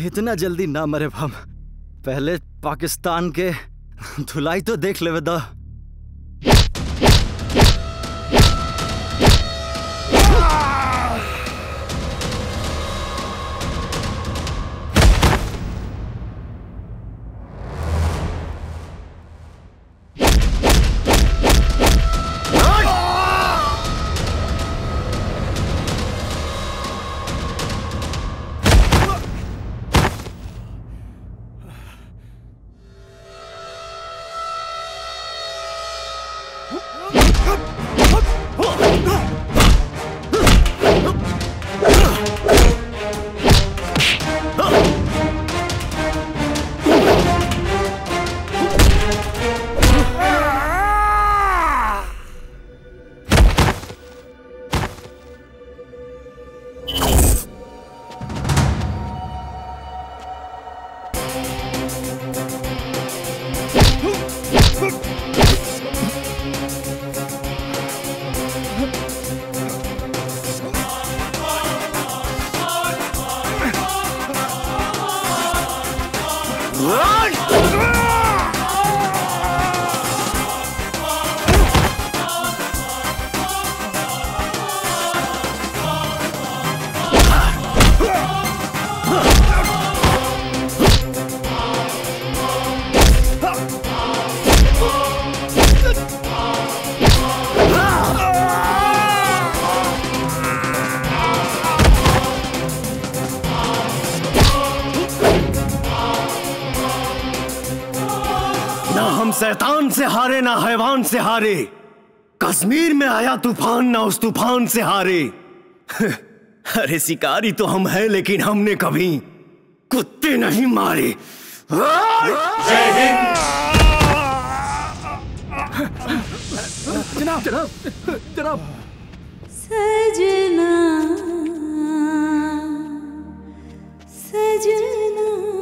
इतना जल्दी ना मरे हम। पहले पाकिस्तान के धुलाई तो देख लेवे दा। हम शैतान से हारे ना हैवान से हारे। कश्मीर में आया तूफ़ान ना उस तूफ़ान से हारे। *laughs* अरे शिकारी तो हम हैं लेकिन हमने कभी कुत्ते नहीं मारे। जय हिंद। जनाब जनाब जनाब। सजना सजना।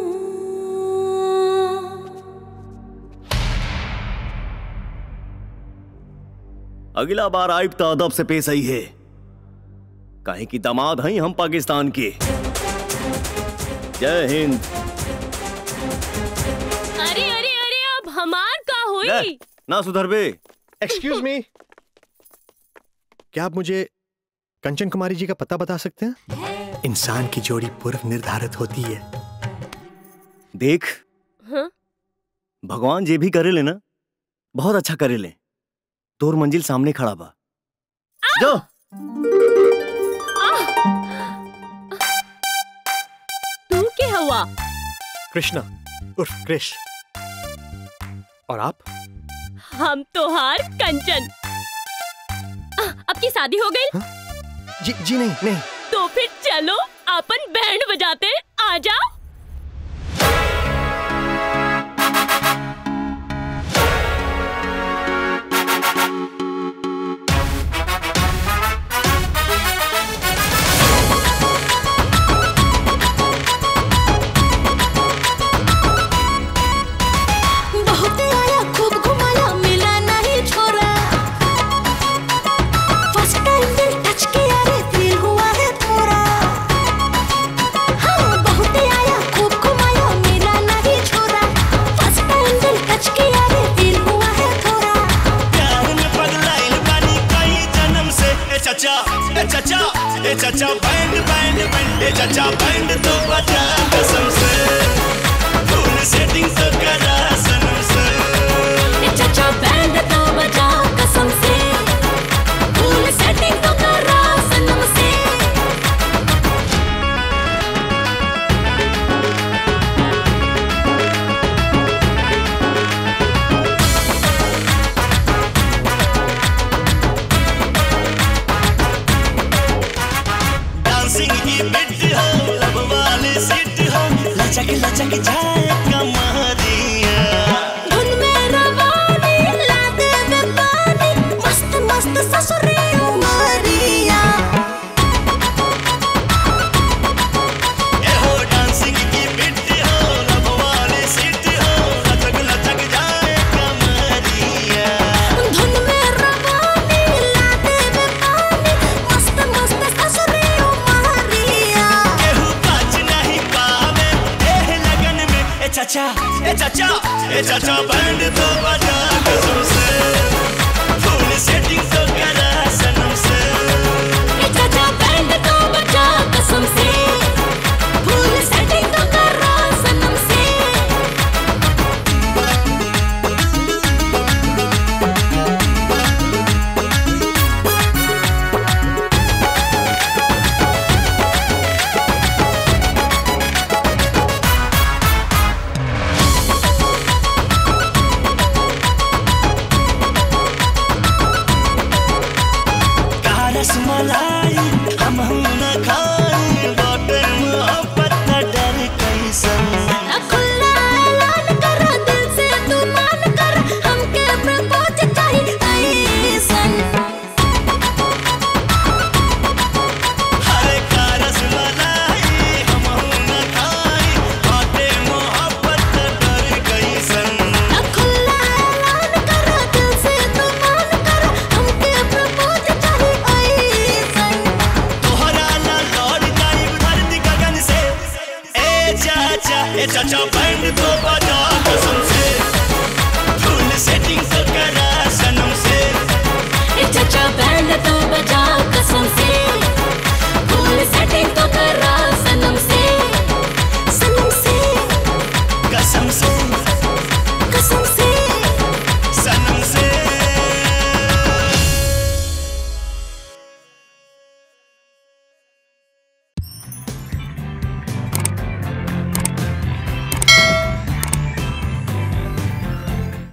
अगला बार आइब तो अदब से पेश आई है। काहे की दामाद हैं हम पाकिस्तान के। जय हिंद। अरे अरे अरे अब हमार का हुई? ना सुधर बे। एक्सक्यूज मी क्या आप मुझे कंचन कुमारी जी का पता बता सकते हैं? इंसान की जोड़ी पूर्व निर्धारित होती है। देख। हाँ? भगवान जे भी करे ले ना बहुत अच्छा करे ले। तोर मंजिल सामने खड़ा बा। जो। तू के हुआ कृष्णा उर्फ़ कृष और आप? हम तोहार कंचन। आ, अब की शादी हो गई? जी जी नहीं नहीं। तो फिर चलो अपन बैंड बजाते आ जाओ। चाचा बैंड बैंड बैंड चचा बैंड तो बजा कसम से। फुल सेटिंग तो करा चाचा ए चाचा बैंड तो बजा कसम से फुल सेटिंग तो